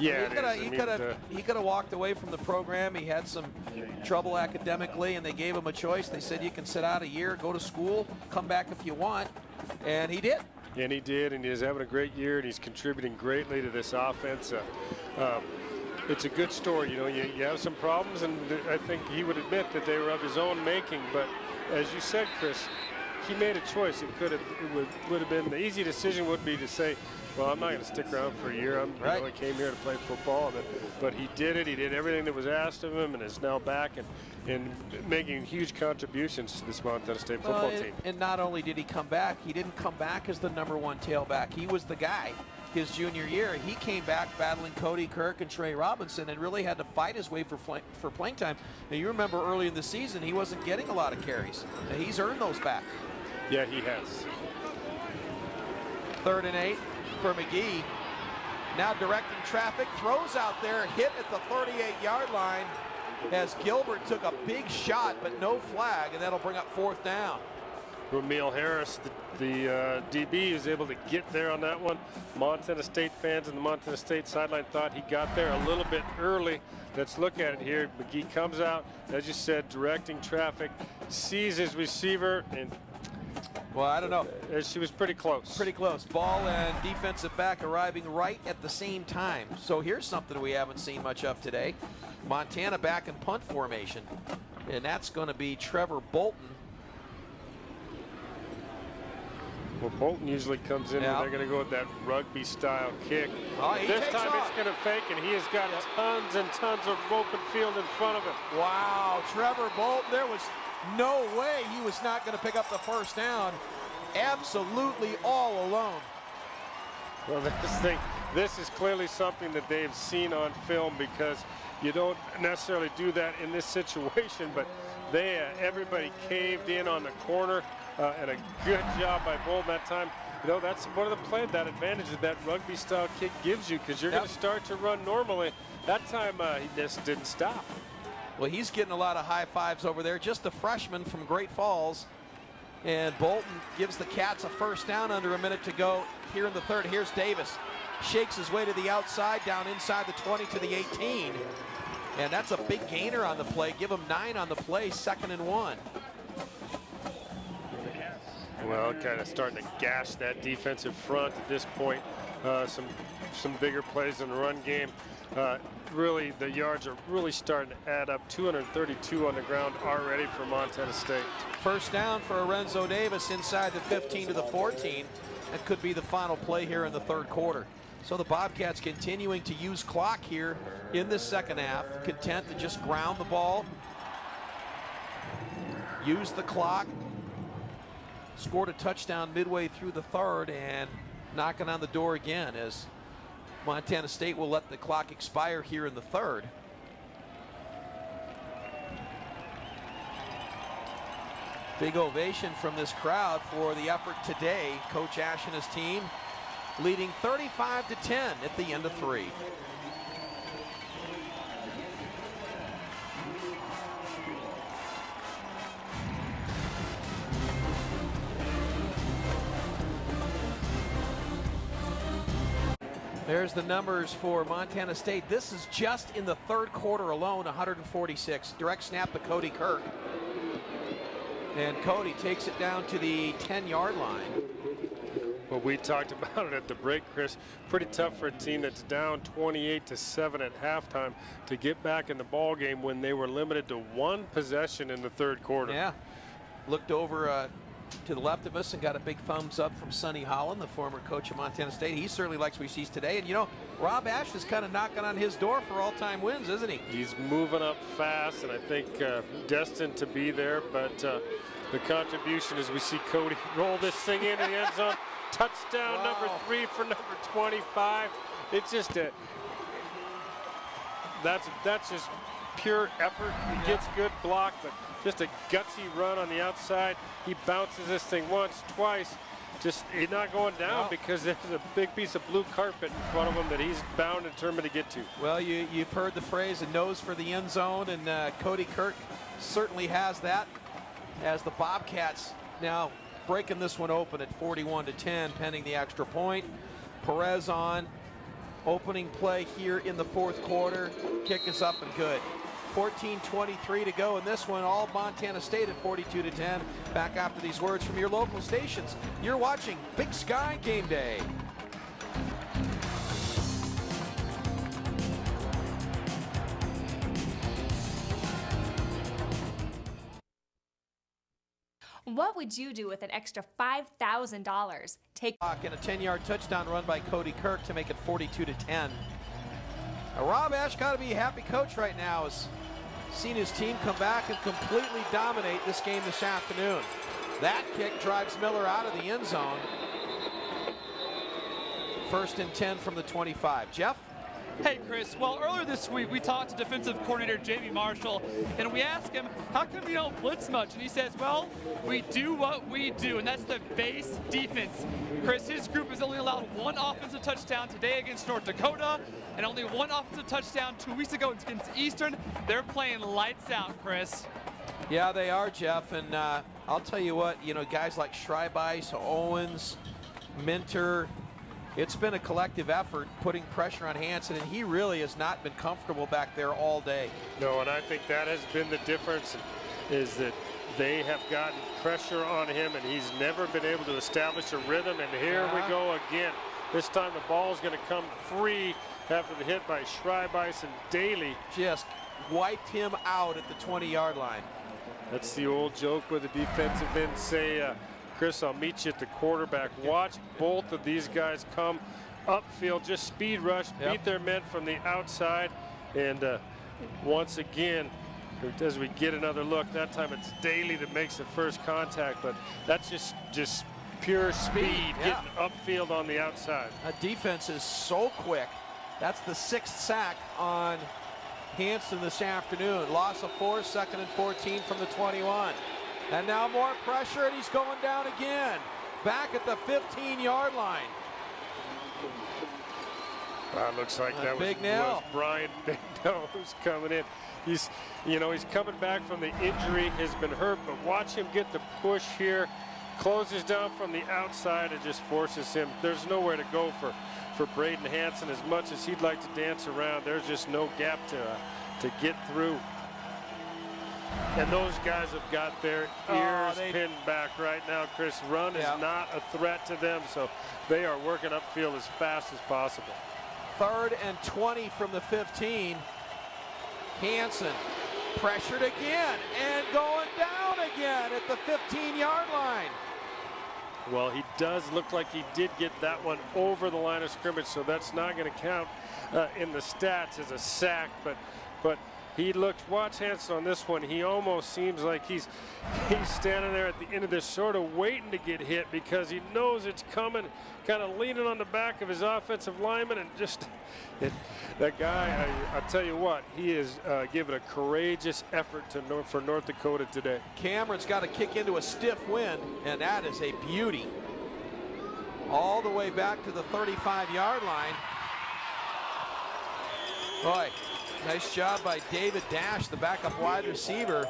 Yeah, he could have he could have uh, he could have walked away from the program. He had some trouble academically, and they gave him a choice. They said you can sit out a year, go to school, come back if you want, and he did. And he did, and he's having a great year, and he's contributing greatly to this offense. Uh, um, it's a good story. You know, you, you have some problems, and I think he would admit that they were of his own making. But as you said, Chris, he made a choice. It could have, it would, would have been the easy decision would be to say, well, I'm not going to stick around for a year. I'm, you know, I came here to play football, and, but he did it. He did everything that was asked of him, and is now back and, and making huge contributions to this Montana State football Well, and, team. and not only did he come back, he didn't come back as the number one tailback. He was the guy his junior year. He came back battling Cody Kirk and Trey Robinson and really had to fight his way for, for playing time. Now, you remember early in the season, he wasn't getting a lot of carries. Now, he's earned those back. Yeah, he has. Third and eight for McGhee. Now directing traffic, throws out there, hit at the 38-yard line as Gilbert took a big shot, but no flag, and that'll bring up fourth down. Ramil Harris, the, the uh, DB, is able to get there on that one. Montana State fans and the Montana State sideline thought he got there a little bit early. Let's look at it here. McGhee comes out, as you said, directing traffic, sees his receiver, and well, I don't know. Uh, she was pretty close. Pretty close. Ball and defensive back arriving right at the same time. So here's something we haven't seen much of today. Montana back in punt formation, and that's going to be Trevor Bolton. Well, Bolton usually comes in Yeah. and they're going to go with that rugby style kick. Oh, this time off. it's going to fake, and he has got tons and tons of open field in front of him. Wow, Trevor Bolton, there was no way he was not going to pick up the first down. Absolutely all alone. Well, this thing, this is clearly something that they've seen on film because you don't necessarily do that in this situation, but they, uh, everybody caved in on the corner, uh, and a good job by Bolton that time. you know, that's one of the play, that advantage that that rugby style kick gives you because you're Yep. going to start to run normally. That time uh, he just didn't stop. Well, he's getting a lot of high fives over there. Just a freshman from Great Falls. And Bolton gives the Cats a first down under a minute to go here in the third. Here's Davis. Shakes his way to the outside, down inside the 20 to the 18. And that's a big gainer on the play. Give him nine on the play, second and one. Well, kind of starting to gash that defensive front at this point. Uh, some some bigger plays in the run game. Uh, really, the yards are really starting to add up. 232 on the ground already for Montana State. First down for Orenzo Davis inside the 15 to the 14. That could be the final play here in the third quarter. So the Bobcats continuing to use clock here in the second half, content to just ground the ball, use the clock, scored a touchdown midway through the third and knocking on the door again as Montana State will let the clock expire here in the third. Big ovation from this crowd for the effort today. Coach Ash and his team leading 35 to 10 at the end of three. There's the numbers for Montana State. This is just in the third quarter alone, 146. Direct snap to Cody Kirk. And Cody takes it down to the 10-yard line. Well, we talked about it at the break, Chris. Pretty tough for a team that's down 28 to 7 at halftime to get back in the ball game when they were limited to one possession in the third quarter. Yeah. Looked over uh, to the left of us and got a big thumbs up from Sonny Holland, the former coach of Montana State. He certainly likes what he sees today. And, you know, Rob Ash is kind of knocking on his door for all-time wins, isn't he? He's moving up fast, and I think uh, destined to be there. But uh, the contribution as we see Cody roll this thing into the end zone. Touchdown Wow. number three for number 25. It's just a that's that's just pure effort. He gets good block, but just a gutsy run on the outside. He bounces this thing once, twice. Just he's not going down No. because there's a big piece of blue carpet in front of him that he's bound and determined to get to. Well, you, you've heard the phrase, a nose for the end zone, and uh, Cody Kirk certainly has that as the Bobcats now breaking this one open at 41 to 10, pending the extra point. Perez on, opening play here in the fourth quarter. Kick is up and good. 14-23 to go in this one. All Montana State at 42 to 10. Back after these words from your local stations. You're watching Big Sky Game Day. What would you do with an extra $5,000? Take And a 10-yard touchdown run by Cody Kirk to make it 42 to 10. Now, Rob Ash got to be a happy coach right now. Has seen his team come back and completely dominate this game this afternoon. That kick drives Miller out of the end zone. First and 10 from the 25. Jeff? Hey, Chris. Well, earlier this week, we talked to defensive coordinator Jamie Marshall, and we asked him, how come you don't blitz much? And he says, well, we do what we do, and that's the base defense. Chris, his group has only allowed one offensive touchdown today against North Dakota, and only one offensive touchdown two weeks ago against Eastern. They're playing lights out, Chris. Yeah, they are, Jeff. And uh, I'll tell you what, you know, guys like Schreibeis, Owens, Minter, it's been a collective effort putting pressure on Hanson, and he really has not been comfortable back there all day. No, and I think that has been the difference is that they have gotten pressure on him and he's never been able to establish a rhythm. And here we Uh-huh. go again. This time the ball is going to come free after the hit by Schreibeis and Daly. Just wiped him out at the 20-yard line. That's the old joke where the defensive ends say, uh, Chris, I'll meet you at the quarterback. Watch both of these guys come upfield, just speed rush, Yep. beat their men from the outside. And uh, once again, as we get another look, that time it's Daly that makes the first contact, but that's just, just pure speed, yeah. getting upfield on the outside. That defense is so quick. That's the sixth sack on Hanson this afternoon. Loss of four, second and 14 from the 21. And now more pressure, and he's going down again. back at the 15-yard line. Well, looks like that was, was Brian Big who's coming in. He's, you know, he's coming back from the injury, has been hurt, but watch him get the push here. Closes down from the outside and just forces him. There's nowhere to go for, for Braden Hanson as much as he'd like to dance around. There's just no gap to, uh, to get through. And those guys have got their Oh, ears they- pinned back right now, Chris. Run Yeah. is not a threat to them, so they are working upfield as fast as possible. Third and 20 from the 15. Hanson pressured again and going down again at the 15-yard line. Well, he does look like he did get that one over the line of scrimmage, so that's not going to count uh, in the stats as a sack. But, but he looked. Watch Hanson on this one. He almost seems like he's he's standing there at the end of this, sort of waiting to get hit because he knows it's coming. Kind of leaning on the back of his offensive lineman, and just it, that guy. I, I tell you what, he is uh, giving a courageous effort to North, for North Dakota today. Cameron's got to kick into a stiff wind, and that is a beauty. All the way back to the 35-yard line. Boy, nice job by David Dash, the backup wide receiver.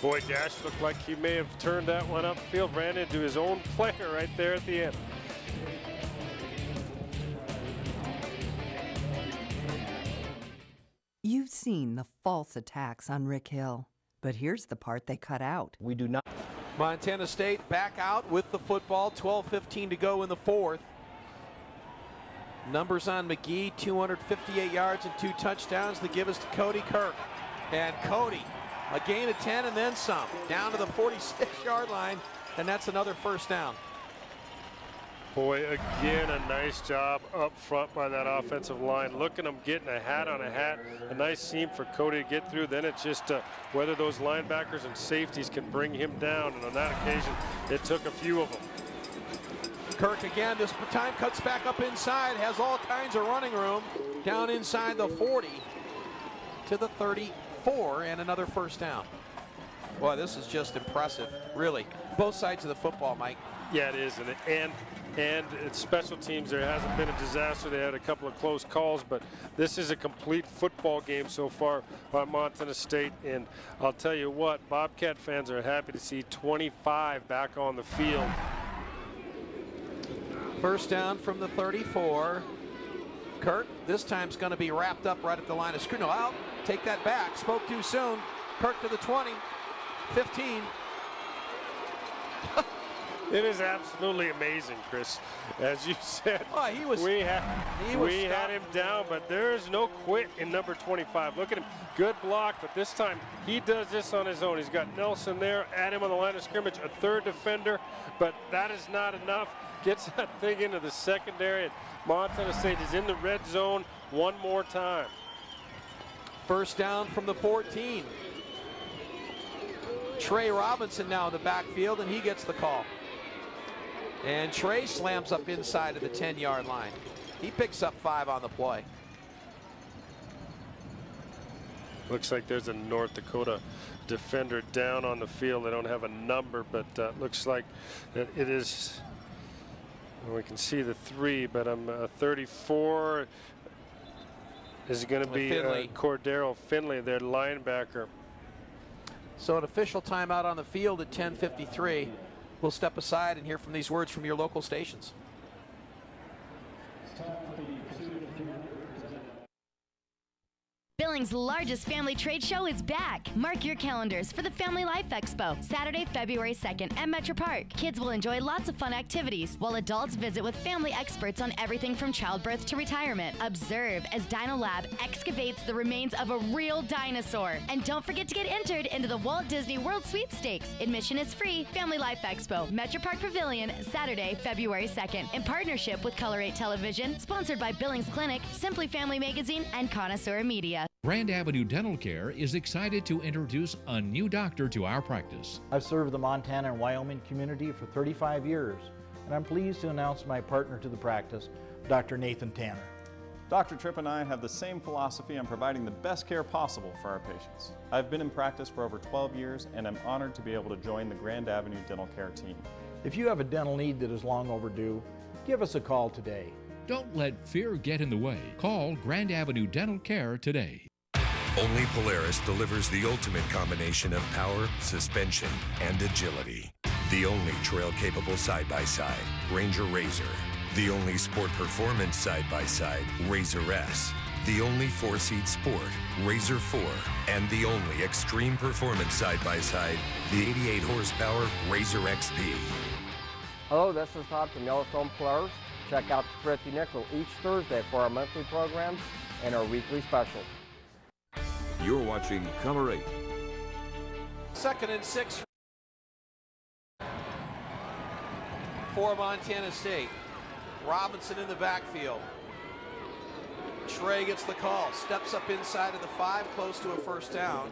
Boy, Dash looked like he may have turned that one upfield, ran into his own player right there at the end. You've seen the false attacks on Rick Hill, but here's the part they cut out. We do not. Montana State back out with the football. 12-15 to go in the fourth. Numbers on McGhee, 258 yards and two touchdowns to give us to Cody Kirk. And Cody, a gain of 10 and then some, down to the 46-yard line, and that's another first down. Boy, again, a nice job up front by that offensive line. Look at him getting a hat on a hat. A nice seam for Cody to get through. Then it's just uh, whether those linebackers and safeties can bring him down. And on that occasion, it took a few of them. Kirk again, this time cuts back up inside, has all kinds of running room. Down inside the 40 to the 34, and another first down. Boy, this is just impressive, really. Both sides of the football, Mike. Yeah, it is. And, and and it's special teams. There hasn't been a disaster. They had a couple of close calls, but this is a complete football game so far by Montana State. And I'll tell you what, Bobcat fans are happy to see 25 back on the field. First down from the 34. Kirk, this time's going to be wrapped up right at the line of scrimmage. No, out. Take that back. Spoke too soon. Kirk to the 20, 15. It is absolutely amazing, Chris. As you said, oh, he was, we, had, we had him down, but there is no quit in number 25. Look at him, good block, but this time he does this on his own. He's got Nelson there, at him on the line of scrimmage, a third defender, but that is not enough. Gets that thing into the secondary, and Montana State is in the red zone one more time. First down from the 14. Trey Robinson now in the backfield, and he gets the call. And Trey slams up inside of the 10-yard line. He picks up five on the play. Looks like there's a North Dakota defender down on the field. They don't have a number, but uh, looks like it is. We can see the three, but I'm uh, 34 is going to be uh, Cordero Finley, their linebacker. So an official timeout on the field at 10:53. We'll step aside and hear from these words from your local stations. Billings' largest family trade show is back. Mark your calendars for the Family Life Expo, Saturday, February 2nd at Metro Park. Kids will enjoy lots of fun activities, while adults visit with family experts on everything from childbirth to retirement. Observe as Dino Lab excavates the remains of a real dinosaur. And don't forget to get entered into the Walt Disney World Sweepstakes. Admission is free. Family Life Expo, Metro Park Pavilion, Saturday, February 2nd, in partnership with KULR 8 Television, sponsored by Billings Clinic, Simply Family Magazine, and Connoisseur Media. Grand Avenue Dental Care is excited to introduce a new doctor to our practice. I've served the Montana and Wyoming community for 35 years, and I'm pleased to announce my partner to the practice, Dr. Nathan Tanner. Dr. Tripp and I have the same philosophy on providing the best care possible for our patients. I've been in practice for over 12 years, and I'm honored to be able to join the Grand Avenue Dental Care team. If you have a dental need that is long overdue, give us a call today. Don't let fear get in the way. Call Grand Avenue Dental Care today. Only Polaris delivers the ultimate combination of power, suspension, and agility. The only trail capable side by side, Ranger Razor. The only sport performance side by side, Razor S. The only four seat sport, Razor 4. And the only extreme performance side by side, the 88 horsepower Razor XP. Hello, this is Todd from Yellowstone Polaris. Check out the Thrifty Nickel each Thursday for our monthly programs and our weekly specials. You're watching KULR 8. Second and six for Montana State. Robinson in the backfield. Trey gets the call, steps up inside of the five, close to a first down.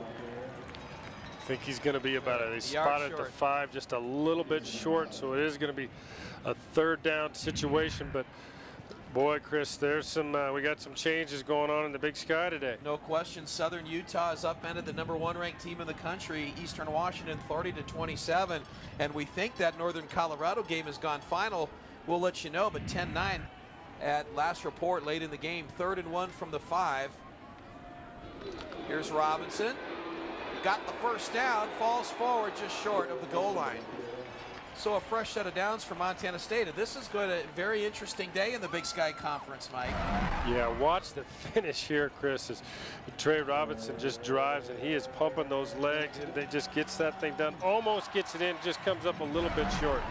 I think he's going to be about it. spot spotted at the five, just a little bit short, so it is going to be a third down situation. But boy, Chris, there's some uh, we got some changes going on in the Big Sky today. No question, Southern Utah has upended the number one ranked team in the country, Eastern Washington 30 to 27. And we think that Northern Colorado game has gone final. We'll let you know, but 10-9 at last report late in the game. Third and one from the five. Here's Robinson. Got the first down, falls forward just short of the goal line. So a fresh set of downs for Montana State. And this is going to a very interesting day in the Big Sky Conference, Mike. Yeah, watch the finish here, Chris. As Trey Robinson just drives and he is pumping those legs and they just gets that thing done. Almost gets it in, just comes up a little bit short.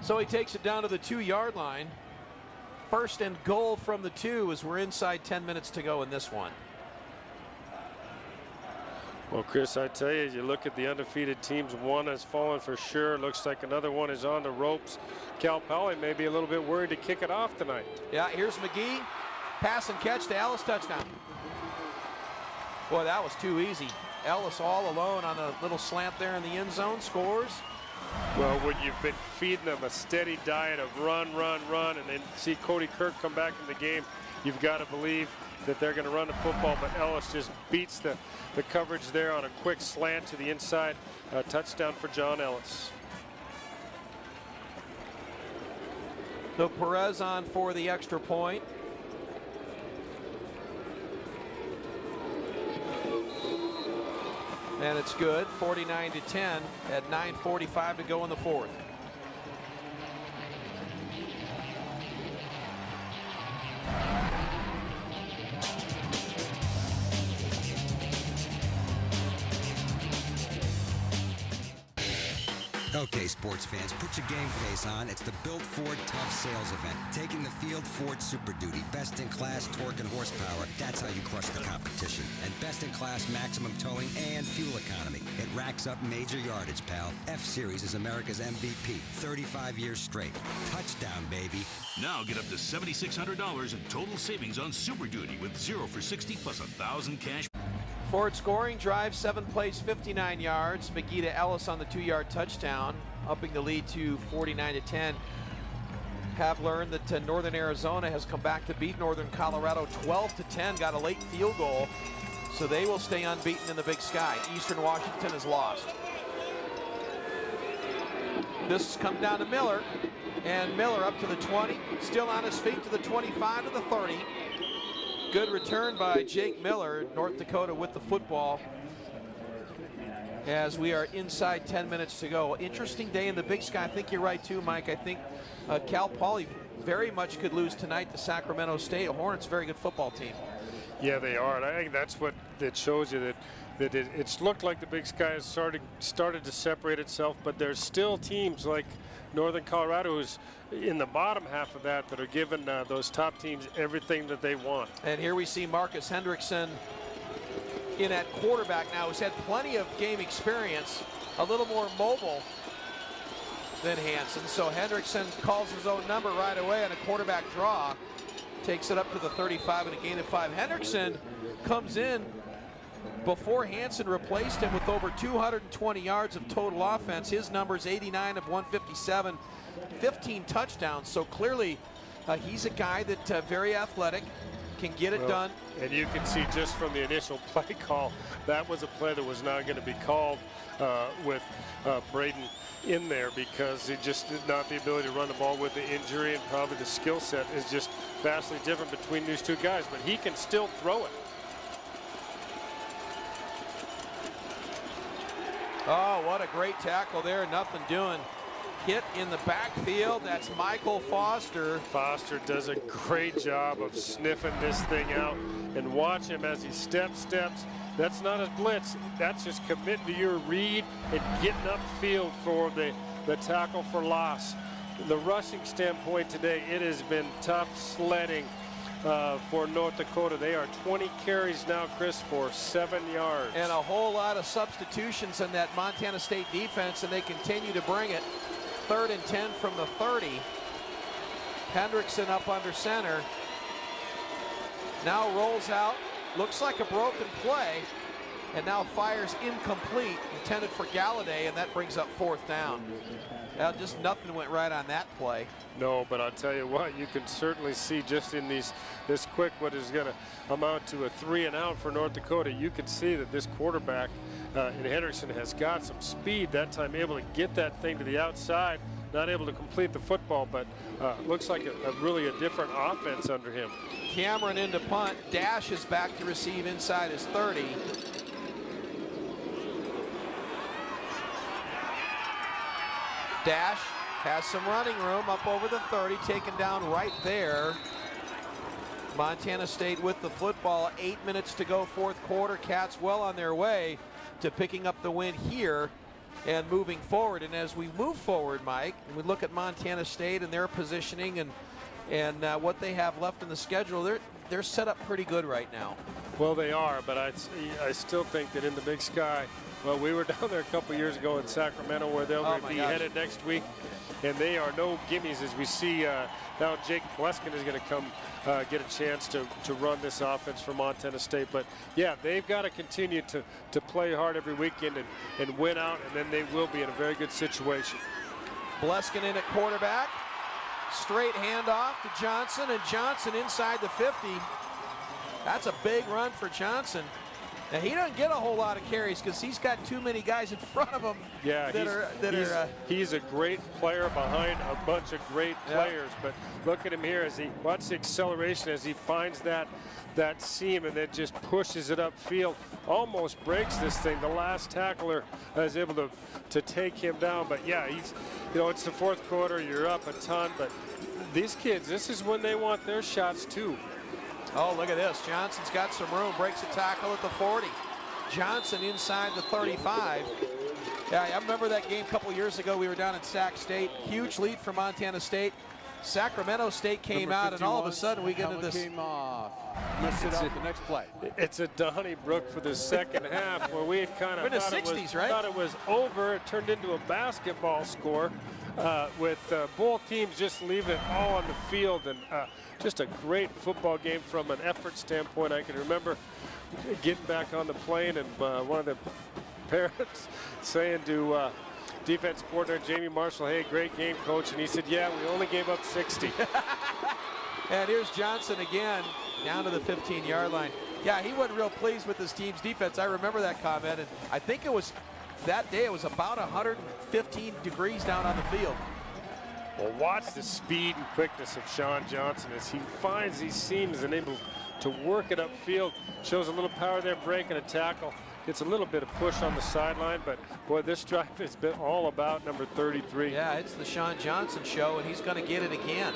So he takes it down to the two yard line. First and goal from the two as we're inside 10 minutes to go in this one. Well, Chris, I tell you, you look at the undefeated teams, one has fallen for sure. Looks like another one is on the ropes. Cal Poly may be a little bit worried to kick it off tonight. Yeah, here's McGhee. Pass and catch to Ellis touchdown. Boy, that was too easy. Ellis all alone on a little slant there in the end zone scores. Well, when you've been feeding them a steady diet of run, run, run, and then see Cody Kirk come back in the game, you've got to believe that they're going to run the football, but Ellis just beats the, the coverage there on a quick slant to the inside. Touchdown for John Ellis. So Perez on for the extra point. And it's good, 49 to 10 at 9.45 to go in the fourth. Okay, sports fans, put your game face on. It's the Built Ford Tough Sales Event. Taking the field, Ford Super Duty. Best in class torque and horsepower. That's how you crush the competition. And best in class maximum towing and fuel economy. It racks up major yardage, pal. F Series is America's MVP. 35 years straight. Touchdown, baby. Now get up to $7,600 in total savings on Super Duty with 0 for 60 plus 1000 cash. Ford scoring drive, seven plays, 59 yards. McGhee Ellis on the two-yard touchdown, upping the lead to 49 to 10. Have learned that uh, Northern Arizona has come back to beat Northern Colorado 12 to 10. Got a late field goal, so they will stay unbeaten in the Big Sky. Eastern Washington has lost. This has come down to Miller, and Miller up to the 20, still on his feet to the 25 to the 30. Good return by Jake Miller, North Dakota with the football. As we are inside 10 minutes to go. Interesting day in the Big Sky. I think you're right too, Mike. I think uh, Cal Poly very much could lose tonight to Sacramento State. Hornets, very good football team. Yeah, they are. And I think that's what that shows you that that it, it's looked like the Big Sky has started started to separate itself, but there's still teams like Northern Colorado who's in the bottom half of that that are giving uh, those top teams everything that they want. And here we see Marcus Hendrickson in at quarterback now, who's had plenty of game experience, a little more mobile than Hanson. So Hendrickson calls his own number right away on a quarterback draw, takes it up to the 35 and a gain of five. Hendrickson comes in before Hanson replaced him with over 220 yards of total offense. His number's 89 of 157, 15 touchdowns. So clearly uh, he's a guy that uh, very athletic, can get it Well, done. And you can see just from the initial play call, that was a play that was not going to be called uh, with uh, Braden in there because he just did not the ability to run the ball with the injury and probably the skill set is just vastly different between these two guys. But he can still throw it. Oh, what a great tackle there. Nothing doing. Hit in the backfield. That's Michael Foster. Foster does a great job of sniffing this thing out and watch him as he steps, steps. That's not a blitz. That's just committing to your read and getting upfield for the, the tackle for loss. The rushing standpoint today, it has been tough sledding uh, for North Dakota. They are 20 carries now, Chris, for seven yards. And a whole lot of substitutions in that Montana State defense, and they continue to bring it. Third and 10 from the 30. Hendrickson up under center. Now rolls out. Looks like a broken play. And now fires incomplete, intended for Golladay, and that brings up fourth down. Now just nothing went right on that play. No, but I'll tell you what, you can certainly see just in these this quick what is going to amount to a three and out for North Dakota. You can see that this quarterback uh, in Henderson has got some speed that time, able to get that thing to the outside, not able to complete the football, but uh, looks like a, a really a different offense under him. Cameron into punt. dashes back to receive inside his 30. Dash has some running room up over the 30, taken down right there. Montana State with the football. Eight minutes to go, fourth quarter. Cats well on their way to picking up the win here and moving forward. And as we move forward, Mike, and we look at Montana State and their positioning and and uh, what they have left in the schedule, they're they're set up pretty good right now. Well, they are, but I, I still think that in the Big Sky, well, we were down there a couple years ago in Sacramento where they'll Oh, be gosh. headed next week, and they are no gimmies as we see uh, now Jake Bleskin is going to come uh, get a chance to, to run this offense for Montana State. But yeah, they've got to continue to, to play hard every weekend and, and win out, and then they will be in a very good situation. Bleskin in at quarterback. Straight handoff to Johnson, and Johnson inside the 50. That's a big run for Johnson. Now he doesn't get a whole lot of carries because he's got too many guys in front of him. Yeah, that he's, are that he's, are. Uh, he's a great player behind a bunch of great Yeah. players. But look at him here as he watch the acceleration as he finds that that seam and then just pushes it upfield. Almost breaks this thing. The last tackler is able to to take him down. But yeah, he's you know it's the fourth quarter. You're up a ton, but these kids, this is when they want their shots too. Oh, look at this. Johnson's got some room. Breaks a tackle at the 40. Johnson inside the 35. Yeah, I remember that game a couple years ago. We were down at Sac State. Huge lead for Montana State. Sacramento State came Number out, and all of a sudden we get into helmet this. came off. Missed it out the next play. It's a Donnybrook for the second half where we had kind We're of in the thought, it 60s, was, right? thought it was over. It turned into a basketball score uh, with uh, both teams just leaving it all on the field and uh, just a great football game from an effort standpoint. I can remember getting back on the plane and uh, one of the parents saying to uh, defense coordinator Jamie Marshall, hey, great game, coach. And he said, yeah, we only gave up 60. And here's Johnson again, down to the 15-yard line. Yeah, he wasn't real pleased with his team's defense. I remember that comment, and I think it was that day. It was about 115 degrees down on the field. Well, watch the speed and quickness of Shawn Johnson as he finds these seams and able to work it upfield. Shows a little power there, breaking a tackle. Gets a little bit of push on the sideline, but boy, this drive has been all about number 33. Yeah, it's the Shawn Johnson show, and he's going to get it again.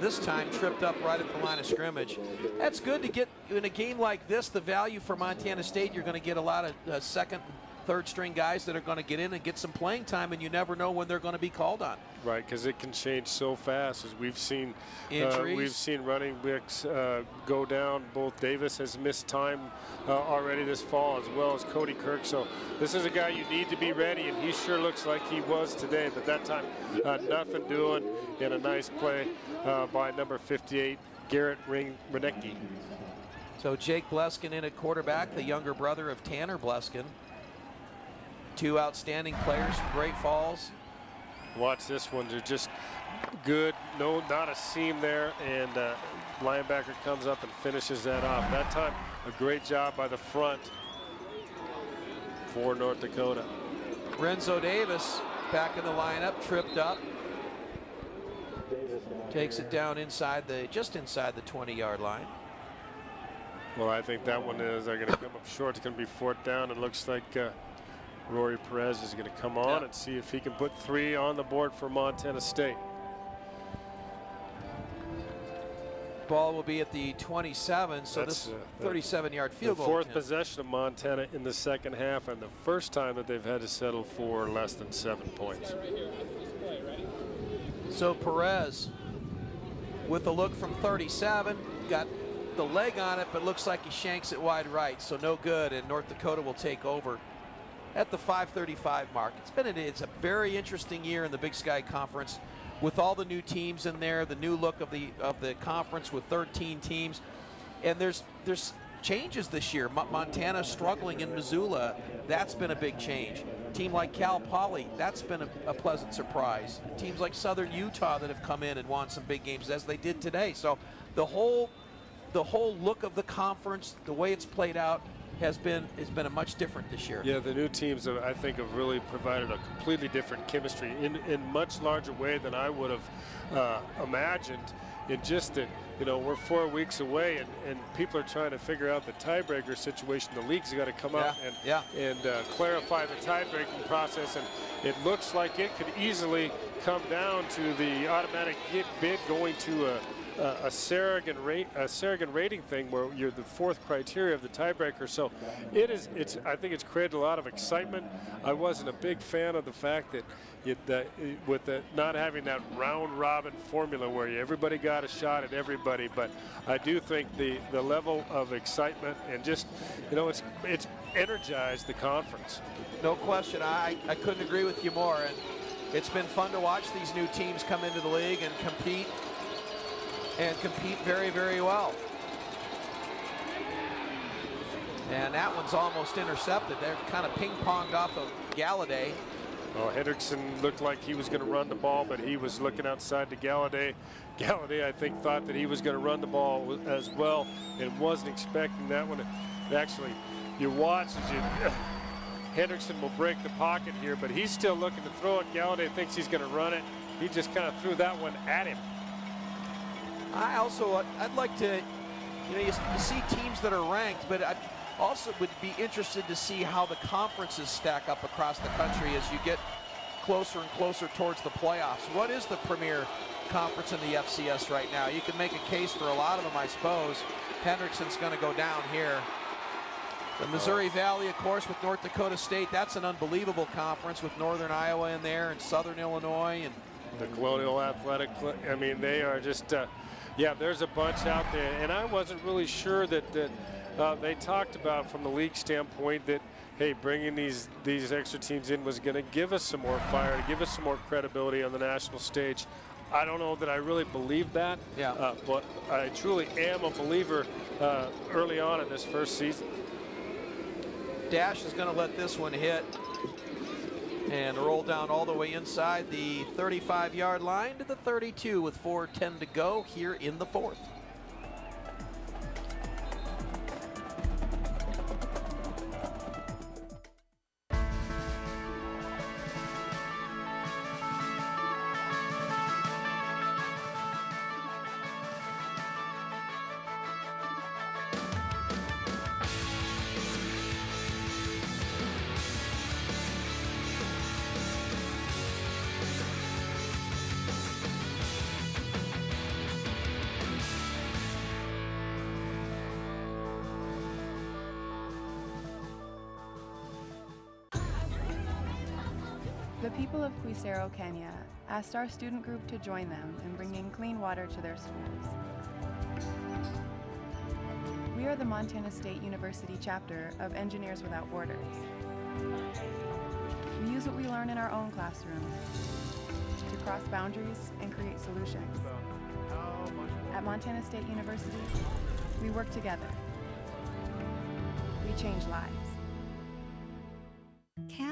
This time tripped up right at the line of scrimmage. That's good to get in a game like this. The value for Montana State, you're going to get a lot of uh, second, third string guys that are going to get in and get some playing time, and you never know when they're going to be called on. Right, because it can change so fast as we've seen. Uh, we've seen running backs uh, go down. Both Davis has missed time uh, already this fall, as well as Cody Kirk. So this is a guy you need to be ready, and he sure looks like he was today. But that time, uh, nothing doing, and a nice play uh, by number 58, Garrett Ring Renecki. So Jake Bleskin in at quarterback, the younger brother of Tanner Bleskin. Two outstanding players from Great Falls. Watch this one. They're just good. No, not a seam there. And uh, linebacker comes up and finishes that off. That time, a great job by the front for North Dakota. Renzo Davis back in the lineup, tripped up. Takes it down inside the, just inside the 20-yard line. Well, I think that one is, they're going to come up short. It's going to be fourth down. It looks like uh, Rory Perez is going to come on and see if he can put three on the board for Montana State. Ball will be at the 27, so That's, this uh, 37-yard field the goal. fourth attempt. possession of Montana in the second half and the first time that they've had to settle for less than seven points. So Perez with a look from 37, got the leg on it, but looks like he shanks it wide right, so no good, and North Dakota will take over at the 535 mark. It's been an, it's a very interesting year in the Big Sky Conference with all the new teams in there, the new look of the of the conference with 13 teams, and there's there's changes this year. Mo Montana struggling in Missoula, that's been a big change. Team like Cal Poly, that's been a, a pleasant surprise. Teams like Southern Utah that have come in and won some big games as they did today. So the whole the whole look of the conference, the way it's played out, has been has been a much different this year. Yeah, the new teams, have, I think, have really provided a completely different chemistry in in much larger way than I would have uh, imagined. In just that, you know, we're four weeks away, and, and people are trying to figure out the tiebreaker situation. The league's got to come out and yeah. and uh, clarify the tiebreaking process, and it looks like it could easily come down to the automatic get bid going to a uh, a surrogate rate a rating thing where you're the fourth criteria of the tiebreaker so it is it's I think it's created a lot of excitement I wasn't a big fan of the fact that it, that it- with the not having that round robin formula where you, everybody got a shot at everybody but I do think the the level of excitement and just you know it's it's energized the conference No question. I, I couldn't agree with you more. And it's been fun to watch these new teams come into the league and compete and compete very, very well. And that one's almost intercepted. They're kind of ping-ponged off of Golladay. Well, Hendrickson looked like he was going to run the ball, but he was looking outside to Golladay. Golladay, I think, thought that he was going to run the ball as well and wasn't expecting that one. Actually, you watch as you. Hendrickson will break the pocket here, but he's still looking to throw it. Golladay thinks he's going to run it. He just kind of threw that one at him. I also, I'd like to, you know, you, you see teams that are ranked, but I also would be interested to see how the conferences stack up across the country as you get closer and closer towards the playoffs. What is the premier conference in the FCS right now? You can make a case for a lot of them, I suppose. Hendrickson's going to go down here. The Missouri Valley, of course, with North Dakota State, that's an unbelievable conference with Northern Iowa in there and Southern Illinois and the Colonial Athletic, I mean, they are just, uh, yeah, there's a bunch out there. And I wasn't really sure that, that uh, they talked about from the league standpoint that, hey, bringing these, these extra teams in was going to give us some more fire, to give us some more credibility on the national stage. I don't know that I really believe that, yeah. uh, but I truly am a believer uh, early on in this first season. Dash is going to let this one hit and roll down all the way inside the 35-yard line to the 32 with 4.10 to go here in the fourth. Quisero, Kenya asked our student group to join them in bringing clean water to their schools. We are the Montana State University chapter of Engineers Without Borders. We use what we learn in our own classrooms to cross boundaries and create solutions. At Montana State University, we work together. We change lives.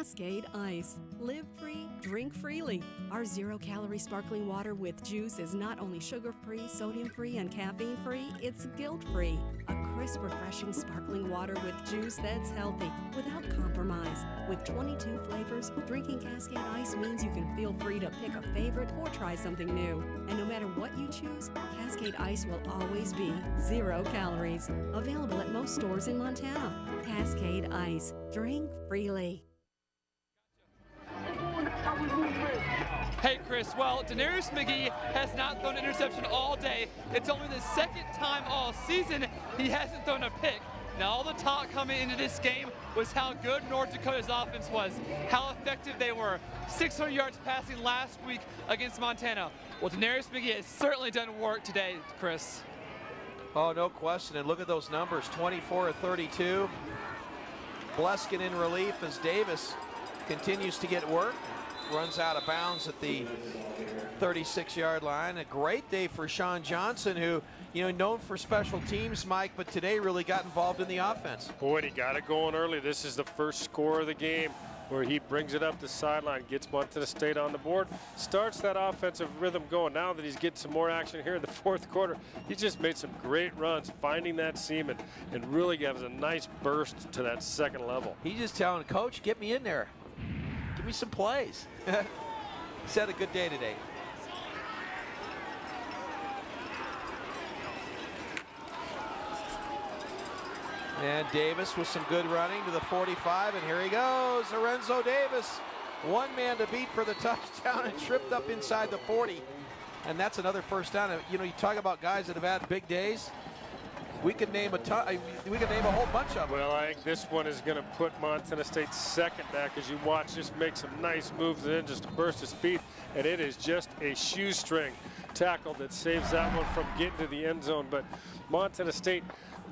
Cascade Ice. Live free, drink freely. Our zero calorie sparkling water with juice is not only sugar free, sodium free, and caffeine free, it's guilt free. A crisp, refreshing sparkling water with juice that's healthy without compromise. With 22 flavors, drinking Cascade Ice means you can feel free to pick a favorite or try something new. And no matter what you choose, Cascade Ice will always be zero calories. Available at most stores in Montana. Cascade Ice. Drink freely. Hey, Chris. Well, DeNarius McGhee has not thrown an interception all day. It's only the second time all season he hasn't thrown a pick. Now, all the talk coming into this game was how good North Dakota's offense was, how effective they were. 600 yards passing last week against Montana. Well, DeNarius McGhee has certainly done work today, Chris. Oh, no question. And look at those numbers 24 of 32. Bleskin in relief as Davis continues to get work. Runs out of bounds at the 36 yard line. A great day for Shawn Johnson, who, you know, known for special teams, Mike, but today really got involved in the offense. Boy, he got it going early. This is the first score of the game where he brings it up the sideline, gets Montana State on the board, starts that offensive rhythm going. Now that he's getting some more action here in the fourth quarter, he just made some great runs, finding that seam and, and really gives a nice burst to that second level. He's just telling coach, get me in there. Me some plays. He's had a good day today. And Davis with some good running to the 45, and here he goes, Orenzo Davis. One man to beat for the touchdown and tripped up inside the 40. And that's another first down. You know, you talk about guys that have had big days. We could name a ton. We could name a whole bunch of them. Well, I think this one is going to put Montana State second back as you watch just make some nice moves and then just a burst of speed. And it is just a shoestring tackle that saves that one from getting to the end zone. But Montana State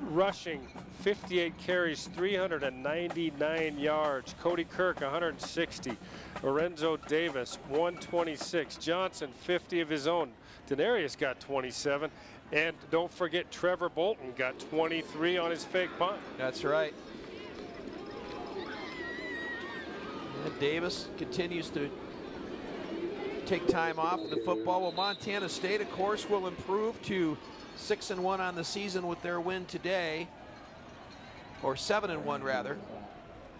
rushing 58 carries, 399 yards. Cody Kirk, 160. Orenzo Davis, 126. Johnson, 50 of his own. DeNarius got 27. And don't forget Trevor Bolton got 23 on his fake punt. That's right. And Davis continues to take time off the football. Well, Montana State, of course, will improve to six and one on the season with their win today, or seven and one rather.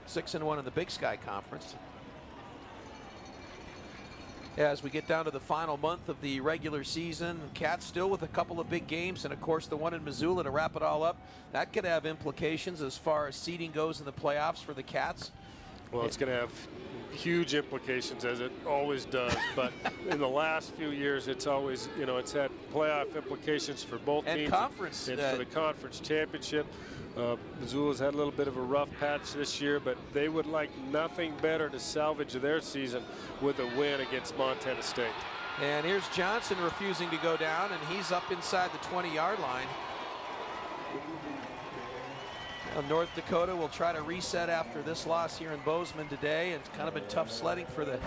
Six and one in the Big Sky Conference. As we get down to the final month of the regular season, Cats still with a couple of big games, and of course the one in Missoula to wrap it all up. That could have implications as far as seeding goes in the playoffs for the Cats. Well, it's going to have huge implications as it always does. But in the last few years, it's always, you know, it's had playoff implications for both and teams. Conference, and uh, for the conference championship. Uh, Missoula's had a little bit of a rough patch this year, but they would like nothing better to salvage their season with a win against Montana State. And here's Johnson refusing to go down, and he's up inside the 20-yard line. North Dakota will try to reset after this loss here in Bozeman today. It's kind of been tough sledding for the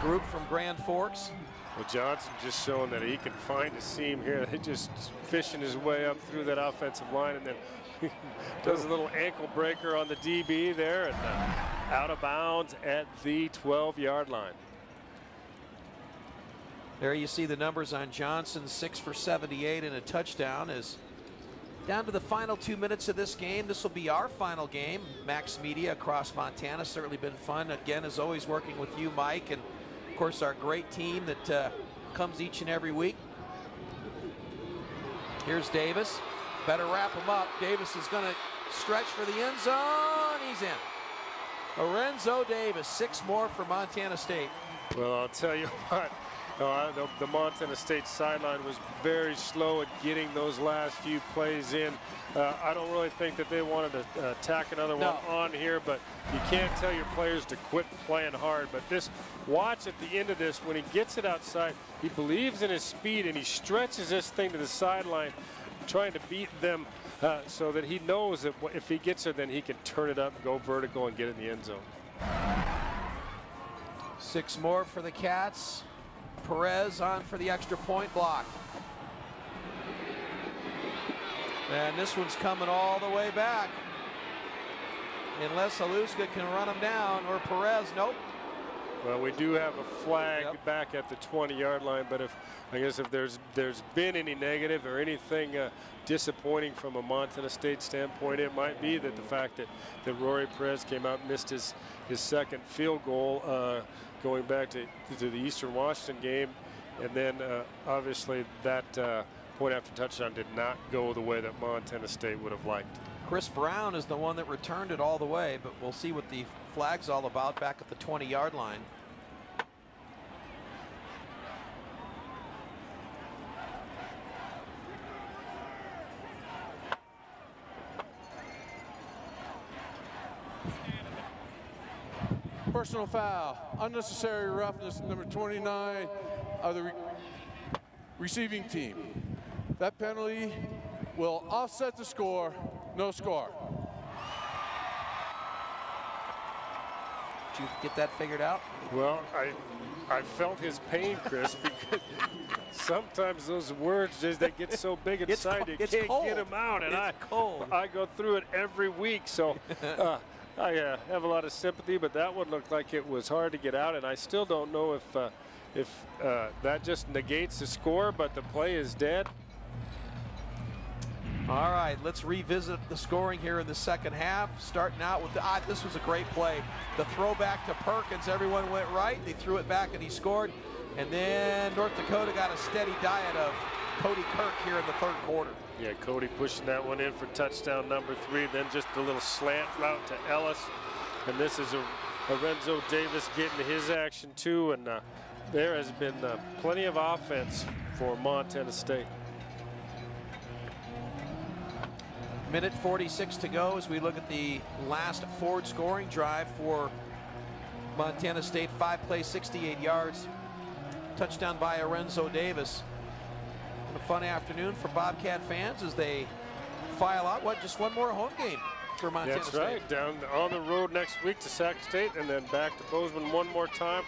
group from Grand Forks. Well, Johnson just showing that he can find a seam here. He just fishing his way up through that offensive line and then does a little ankle breaker on the DB there and uh, out of bounds at the 12-yard line. There you see the numbers on Johnson, six for 78 and a touchdown is down to the final two minutes of this game. This will be our final game. Max Media across Montana. Certainly been fun. Again, as always, working with you, Mike, and of course our great team that uh, comes each and every week. Here's Davis. Better wrap him up. Davis is going to stretch for the end zone. He's in. Orenzo Davis, six more for Montana State. Well, I'll tell you what. Uh, the, the, Montana State sideline was very slow at getting those last few plays in. Uh, I don't really think that they wanted to uh, tack another no. one on here, but you can't tell your players to quit playing hard. But this, watch at the end of this, when he gets it outside, he believes in his speed and he stretches this thing to the sideline, trying to beat them uh, so that he knows that if he gets it, then he can turn it up, go vertical, and get it in the end zone. Six more for the Cats. Perez on for the extra point block. And this one's coming all the way back. unless Haluska can run him down or Perez. Nope. Well, we do have a flag yep. back at the 20-yard line, but if I guess if there's there's been any negative or anything uh, disappointing from a Montana State standpoint, it might be that the fact that that Rory Perez came out and missed his his second field goal uh, going back to to the Eastern Washington game, and then uh, obviously that uh, point after touchdown did not go the way that Montana State would have liked. Chris Brown is the one that returned it all the way, but we'll see what the flag's all about back at the 20-yard line. Personal foul, unnecessary roughness, number 29 of the re receiving team. That penalty will offset the score, no score. Did you get that figured out? Well, I I felt his pain, Chris, because sometimes those words just they get so big inside you can't cold. get them out, and it's I cold. I go through it every week, so. Uh, I uh, have a lot of sympathy, but that one looked like it was hard to get out, and I still don't know if uh, if uh, that just negates the score, but the play is dead. All right, let's revisit the scoring here in the second half. Starting out with the, ah, this was a great play. The throwback to Perkins, everyone went right. They threw it back and he scored. And then North Dakota got a steady diet of Cody Kirk here in the third quarter. Yeah, Cody pushing that one in for touchdown number three. Then just a little slant route to Ellis. And this is a, a Renzo Davis getting his action too. And uh, there has been uh, plenty of offense for Montana State. Minute 46 to go as we look at the last forward scoring drive for Montana State. Five plays, 68 yards. Touchdown by Renzo Davis fun afternoon for Bobcat fans as they file out. What, just one more home game for Montana State? That's State. right. Down on the road next week to Sac State and then back to Bozeman one more time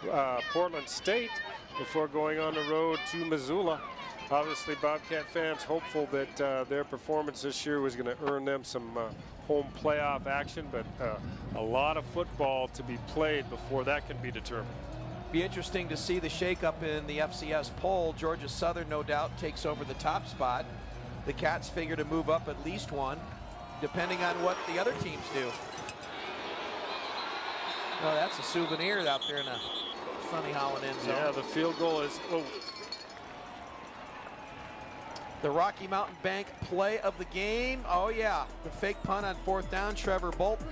for uh, Portland State before going on the road to Missoula. Obviously, Bobcat fans hopeful that uh, their performance this year was going to earn them some uh, home playoff action, but uh, a lot of football to be played before that can be determined. Be interesting to see the shakeup in the FCS poll. Georgia Southern, no doubt, takes over the top spot. The Cats figure to move up at least one, depending on what the other teams do. Oh, that's a souvenir out there in a sunny Holland end zone. Yeah, the field goal is. Oh. The Rocky Mountain Bank play of the game. Oh, yeah. The fake punt on fourth down, Trevor Bolton.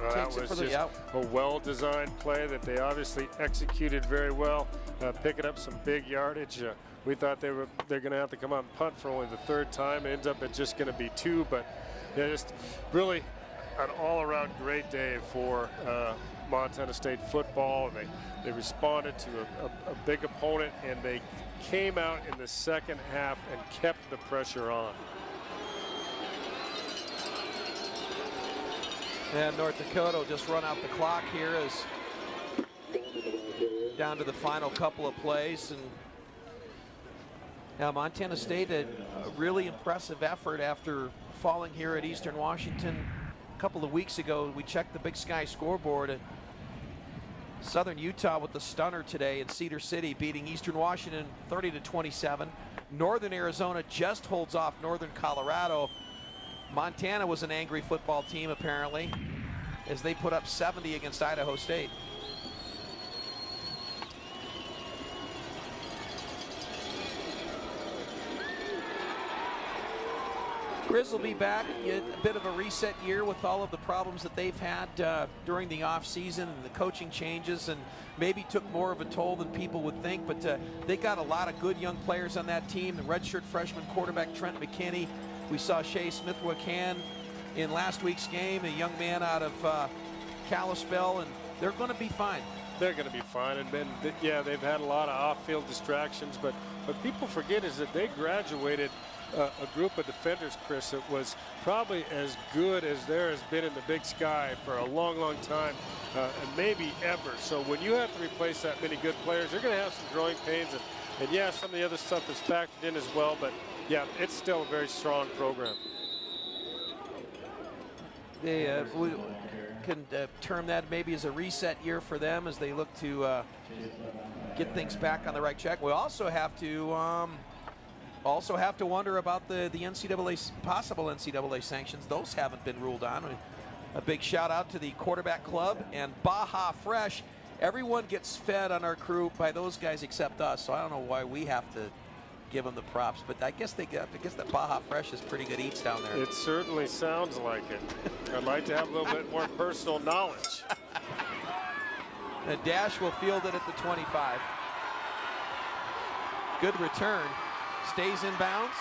Uh, that was just a well-designed play that they obviously executed very well, uh, picking up some big yardage. Uh, we thought they were they're going to have to come out and punt for only the third time. It ends up it's just going to be two, but yeah, just really an all-around great day for uh, Montana State football. They they responded to a, a, a big opponent and they came out in the second half and kept the pressure on. And North Dakota will just run out the clock here as down to the final couple of plays. And now Montana State a really impressive effort after falling here at Eastern Washington a couple of weeks ago. We checked the Big Sky scoreboard. Southern Utah with the stunner today in Cedar City, beating Eastern Washington 30 to 27. Northern Arizona just holds off Northern Colorado Montana was an angry football team, apparently, as they put up 70 against Idaho State. Grizz will be back. A bit of a reset year with all of the problems that they've had uh, during the offseason and the coaching changes, and maybe took more of a toll than people would think. But uh, they got a lot of good young players on that team. The redshirt freshman quarterback Trent McKinney, we saw Shea Smithwick in last week's game, a young man out of uh, Kalispell, and they're going to be fine. They're going to be fine, and then yeah, they've had a lot of off-field distractions, but what people forget is that they graduated uh, a group of defenders, Chris, that was probably as good as there has been in the Big Sky for a long, long time, uh, and maybe ever. So when you have to replace that many good players, you're going to have some growing pains, and, and yeah, some of the other stuff is factored in as well, but yeah, it's still a very strong program. they uh, we can uh, term that maybe as a reset year for them as they look to uh, get things back on the right track. We also have to um, also have to wonder about the the NCAA possible NCAA sanctions. Those haven't been ruled on. A big shout out to the quarterback club and Baja Fresh. Everyone gets fed on our crew by those guys except us. So I don't know why we have to give them the props, but I guess they get. I guess that Baja Fresh is pretty good eats down there. It certainly sounds like it. I'd like to have a little bit more personal knowledge. The Dash will field it at the 25. Good return. Stays in bounds.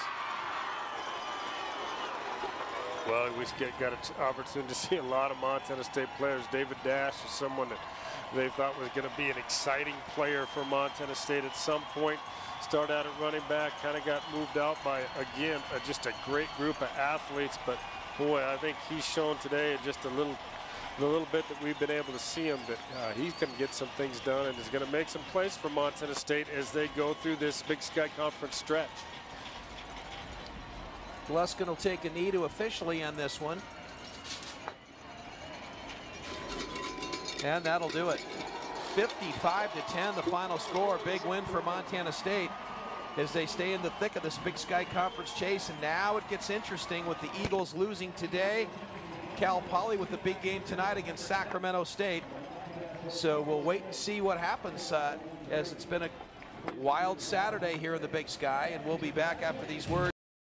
Well, we get, got an opportunity to see a lot of Montana State players. David Dash is someone that they thought was going to be an exciting player for Montana State at some point. Started out at running back, kind of got moved out by, again, uh, just a great group of athletes. But boy, I think he's shown today just a little, the little bit that we've been able to see him that uh, he's going to get some things done and is going to make some plays for Montana State as they go through this Big Sky Conference stretch. Bleskin will take a knee to officially end this one. And that'll do it. 55 to 10, the final score. Big win for Montana State as they stay in the thick of this Big Sky Conference chase. And now it gets interesting with the Eagles losing today. Cal Poly with the big game tonight against Sacramento State. So we'll wait and see what happens uh, as it's been a wild Saturday here in the Big Sky. And we'll be back after these words.